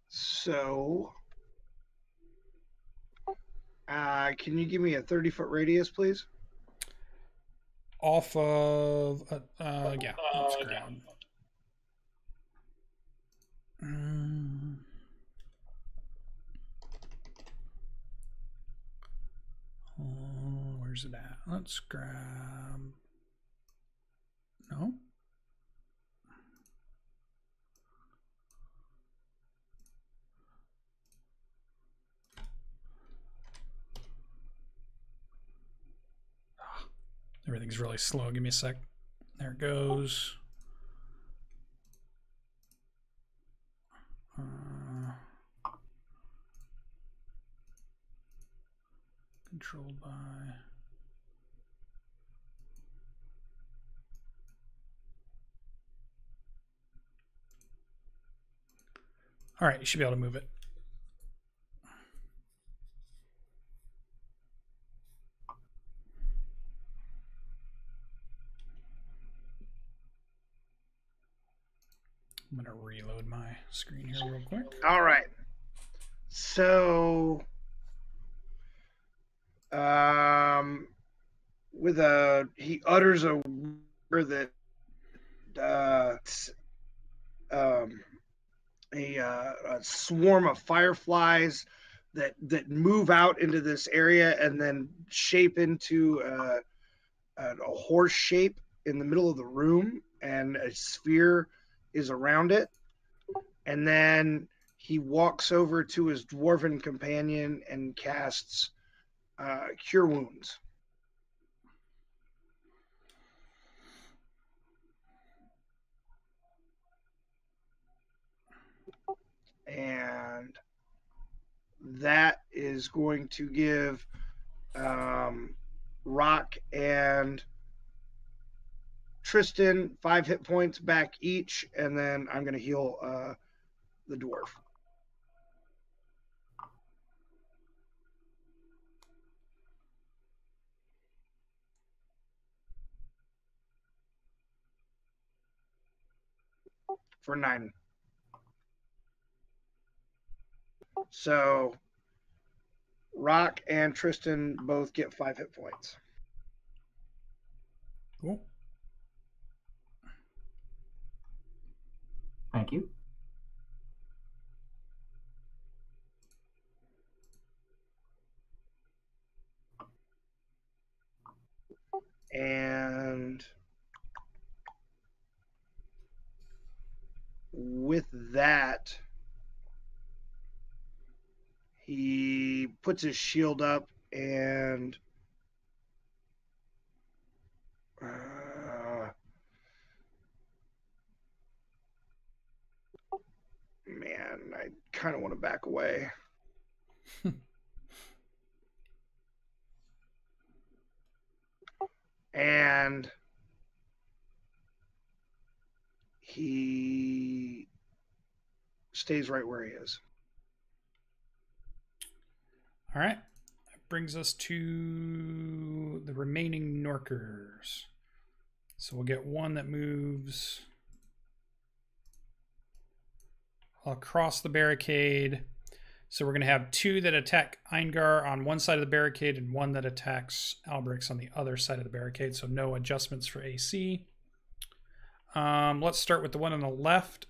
So, uh, can you give me a 30 foot radius, please? Off of, uh, uh yeah, let's grab. Mm. Oh, where's it at? Let's grab. No. Ah, Everything's really slow. Give me a sec. There it goes. Uh, controlled by. All right, you should be able to move it. I'm gonna reload my screen here real quick. All right. So, um, with a he utters a word that uh, um, a, uh, a swarm of fireflies that that move out into this area and then shape into uh, a, a horse shape in the middle of the room, and a sphere is around it. And then he walks over to his dwarven companion and casts uh, cure wounds and that is going to give um, rock and tristan five hit points back each and then i'm going to heal uh, the dwarf. For nine. So Rock and Tristan both get five hit points. Cool. Thank you. And with that, he puts his shield up and uh, man, I kind of want to back away. and he stays right where he is. All right. That brings us to the remaining Norkers. So we'll get one that moves across the barricade. So we're going to have two that attack Eingar on one side of the barricade and one that attacks Alberix on the other side of the barricade. So no adjustments for AC. Um, let's start with the one on the left,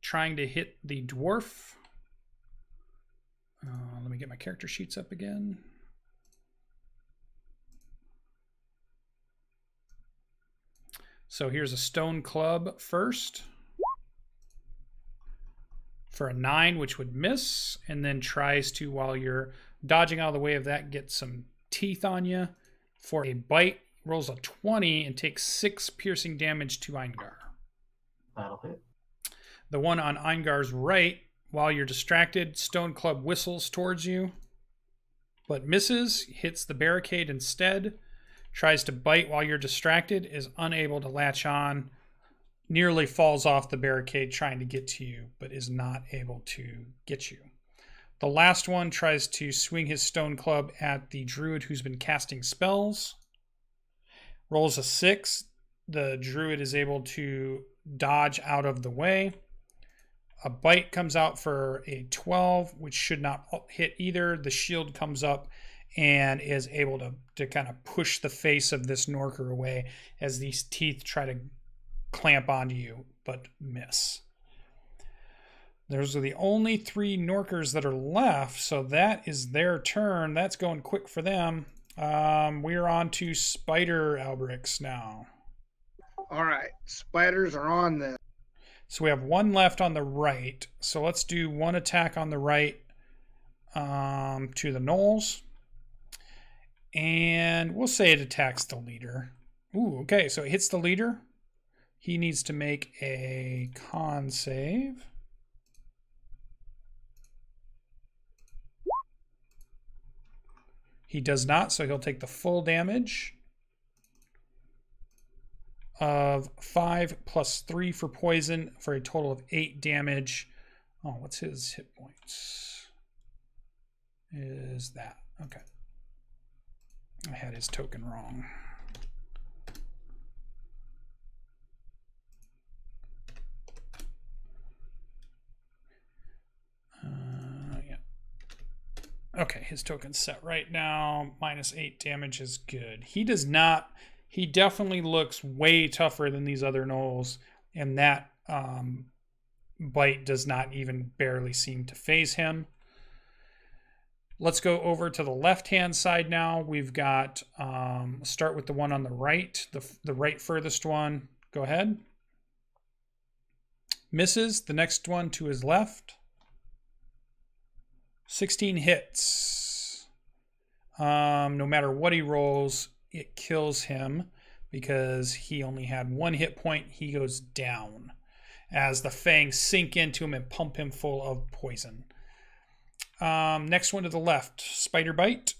trying to hit the dwarf. Uh, let me get my character sheets up again. So here's a stone club first for a nine, which would miss, and then tries to, while you're dodging out of the way of that, get some teeth on you. For a bite, rolls a 20 and takes six piercing damage to Eingar. That'll hit. The one on Eingar's right, while you're distracted, Stone Club whistles towards you, but misses, hits the barricade instead, tries to bite while you're distracted, is unable to latch on, nearly falls off the barricade trying to get to you, but is not able to get you. The last one tries to swing his stone club at the druid who's been casting spells. Rolls a six. The druid is able to dodge out of the way. A bite comes out for a 12, which should not hit either. The shield comes up and is able to, to kind of push the face of this Norker away as these teeth try to clamp onto you, but miss. Those are the only three Norkers that are left, so that is their turn. That's going quick for them. Um, we're on to Spider Alberix now. All right, spiders are on then. So we have one left on the right. So let's do one attack on the right um, to the Gnolls. And we'll say it attacks the leader. Ooh, okay, so it hits the leader. He needs to make a con save. He does not, so he'll take the full damage of 5 plus 3 for poison for a total of 8 damage. Oh, what's his hit points? Is that. Okay. I had his token wrong. Uh, yeah. Okay, his token's set right now. Minus 8 damage is good. He does not he definitely looks way tougher than these other gnolls, and that um, bite does not even barely seem to phase him. Let's go over to the left hand side now. We've got um, start with the one on the right, the the right furthest one. Go ahead. Misses. The next one to his left. 16 hits. Um, no matter what he rolls, it kills him because he only had one hit point. He goes down as the fangs sink into him and pump him full of poison. Um, next one to the left, spider bite.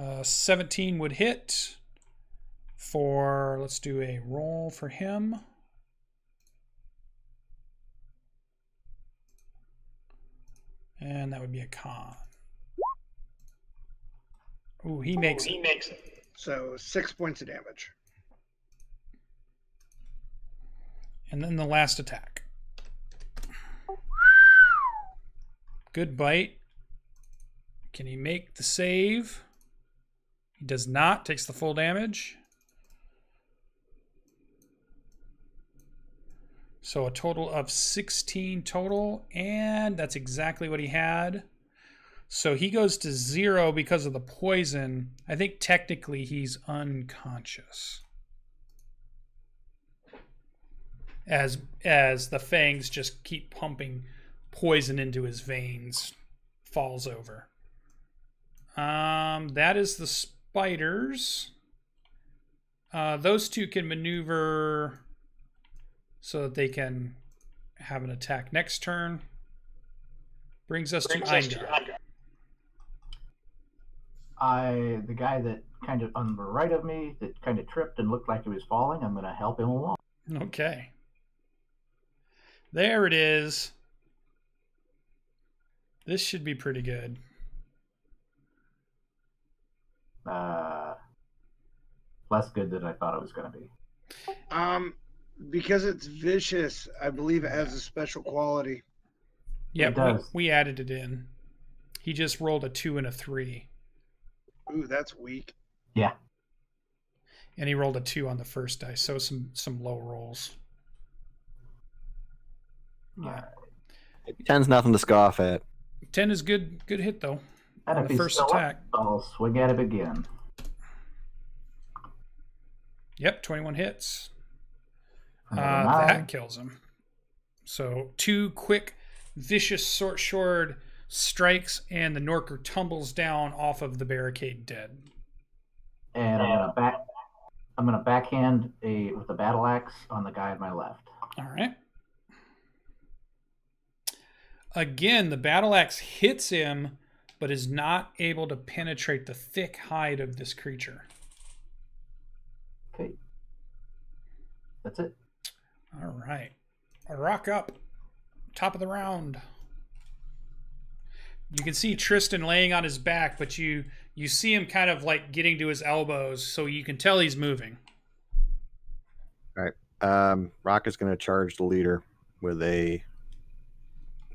Uh, 17 would hit for, let's do a roll for him. And that would be a con. Ooh, he makes He it. makes it. So six points of damage. And then the last attack. Good bite. Can he make the save? He does not. Takes the full damage. So a total of 16 total, and that's exactly what he had. So he goes to zero because of the poison. I think technically he's unconscious. As as the fangs just keep pumping poison into his veins, falls over. Um, that is the spiders. Uh, those two can maneuver so that they can have an attack next turn. Brings us Brings to us Eingar. Eingar. I the guy that kind of on the right of me that kind of tripped and looked like he was falling. I'm going to help him along. Okay. There it is. This should be pretty good. Uh, less good than I thought it was going to be. Um, because it's vicious, I believe it has a special quality. Yeah, It we, does. we added it in. He just rolled a two and a three, Ooh, that's weak. Yeah. And he rolled a two on the first dice. So some some low rolls. Yeah, Ten's nothing to scoff at. ten is good. Good hit though And on the first still up, attack. I'll swing at him again. Yep, twenty one hits. Uh, nine. that kills him. So two quick, vicious short sword strikes, and the Norker tumbles down off of the barricade dead. and I'm gonna back. I'm gonna backhand a with a battle axe on the guy on my left. All right. Again, the battle axe hits him, but is not able to penetrate the thick hide of this creature. Okay, that's it. All right. A rock up. Top of the round. You can see Tristan laying on his back, but you you see him kind of like getting to his elbows, so you can tell he's moving. All right. Um, Rock is going to charge the leader with a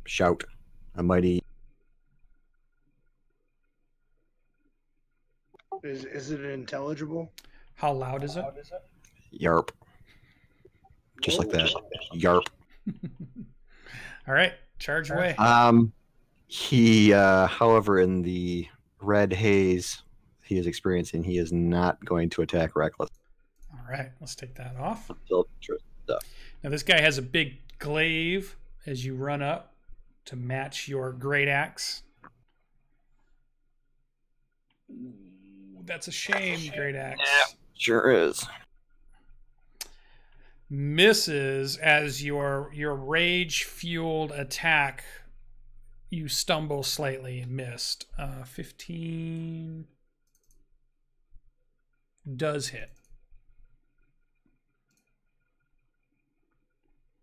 shout, a mighty. Is is it intelligible? How loud is it? Yarp. Just like that. Yarp. All right, charge away. Um, he, uh, however, in the red haze he is experiencing, he is not going to attack reckless. All right, let's take that off. Now this guy has a big glaive as you run up to match your great axe. Ooh, that's a shame, great axe. Sure is. Misses as your your rage fueled attack. You stumble slightly and missed. Uh, Fifteen does hit.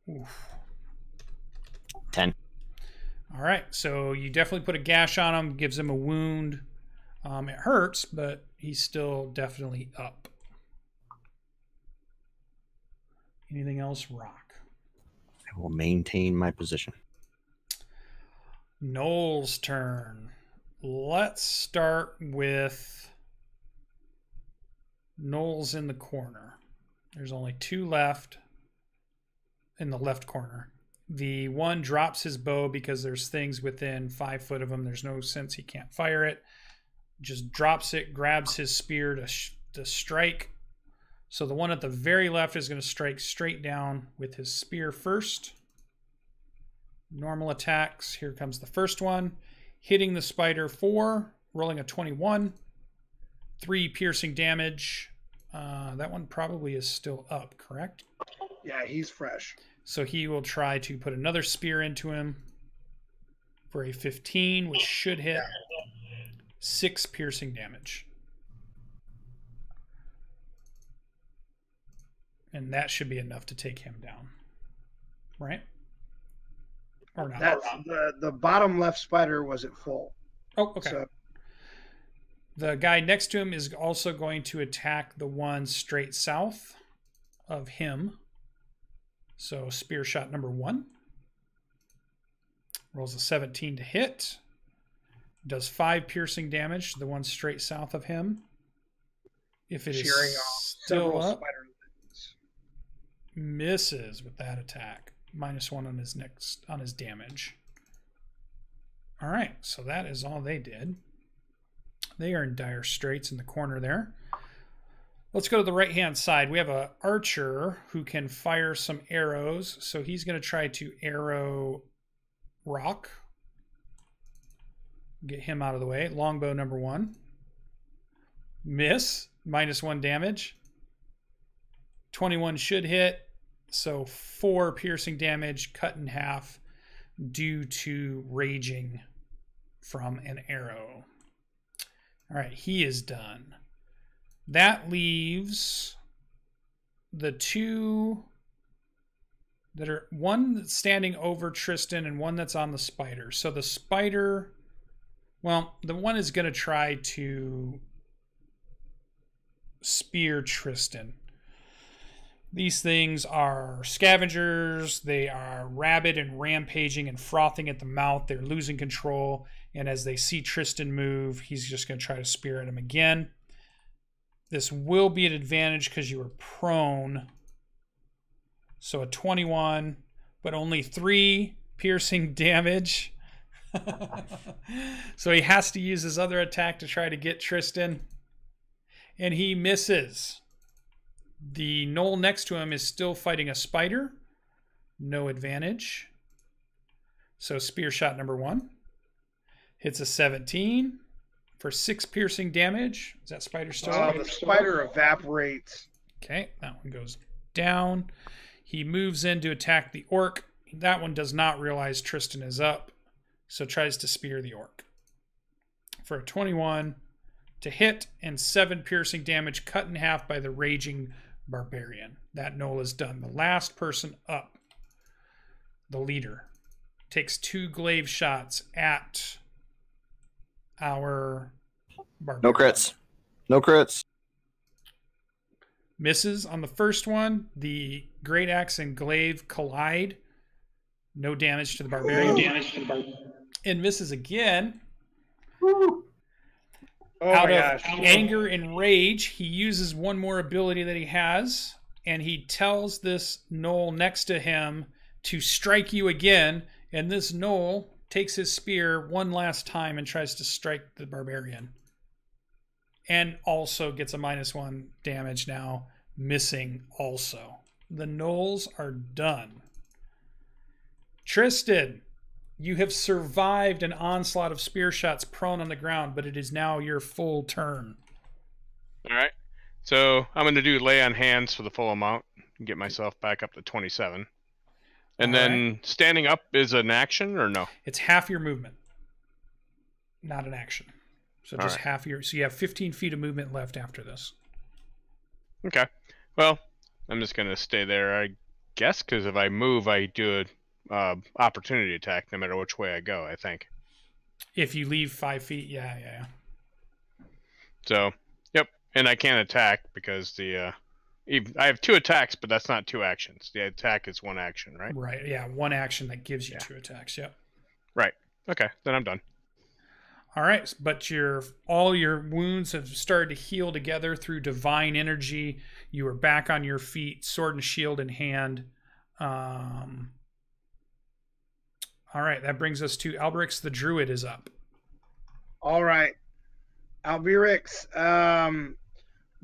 Oof. 10. All right, so you definitely put a gash on him, gives him a wound. Um, it hurts, but he's still definitely up. Anything else, Rock? I will maintain my position. Gnoll's turn. Let's start with Gnoll's in the corner. There's only two left in the left corner. The one drops his bow because there's things within five foot of him. There's no sense he can't fire it. Just drops it, grabs his spear to, sh- to strike. So the one at the very left is going to strike straight down with his spear first. Normal attacks. Here comes the first one. Hitting the spider four, rolling a 21. Three piercing damage. Uh, that one probably is still up, correct? Yeah, he's fresh. So he will try to put another spear into him for a 15, which should hit six piercing damage. And that should be enough to take him down. Right? Or not? That's the the bottom left spider was at full. oh, okay. So The guy next to him is also going to attack the one straight south of him. So spear shot number one. Rolls a 17 to hit. Does five piercing damage to the one straight south of him. If it is shearing off still up, spider legs. Misses with that attack. Minus one on his next on his damage. All right, so that is all they did. They are in dire straits in the corner there. Let's go to the right hand side. We have a archer who can fire some arrows, so he's going to try to arrow rock. Get him out of the way. Longbow number one. Miss, minus one damage. 21 should hit. So four piercing damage cut in half due to raging from an arrow. All right, he is done. That leaves the two that are one that's standing over Tristan and one that's on the spider. So the spider, well, the one is going to try to spear Tristan. These things are scavengers. They are rabid and rampaging and frothing at the mouth. They're losing control. And as they see Tristan move, he's just going to try to spear at him again. This will be an advantage because you are prone. So a 21, but only three piercing damage. so he has to use his other attack to try to get Tristan. And he misses. The gnoll next to him is still fighting a spider. No advantage. So spear shot number one hits a 17 for six piercing damage. Is that spider still? Uh, the spider evaporates. Okay, that one goes down. He moves in to attack the orc. That one does not realize Tristan is up, so tries to spear the orc. For a 21 to hit and seven piercing damage, cut in half by the raging barbarian. That Gnoll is done. The last person up, the leader, takes two glaive shots at our barbarian. No crits. No crits. Misses on the first one. The great axe and glaive collide. No damage to the barbarian. damage to the barbarian. And misses again. Oh out of gosh. anger and rage, he uses one more ability that he has, and he tells this gnoll next to him to strike you again. And this gnoll takes his spear one last time and tries to strike the barbarian. And also gets a minus one damage now, missing also. The gnolls are done. Tristan, you have survived an onslaught of spear shots prone on the ground, but it is now your full turn. All right. So I'm going to do lay on hands for the full amount and get myself back up to 27. And All then standing up is an action or no? It's half your movement, not an action. So just right. half your. So you have 15 feet of movement left after this. Okay. Well, I'm just going to stay there, I guess, because if I move, I do a uh, opportunity attack no matter which way I go. I think. If you leave five feet, yeah, yeah, yeah. So, yep. And I can't attack because the uh, I have two attacks, but that's not two actions. The attack is one action, right? Right, yeah. One action that gives you Yeah. two attacks. Yep. Right. Okay. Then I'm done. All right, but your all your wounds have started to heal together through divine energy. You are back on your feet, sword and shield in hand. Um, all right, that brings us to Alberix the Druid is up. All right. Alberix um,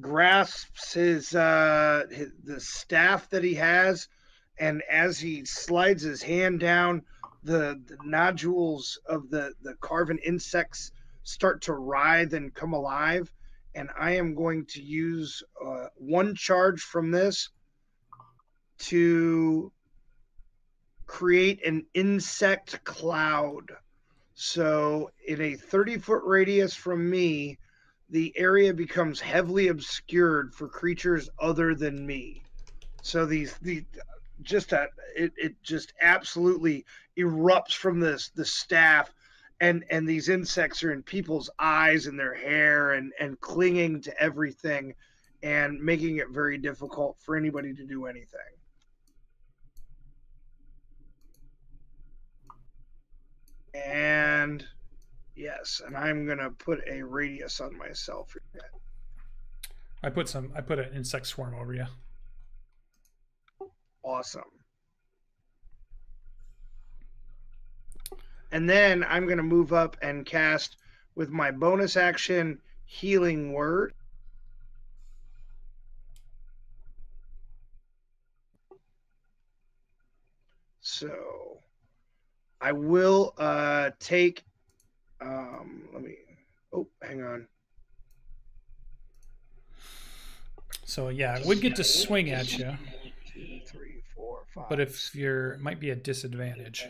grasps his, uh, his the staff that he has, and as he slides his hand down, the, the nodules of the the carven insects start to writhe and come alive. And I am going to use uh, one charge from this to create an insect cloud. So, in a 30 foot radius from me, the area becomes heavily obscured for creatures other than me. So these the just a it, it just absolutely erupts from this the staff and and these insects are in people's eyes and their hair and and clinging to everything and making it very difficult for anybody to do anything. And yes, and I'm gonna put a radius on myself. I put some. I put an insect swarm over you. Awesome. And then I'm gonna move up and cast with my bonus action healing word. So I will uh take um let me oh hang on. So yeah, it would get to swing at you, Three, four, five. but if you're, it might be a disadvantage.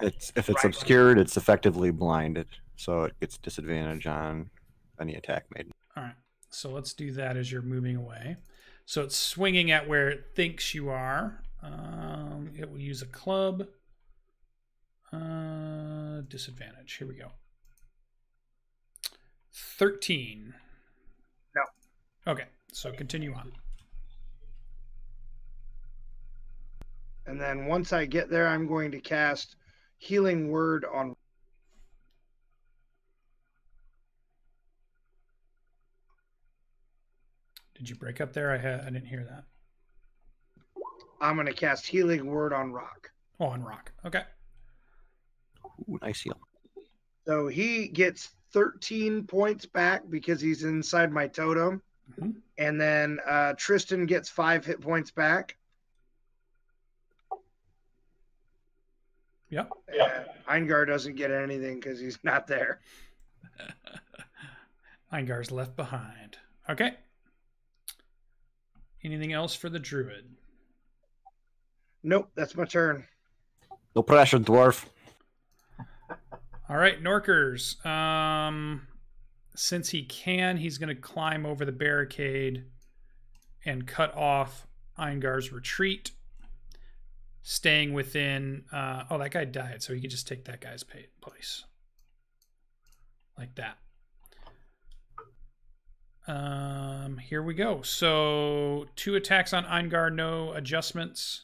It's if it's Right. obscured, it's effectively blinded, so it gets disadvantage on any attack made. All right. So let's do that as you're moving away. So it's swinging at where it thinks you are. Um, it will use a club. Uh, disadvantage. Here we go. 13. No. Okay. So continue on. And then once I get there, I'm going to cast Healing Word on. Did you break up there? I had I didn't hear that. I'm going to cast Healing Word on Rock. Oh, on rock. Okay. Ooh, nice heal. So he gets 13 points back because he's inside my totem. Mhm. And then uh, Tristan gets five hit points back. Yep. And Eingar doesn't get anything because he's not there. Eingar's left behind. Okay. Anything else for the druid? Nope, that's my turn. No pressure, dwarf. All right, Norkers. Um, since he can, he's going to climb over the barricade and cut off Eingar's retreat, staying within. Uh, oh, that guy died, so he could just take that guy's place, like that. Um, here we go. So two attacks on Eingar, no adjustments.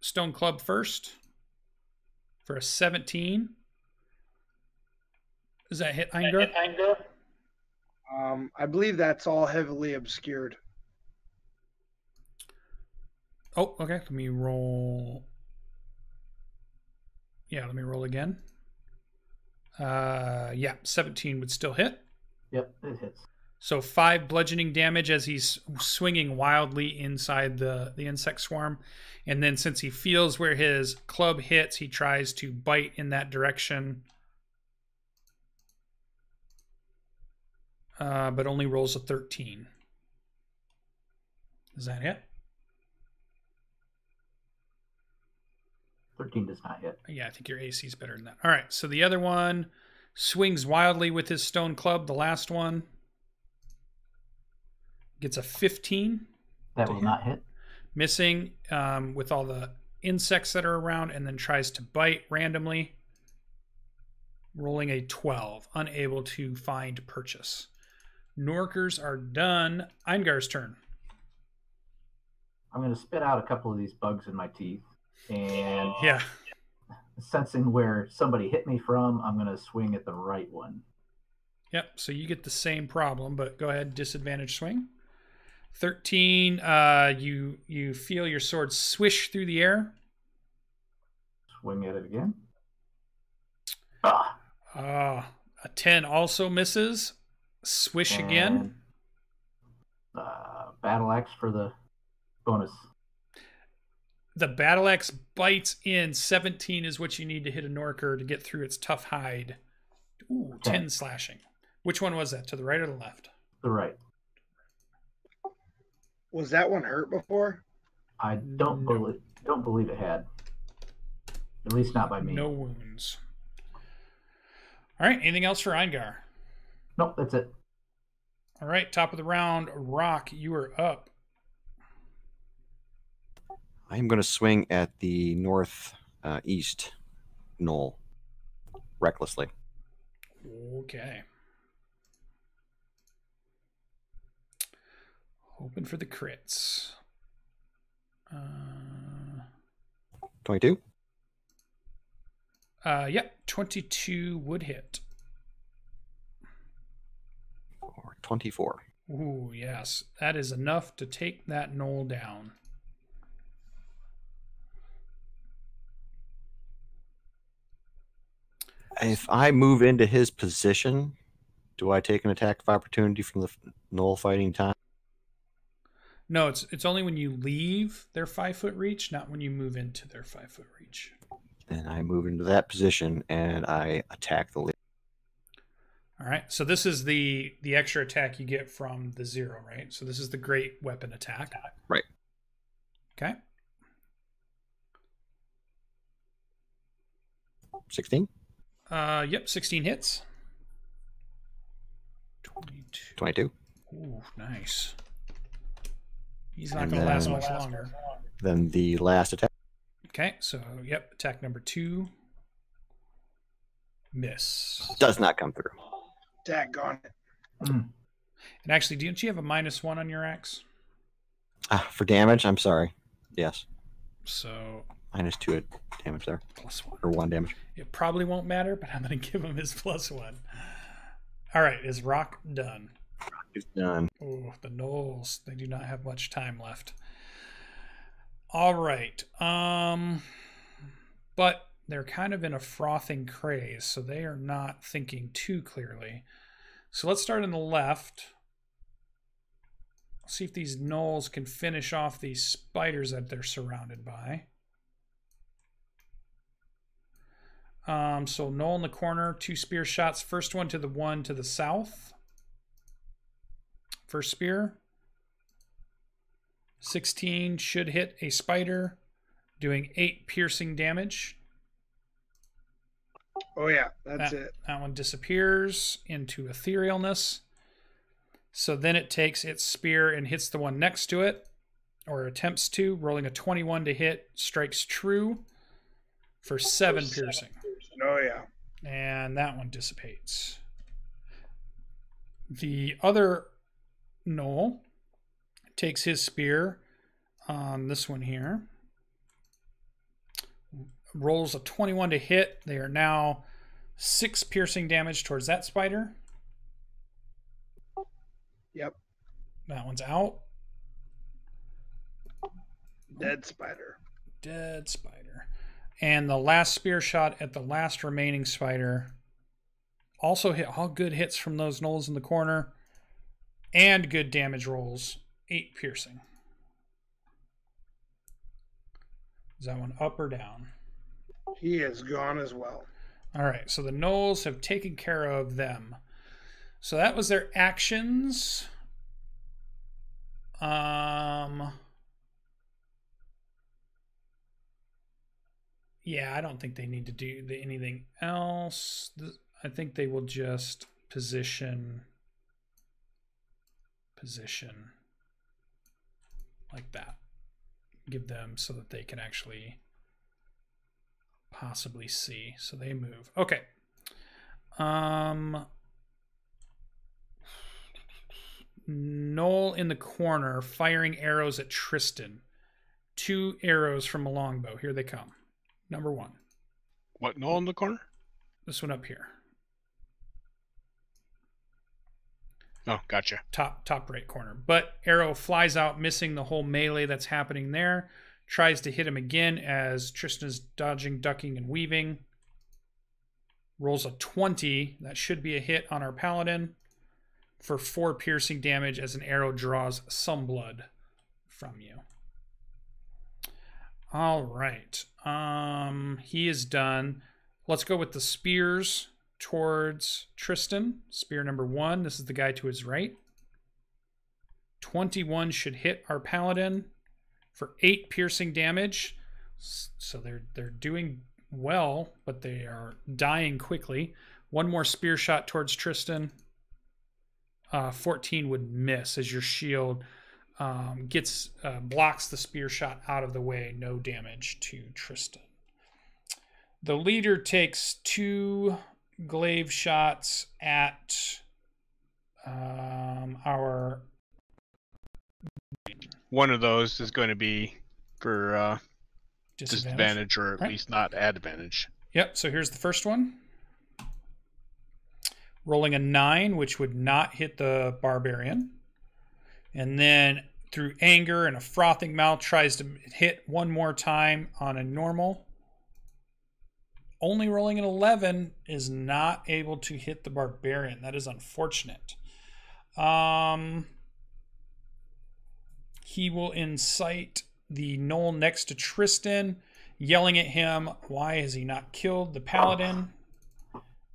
Stone Club first for a 17. Does that hit Eingar? Um, I believe that's all heavily obscured. Oh, okay. Let me roll. Yeah, let me roll again. Uh, yeah, 17 would still hit. Yep, it hits. So five bludgeoning damage as he's swinging wildly inside the the insect swarm, and then since he feels where his club hits, he tries to bite in that direction, uh, but only rolls a thirteen. Is that it? 13 does not hit. Yeah, I think your AC is better than that. All right, so the other one swings wildly with his stone club. The last one gets a fifteen. That To will hit. not hit. missing um, with all the insects that are around and then tries to bite randomly rolling a 12 unable to find purchase norkers are done eingar's turn I'm going to spit out a couple of these bugs in my teeth. And yeah sensing where somebody hit me from, I'm going to swing at the right one. yep so you get the same problem but go ahead disadvantage swing 13 uh you you feel your sword swish through the air. Swing at it again. Ah, uh a 10 also misses. Swish again. Uh, battle axe for the bonus. the battle axe bites in. 17 is what you need to hit a norker to get through its tough hide. Ooh, 10 slashing. Which one was that to the right or the left? The right. Was that one hurt before? I don't No. believe don't believe it had. At least not by me. no wounds all right anything else for eingar Nope, that's it. all right top of the round rock you are up I'm going to swing at the north uh, east gnoll recklessly. okay hoping for the crits uh, 22. uh yep 22 would hit Or 24. Ooh, yes. That is enough to take that gnoll down. If I move into his position, do I take an attack of opportunity from the gnoll fighting time? No, it's it's only when you leave their five foot reach, not when you move into their five foot reach. Then I move into that position and I attack the leader. All right. So this is the the extra attack you get from the zero, right? So this is the great weapon attack. Right. Okay. 16. Uh, yep, 16 hits. 22. 22. Ooh, nice. He's not going to last much longer. Then the last attack. Okay, so, yep, attack number two. Miss. Does not come through. Daggone it. Mm. And actually, don't you have a minus one on your axe? Ah, for damage, I'm sorry. Yes. So, Minus two at damage there. plus one. Or one damage. It probably won't matter, but I'm going to give him his plus one. All right, is Rock done? He's done. Oh, the Gnolls. They do not have much time left. All right. Um but they're kind of in a frothing craze, so they are not thinking too clearly. So let's start on the left. See if these gnolls can finish off these spiders that they're surrounded by. Um, so Gnoll in the corner, two spear shots. First one to the one to the south. First spear. 16 should hit a spider, doing 8 piercing damage. Oh yeah, that's that, it. that one disappears into etherealness. So then it takes its spear and hits the one next to it, or attempts to, rolling a 21 to hit, strikes true for 7 piercing. Oh yeah. and that one dissipates. The other Gnoll takes his spear on this one here, rolls a 21 to hit. They are now six piercing damage towards that spider. Yep. That one's out. Dead spider. Dead spider. And the last spear shot at the last remaining spider also hit all good hits from those gnolls in the corner and good damage rolls. Eight piercing. Is that one up or down? He is gone as well. All right, so the Gnolls have taken care of them. So that was their actions. Um Yeah, I don't think they need to do anything else. I think they will just position position like that. Give them so that they can actually possibly see. So they move. Okay. Um Gnoll in the corner firing arrows at Tristan. Two arrows from a longbow. Here they come. Number 1. What? Gnoll in the corner? This one up here. Oh, gotcha. top top right corner. But arrow flies out, missing the whole melee that's happening there. Tries to hit him again as Tristan is dodging, ducking, and weaving. Rolls a 20. That should be a hit on our paladin for four piercing damage as an arrow draws some blood from you. All right. Um, he is done. Let's go with the spears towards Tristan. Spear number one. This is the guy to his right. 21 should hit our paladin for eight piercing damage. So they're they're doing well, but they are dying quickly. One more spear shot towards Tristan. Uh, 14 would miss as your shield um, gets uh, blocks the spear shot out of the way. No damage to Tristan. The leader takes two glaive shots at um, our One of those is going to be for uh, disadvantage. disadvantage or at Right. least not advantage. Yep. So here's the first one. Rolling a nine, which would not hit the barbarian. And then through anger and a frothing mouth, tries to hit one more time on a normal. Only rolling an 11 is not able to hit the barbarian. That is unfortunate. Um, he will incite the gnoll next to Tristan yelling at him, why has he not killed the paladin?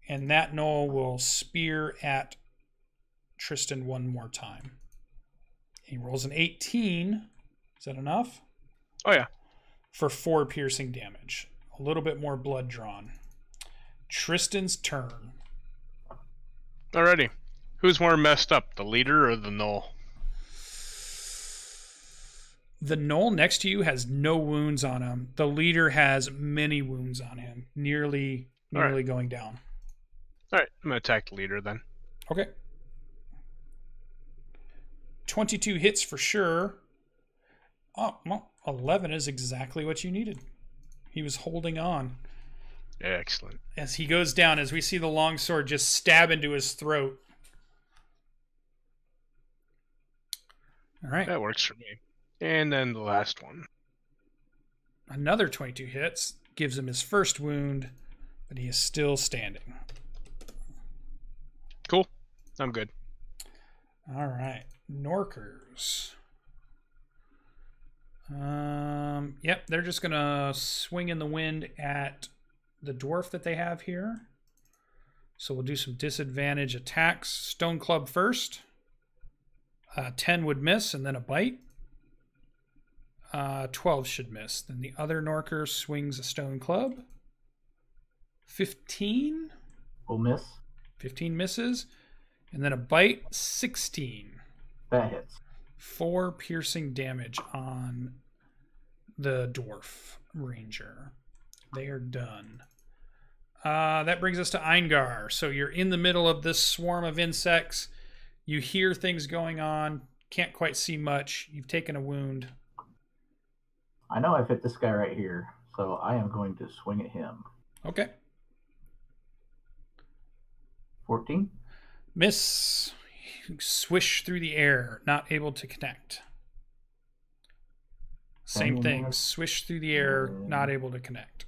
And that gnoll will spear at Tristan one more time. He rolls an 18. Is that enough? Oh yeah. For four piercing damage. A little bit more blood drawn. Tristan's turn. Alrighty. Who's more messed up, the leader or the gnoll? The gnoll next to you has no wounds on him. The leader has many wounds on him, nearly All right. nearly going down. Alright, I'm gonna attack the leader then. Okay. 22 hits for sure. Oh, well, 11 is exactly what you needed. He was holding on. Excellent. As he goes down, as we see the longsword just stab into his throat. All right. That works for me. And then the last one. Another 22 hits. Gives him his first wound, but he is still standing. Cool. I'm good. All right, Norkers. Um, yep, they're just gonna swing in the wind at the dwarf that they have here. So we'll do some disadvantage attacks. Stone club first. Uh, Ten would miss, and then a bite. Uh, Twelve should miss. Then the other Norker swings a stone club. Fifteen. Will miss. 15 misses. And then a bite, 16. That hits. Four piercing damage on the dwarf ranger. They are done. Uh, that brings us to Eingar. So you're in the middle of this swarm of insects. You hear things going on. Can't quite see much. You've taken a wound. I know I've hit this guy right here, so I am going to swing at him. Okay. 14. Miss. Swish through the air, not able to connect. Same thing. Swish through the air, not able to connect.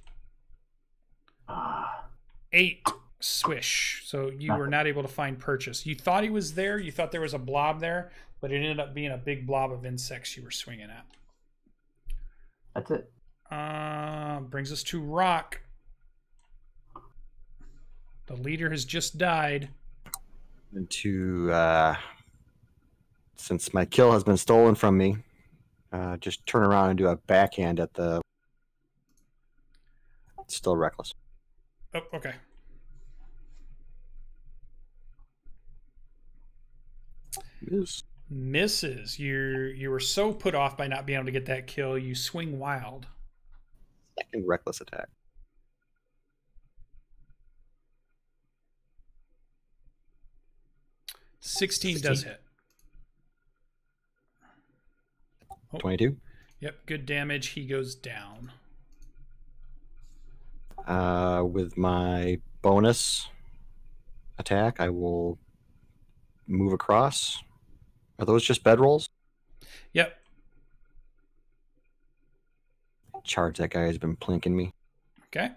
Ah, Eight. Swish. So you were not able to find purchase. You thought he was there. You thought there was a blob there, but it ended up being a big blob of insects you were swinging at. that's it. Uh, brings us to Rock. The leader has just died. To uh, since my kill has been stolen from me, uh, just turn around and do a backhand at the. Still reckless. Oh, okay. Yes. Misses. You you were so put off by not being able to get that kill, you swing wild. Second reckless attack. Sixteen does hit. Oh. Twenty-two. Yep, good damage. He goes down. Uh, with my bonus attack, I will move across. Are those just bed rolls? Yep. Charge that guy has been plinking me. Okay.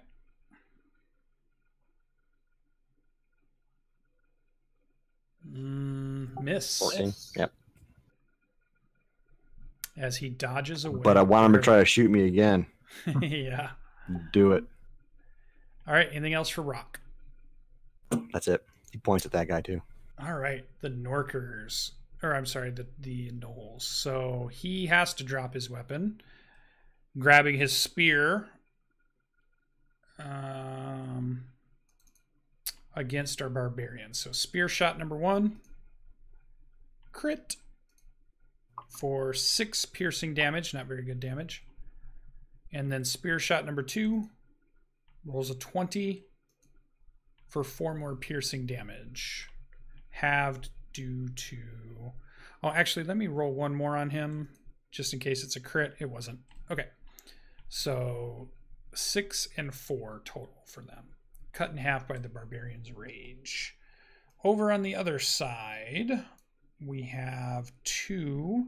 Mm, miss. 14. Yep. As he dodges away. But I want him to try to shoot me again. yeah. Do it. All right. Anything else for Rock? That's it. He points at that guy too. All right. The Norkers. Or I'm sorry, the, the Gnolls. So he has to drop his weapon, grabbing his spear um, against our barbarians. So spear shot number one. Crit for six piercing damage, not very good damage. And then spear shot number two rolls a 20 for four more piercing damage. Halved due to. Oh, actually, let me roll one more on him just in case it's a crit. It wasn't. Okay. So six and four total for them. Cut in half by the barbarian's rage. Over on the other side, we have two.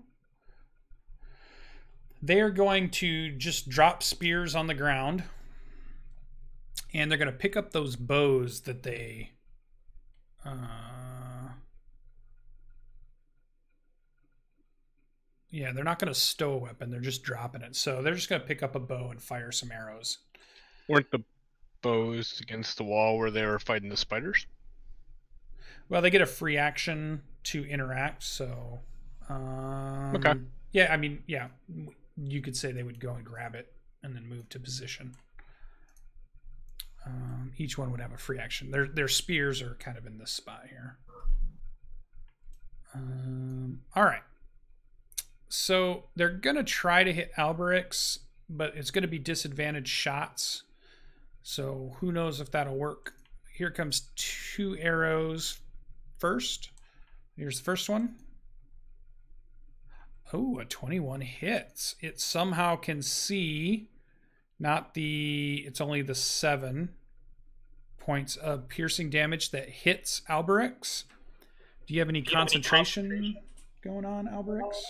They're going to just drop spears on the ground and they're going to pick up those bows that they uh, yeah they're not going to stow a weapon they're just dropping it so they're just going to pick up a bow and fire some arrows Weren't the bows against the wall where they were fighting the spiders? well they get a free action to interact so um, Okay. yeah i mean yeah you could say they would go and grab it and then move to position Um, each one would have a free action. Their their spears are kind of in this spot here. Um, all right. So they're gonna try to hit Alberix, but it's gonna be disadvantaged shots. So who knows if that'll work? Here comes two arrows first. Here's the first one. Oh, a 21 hits. It somehow can see not the it's only the 7 points of piercing damage that hits Alberix. Do you have any concentration going on, Alberix?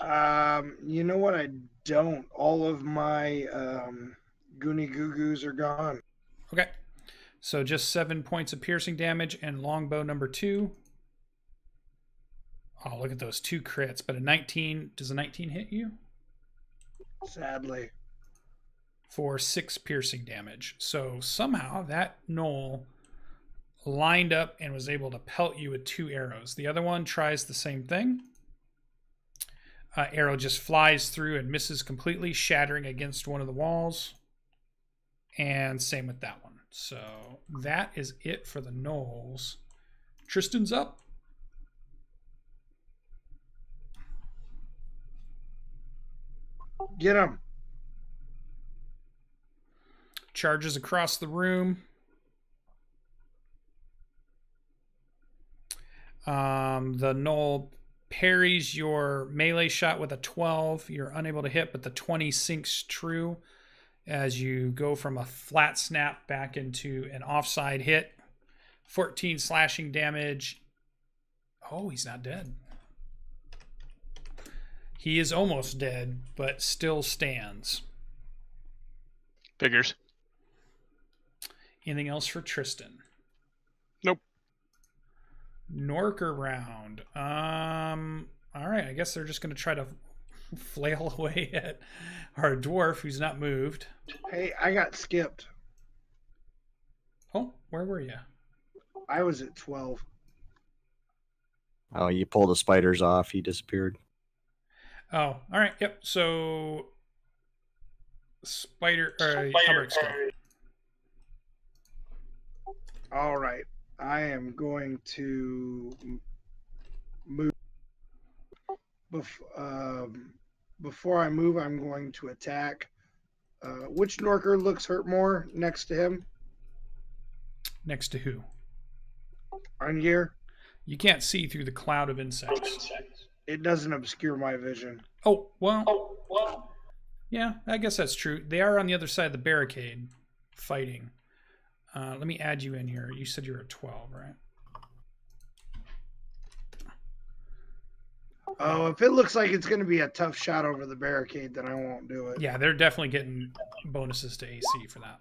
Um, you know what? I don't. All of my um, Goonie Goo Goos are gone. Okay. So just seven points of piercing damage and longbow number two. Oh, look at those two crits. But a 19, does a 19 hit you? Sadly. For six piercing damage. So somehow that gnoll lined up and was able to pelt you with two arrows. The other one tries the same thing. Uh, arrow just flies through and misses completely, shattering against one of the walls. And same with that one. So that is it for the gnolls. Tristan's up. Get him. Charges across the room. Um, the gnoll parries your melee shot with a 12. You're unable to hit, but the 20 sinks true as you go from a flat snap back into an offside hit. 14 slashing damage. Oh, he's not dead. He is almost dead, but still stands. Figures. Anything else for Tristan? Nope. Norker round. Um. All right. I guess they're just going to try to flail away at our dwarf who's not moved. Hey, I got skipped. Oh, where were you? I was at 12. Oh, you pull the spiders off. He disappeared. Oh, all right. Yep. So, spider or Hubbard's go. All right. I am going to move. Bef- um, before I move, I'm going to attack. Uh, which Norker looks hurt more next to him? Next to who? On here. You can't see through the cloud of insects. It doesn't obscure my vision. Oh well. Yeah, I guess that's true. They are on the other side of the barricade, fighting. Uh, let me add you in here. You said you were at twelve, right? Oh, if it looks like it's going to be a tough shot over the barricade, then I won't do it. Yeah, they're definitely getting bonuses to AC for that.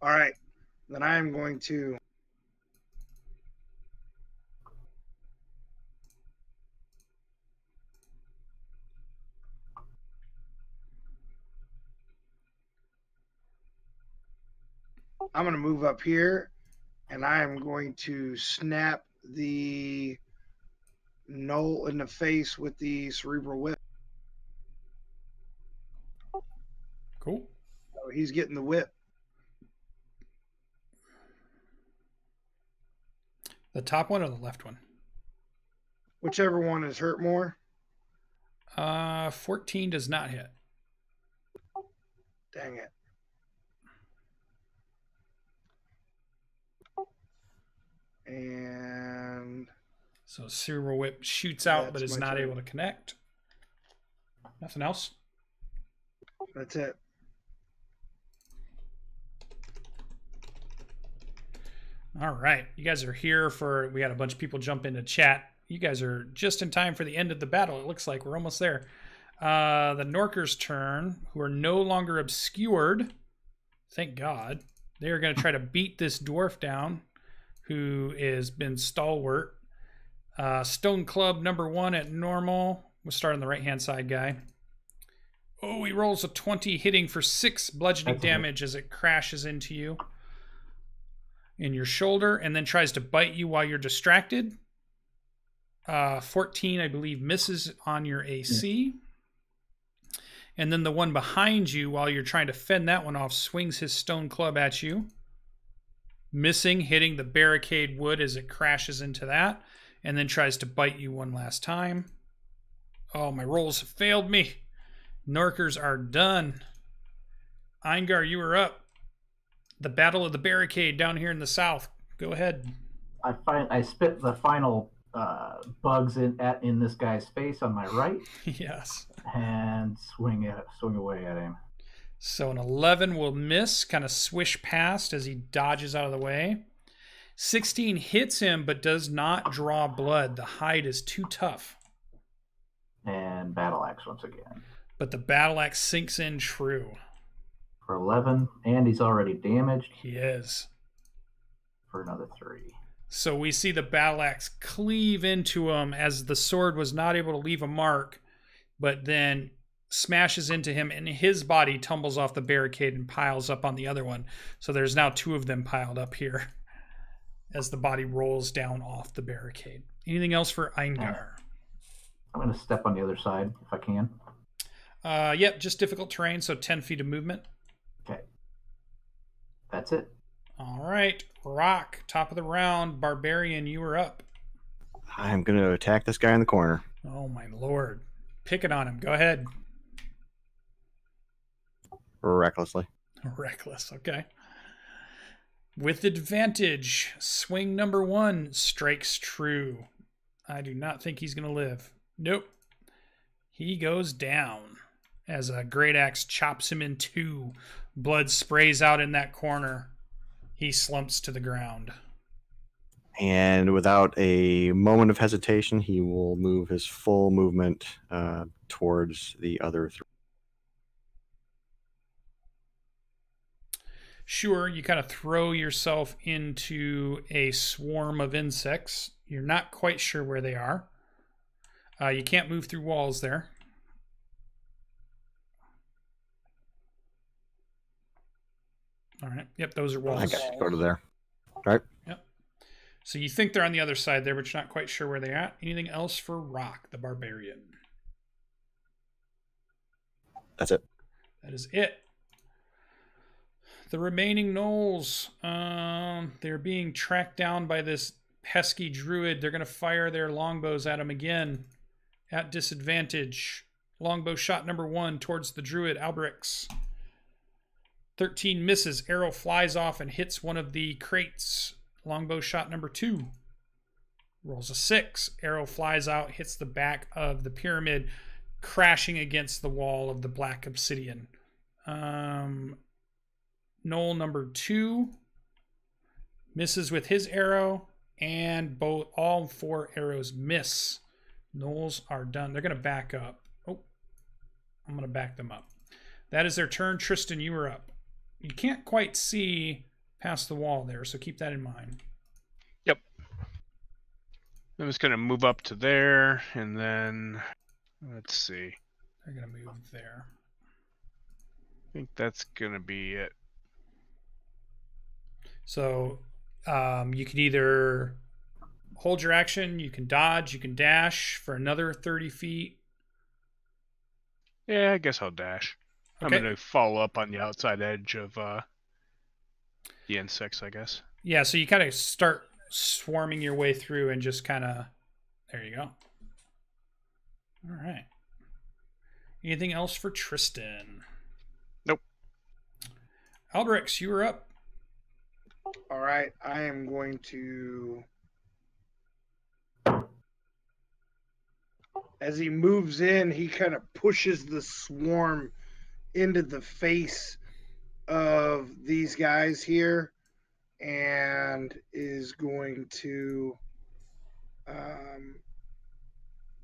All right. Then I am going to. I'm going to move up here and I am going to snap the gnoll in the face with the cerebral whip. Cool. So he's getting the whip. The top one or the left one? Whichever one is hurt more. Uh, 14 does not hit. Dang it. And So Cerebral Whip shoots out but That's is not turn. able to connect. Nothing else? that's it. All right. You guys are here for we had a bunch of people jump into chat. You guys are just in time for the end of the battle. It looks like we're almost there. Uh the Norker's turn, who are no longer obscured. Thank God. They are going to try to beat this dwarf down, who has been stalwart. Uh, Stone Club number one at normal. We'll start on the right hand side guy. Oh, he rolls a 20, hitting for six bludgeoning That's damage as it crashes into you in your shoulder and then tries to bite you while you're distracted. Uh, 14, I believe, misses on your AC. And then the one behind you, while you're trying to fend that one off, swings his stone club at you. Missing, hitting the barricade wood as it crashes into that, and then tries to bite you one last time. Oh, my rolls have failed me. Norkers are done. Eingar, you are up. The Battle of the Barricade down here in the south. Go ahead. I find I spit the final uh, bugs in at in this guy's face on my right yes. and swing it swing away at him. So an 11 will miss, kind of swish past as he dodges out of the way. 16 hits him but does not draw blood. The hide is too tough. And battle axe once again But the battle axe sinks in true. for eleven, and he's already damaged He is. for another three. So we see the battle axe cleave into him as the sword was not able to leave a mark, but then smashes into him and his body tumbles off the barricade and piles up on the other one. So there's now two of them piled up here as the body rolls down off the barricade. Anything else for Eingar? I'm going to step on the other side if I can. Uh, yep, just difficult terrain, so 10 feet of movement. Okay, that's it. All right, Rock, top of the round. Barbarian, you are up. I'm going to attack this guy in the corner. Oh, my lord. Pick it on him. Go ahead. Recklessly. Reckless, okay. With advantage, swing number one strikes true. I do not think he's going to live. Nope. He goes down as a great axe chops him in two. Blood sprays out in that corner. He slumps to the ground. And without a moment of hesitation, he will move his full movement uh, towards the other three. Sure, you kind of throw yourself into a swarm of insects. You're not quite sure where they are. Uh, you can't move through walls there. All right. Yep, those are I walls. got to go to there. Right? So you think they're on the other side there, but you're not quite sure where they're at. Anything else for Rock, the barbarian? That's it. That is it. The remaining gnolls, um, they're being tracked down by this pesky druid. They're going to fire their longbows at him again at disadvantage. Longbow shot number one towards the druid, Alberix. 13 misses. Arrow flies off and hits one of the crates. Longbow shot number two. Rolls a six. Arrow flies out, hits the back of the pyramid, crashing against the wall of the black obsidian. Um, Gnoll number two misses with his arrow, and both all four arrows miss. Gnolls are done. They're going to back up. Oh, I'm going to back them up. That is their turn. Tristan, you are up. You can't quite see past the wall there, so keep that in mind. Yep. I'm just gonna move up to there, and then let's see. They're going to move there. I think that's gonna be it. So um, you can either hold your action, you can dodge, you can dash for another 30 feet. Yeah, I guess I'll dash. Okay. I'm gonna follow up on the outside edge of uh, the insects, I guess. Yeah, so you kind of start swarming your way through and just kind of. There you go. All right. Anything else for Tristan? Nope. Alberix, you were up. All right, I am going to. As he moves in, he kind of pushes the swarm into the face of these guys here and is going to um,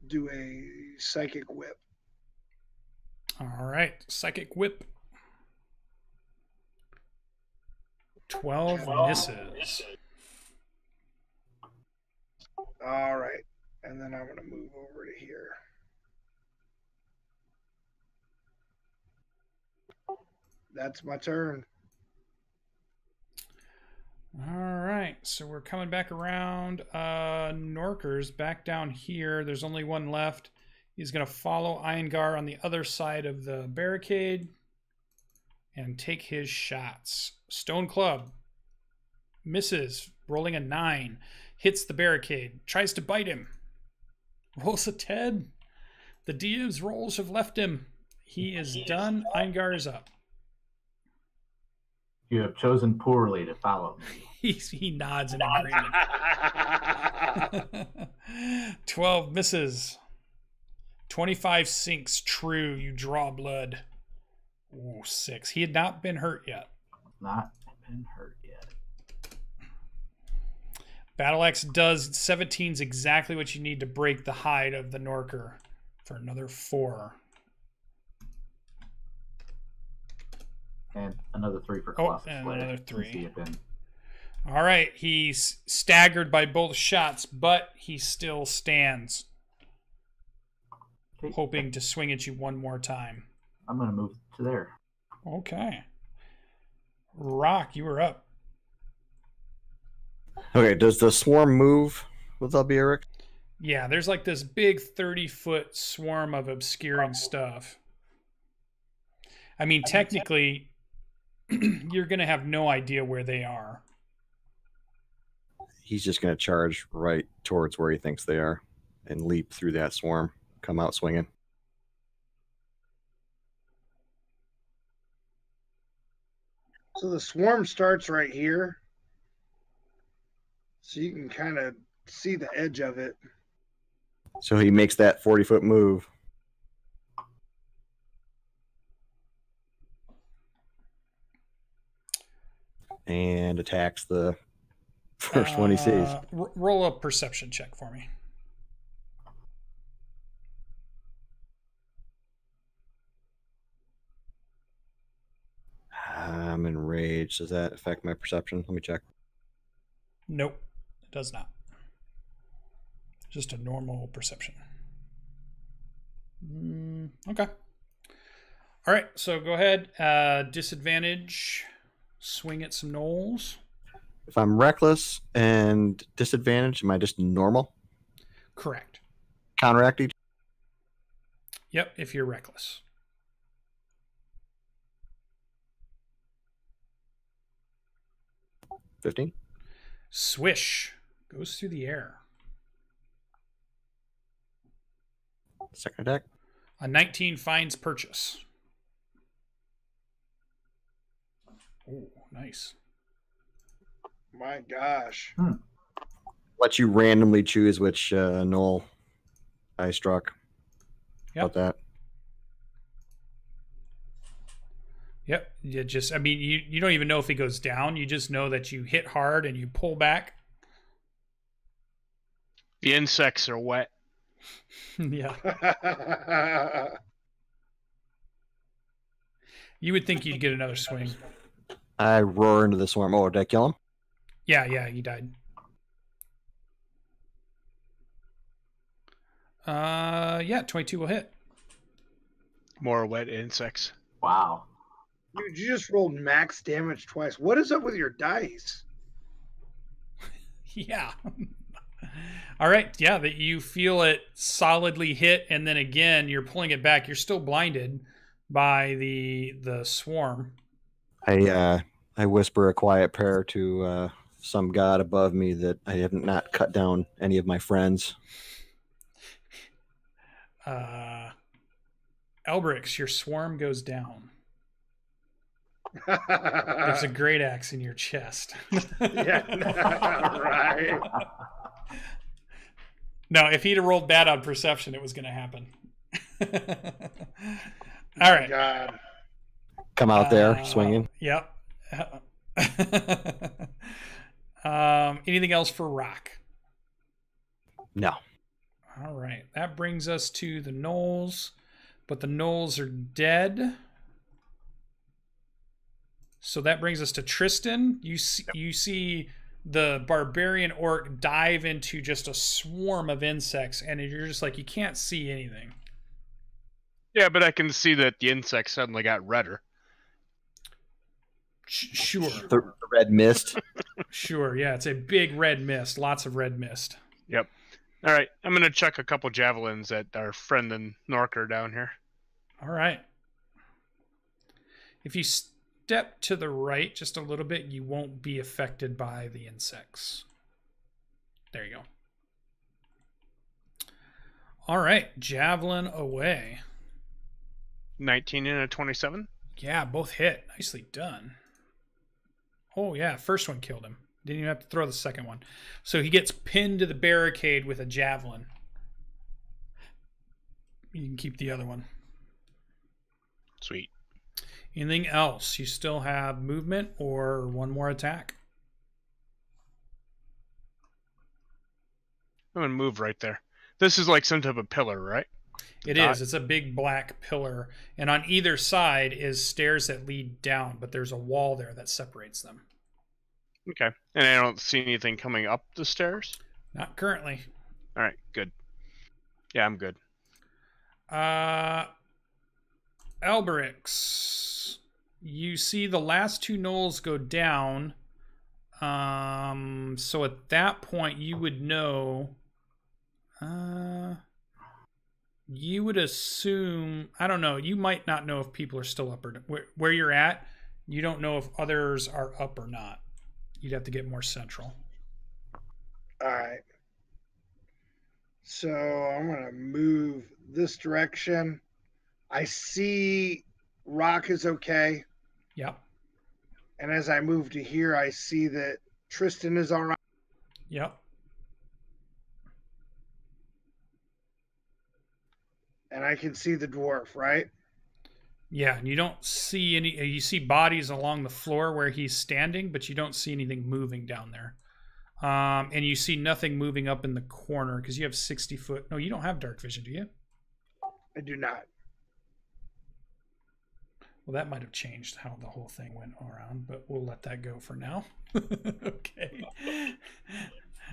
do a psychic whip. All right. Psychic Whip. 12 misses. All right. And then I'm going to move over to here. That's my turn. All right, so we're coming back around. Uh, Norkers back down here. There's only one left. He's going to follow Eingar on the other side of the barricade and take his shots. Stone Club misses, rolling a nine, hits the barricade, tries to bite him, rolls a 10. The Diaz rolls have left him. He is done. Eingar is up. You have chosen poorly to follow me. He, he nods in agreement. 12 misses. 25 sinks. True. You draw blood. Ooh, six. He had not been hurt yet. Not been hurt yet. Battle Axe does 17's exactly what you need to break the hide of the Norker for another four. And another three for Oh, Colossus and Slayer, another three. All right. He's staggered by both shots, but he still stands, Okay, hoping to swing at you one more time. I'm going to move to there. Okay. Rock, you were up. Okay, does the swarm move with Alberic? Yeah, there's like this big 30 foot swarm of obscuring stuff. I mean, technically, you're going to have no idea where they are. He's just going to charge right towards where he thinks they are and leap through that swarm, come out swinging. So the swarm starts right here. So you can kind of see the edge of it. So he makes that 40 foot move. And attacks the first one he sees. Uh, r- roll a perception check for me. I'm. Does that affect my perception? Let me check. Nope, it does not. Just a normal perception. Mm, okay. All right, so go ahead. Uh, disadvantage. Swing at some gnolls. If I'm reckless and disadvantaged, am I just normal? Correct. Counteract each? Yep, if you're reckless. Fifteen. Swish goes through the air. Second attack. A 19 finds purchase. Oh, nice. My gosh. Let you randomly choose which uh, gnoll I struck. Yep. About that. Yep. You just, I mean, you, you don't even know if he goes down. You just know that you hit hard and you pull back. The insects are wet. yeah. You would think you'd get another swing. I roar into the swarm. Oh, did I kill him? Yeah, yeah, he died. Uh, yeah, 22 will hit. More wet insects. Wow. Dude, you just rolled max damage twice. What is up with your dice? Yeah. All right. Yeah, that you feel it solidly hit, and then again you're pulling it back. You're still blinded by the the swarm. I uh, I whisper a quiet prayer to uh, some god above me that I have not cut down any of my friends. Uh, Alberix, your swarm goes down. There's a great axe in your chest. yeah, right. No, if he'd have rolled bad on perception, it was going to happen. All right. God. Come out there Uh, swinging. Yep. um, anything else for Rock? No. All right. That brings us to the Gnolls, but the Gnolls are dead. So that brings us to Tristan. You see, you see the barbarian orc dive into just a swarm of insects, and you're just like you can't see anything. Yeah, but I can see that the insects suddenly got redder. Sh- Sure, The, the red mist. sure, yeah, it's a big red mist, lots of red mist. Yep. All right, I'm gonna chuck a couple javelins at our friend and Norker down here. All right. If you step to the right just a little bit, you won't be affected by the insects. There you go. All right, javelin away. 19 and a 27. Yeah, both hit. Nicely done. Oh yeah, first one killed him. Didn't even have to throw the second one. So he gets pinned to the barricade with a javelin. You can keep the other one. Sweet. Anything else? You still have movement or one more attack? I'm gonna move right there. This is like some type of pillar, right? It Uh, is. It's a big black pillar, and on either side is stairs that lead down, but there's a wall there that separates them. Okay. And I don't see anything coming up the stairs. Not currently. All right, good. Yeah, I'm good. Uh, Alberix, you see the last two gnolls go down. Um, so at that point, you would know. Uh, you would assume. I don't know. You might not know if people are still up or where, where you're at. You don't know if others are up or not. You'd have to get more central. All right. So I'm gonna move this direction. I see Rock is okay, Yep. and as I move to here, I see that Tristan is all right. Yep. and I can see the dwarf, right? Yeah, and you don't see any. You see bodies along the floor where he's standing, but you don't see anything moving down there. Um, and you see nothing moving up in the corner because you have sixty foot. No, you don't have dark vision, do you? I do not. Well, that might have changed how the whole thing went around, but we'll let that go for now. okay.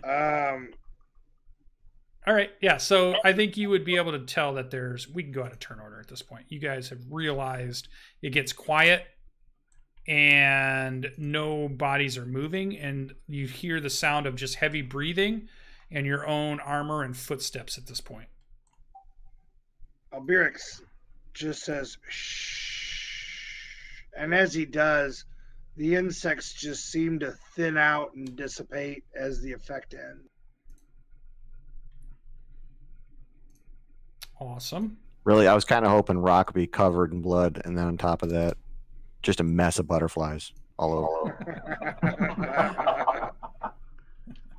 Um, All right. Yeah. So I think you would be able to tell that there's. We can go out of turn order at this point. You guys have realized it gets quiet and no bodies are moving, and you hear the sound of just heavy breathing and your own armor and footsteps at this point. Alberix just says shh, and as he does, the insects just seem to thin out and dissipate as the effect ends. Awesome. Really, I was kind of hoping Rock would be covered in blood, and then on top of that, just a mess of butterflies all over.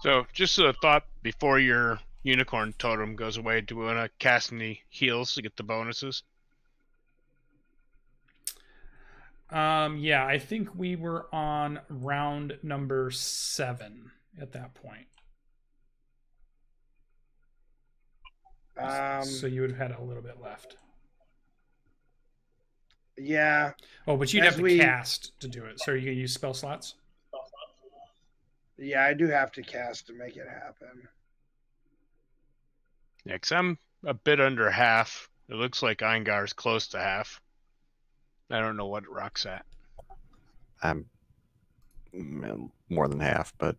So, just a thought before your unicorn totem goes away. Do we want to cast any heals to get the bonuses? Um, yeah, I think we were on round number seven at that point. um, so you would have had a little bit left. yeah, Oh, but you'd As have to we- cast to do it. So are you gonna use spell slots? yeah, I do have to cast to make it happen. Yeah, because I'm a bit under half. It looks like Eingar's close to half. I don't know what Rock's at. I'm more than half, but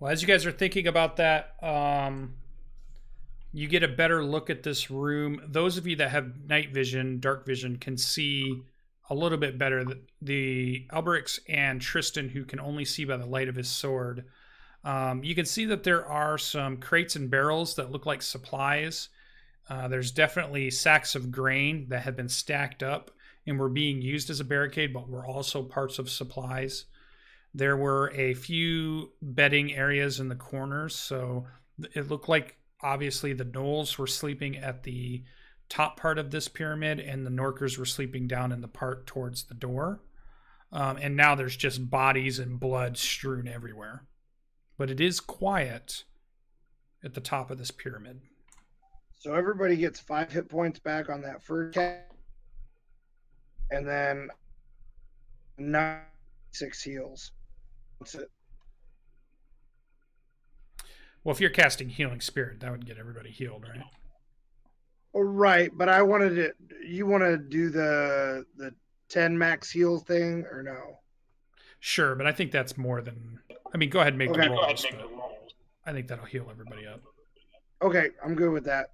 Well, as you guys are thinking about that, um, you get a better look at this room. Those of you that have night vision, dark vision, can see a little bit better. The, the Alberix and Tristan, who can only see by the light of his sword, um, you can see that there are some crates and barrels that look like supplies. Uh, there's definitely sacks of grain that have been stacked up and were being used as a barricade, but were also parts of supplies. There were a few bedding areas in the corners, so it looked like obviously the Gnolls were sleeping at the top part of this pyramid, and the Norkers were sleeping down in the part towards the door. Um, and now there's just bodies and blood strewn everywhere. But it is quiet at the top of this pyramid. So everybody gets five hit points back on that first cat, and then nine six heals. That's it. Well, if you're casting Healing Spirit, that would get everybody healed, right? Oh, right, but I wanted to. You want to do the the ten max heal thing or no? Sure, but I think that's more than. I mean, go ahead and make Okay. the rolls. but I think that'll heal everybody up. Okay, I'm good with that.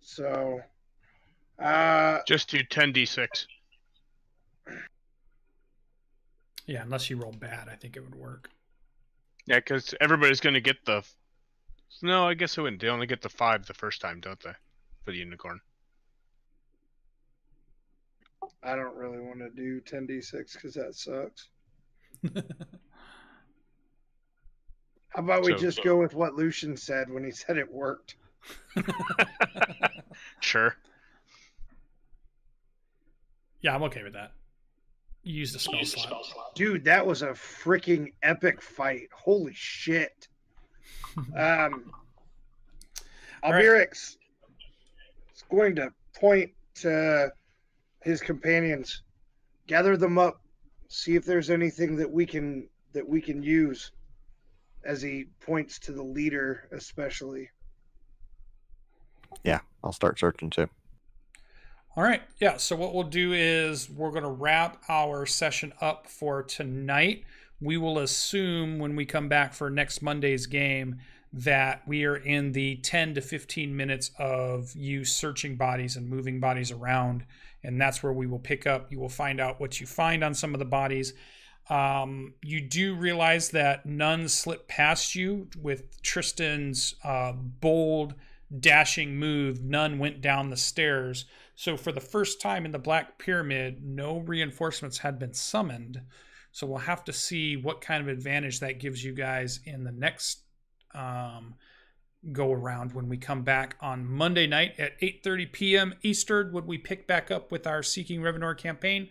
So, uh, Just do 10d6. Yeah, unless you roll bad, I think it would work. Yeah, because everybody's going to get the. No, I guess it wouldn't. They only get the five the first time, don't they? For the unicorn. I don't really want to do 10d6 because that sucks. How about we So- just go with what Lucien said when he said it worked? sure. Yeah, I'm okay with that. You use the spell slot. Dude, that was a freaking epic fight. Holy shit. Um, All right. Alberix is going to point to his companions, gather them up, see if there's anything that we can that we can use. As he points to the leader, especially. Yeah, I'll start searching too. All right. Yeah. So what we'll do is we're going to wrap our session up for tonight. We will assume when we come back for next Monday's game that we are in the 10 to 15 minutes of you searching bodies and moving bodies around. And that's where we will pick up. You will find out what you find on some of the bodies. Um, you do realize that none slipped past you with Tristan's uh, bold, dashing move. None went down the stairs. So, for the first time in the Black Pyramid, no reinforcements had been summoned. So, we'll have to see what kind of advantage that gives you guys in the next um, go around when we come back on Monday night at 8:30 p.m. Eastern. When we pick back up with our Seeking Revonar campaign,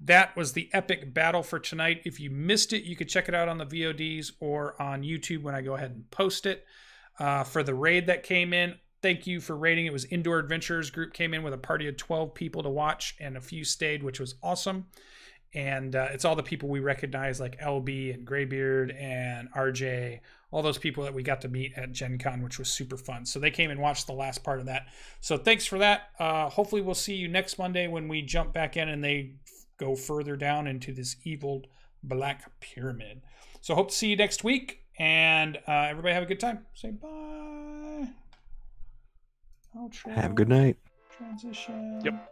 that was the epic battle for tonight. If you missed it, you could check it out on the VODs or on YouTube when I go ahead and post it. Uh, for the raid that came in, thank you for raiding. It was Indoor Adventures group came in with a party of 12 people to watch, and a few stayed, which was awesome. And uh, it's all the people we recognize, like LB and Graybeard and RJ, all those people that we got to meet at Gen Con, which was super fun. So they came and watched the last part of that. So thanks for that. Uh, hopefully, we'll see you next Monday when we jump back in and they go further down into this evil black pyramid. So hope to see you next week. And uh, everybody have a good time. Say bye. Outro. Have a good night. Transition. Yep.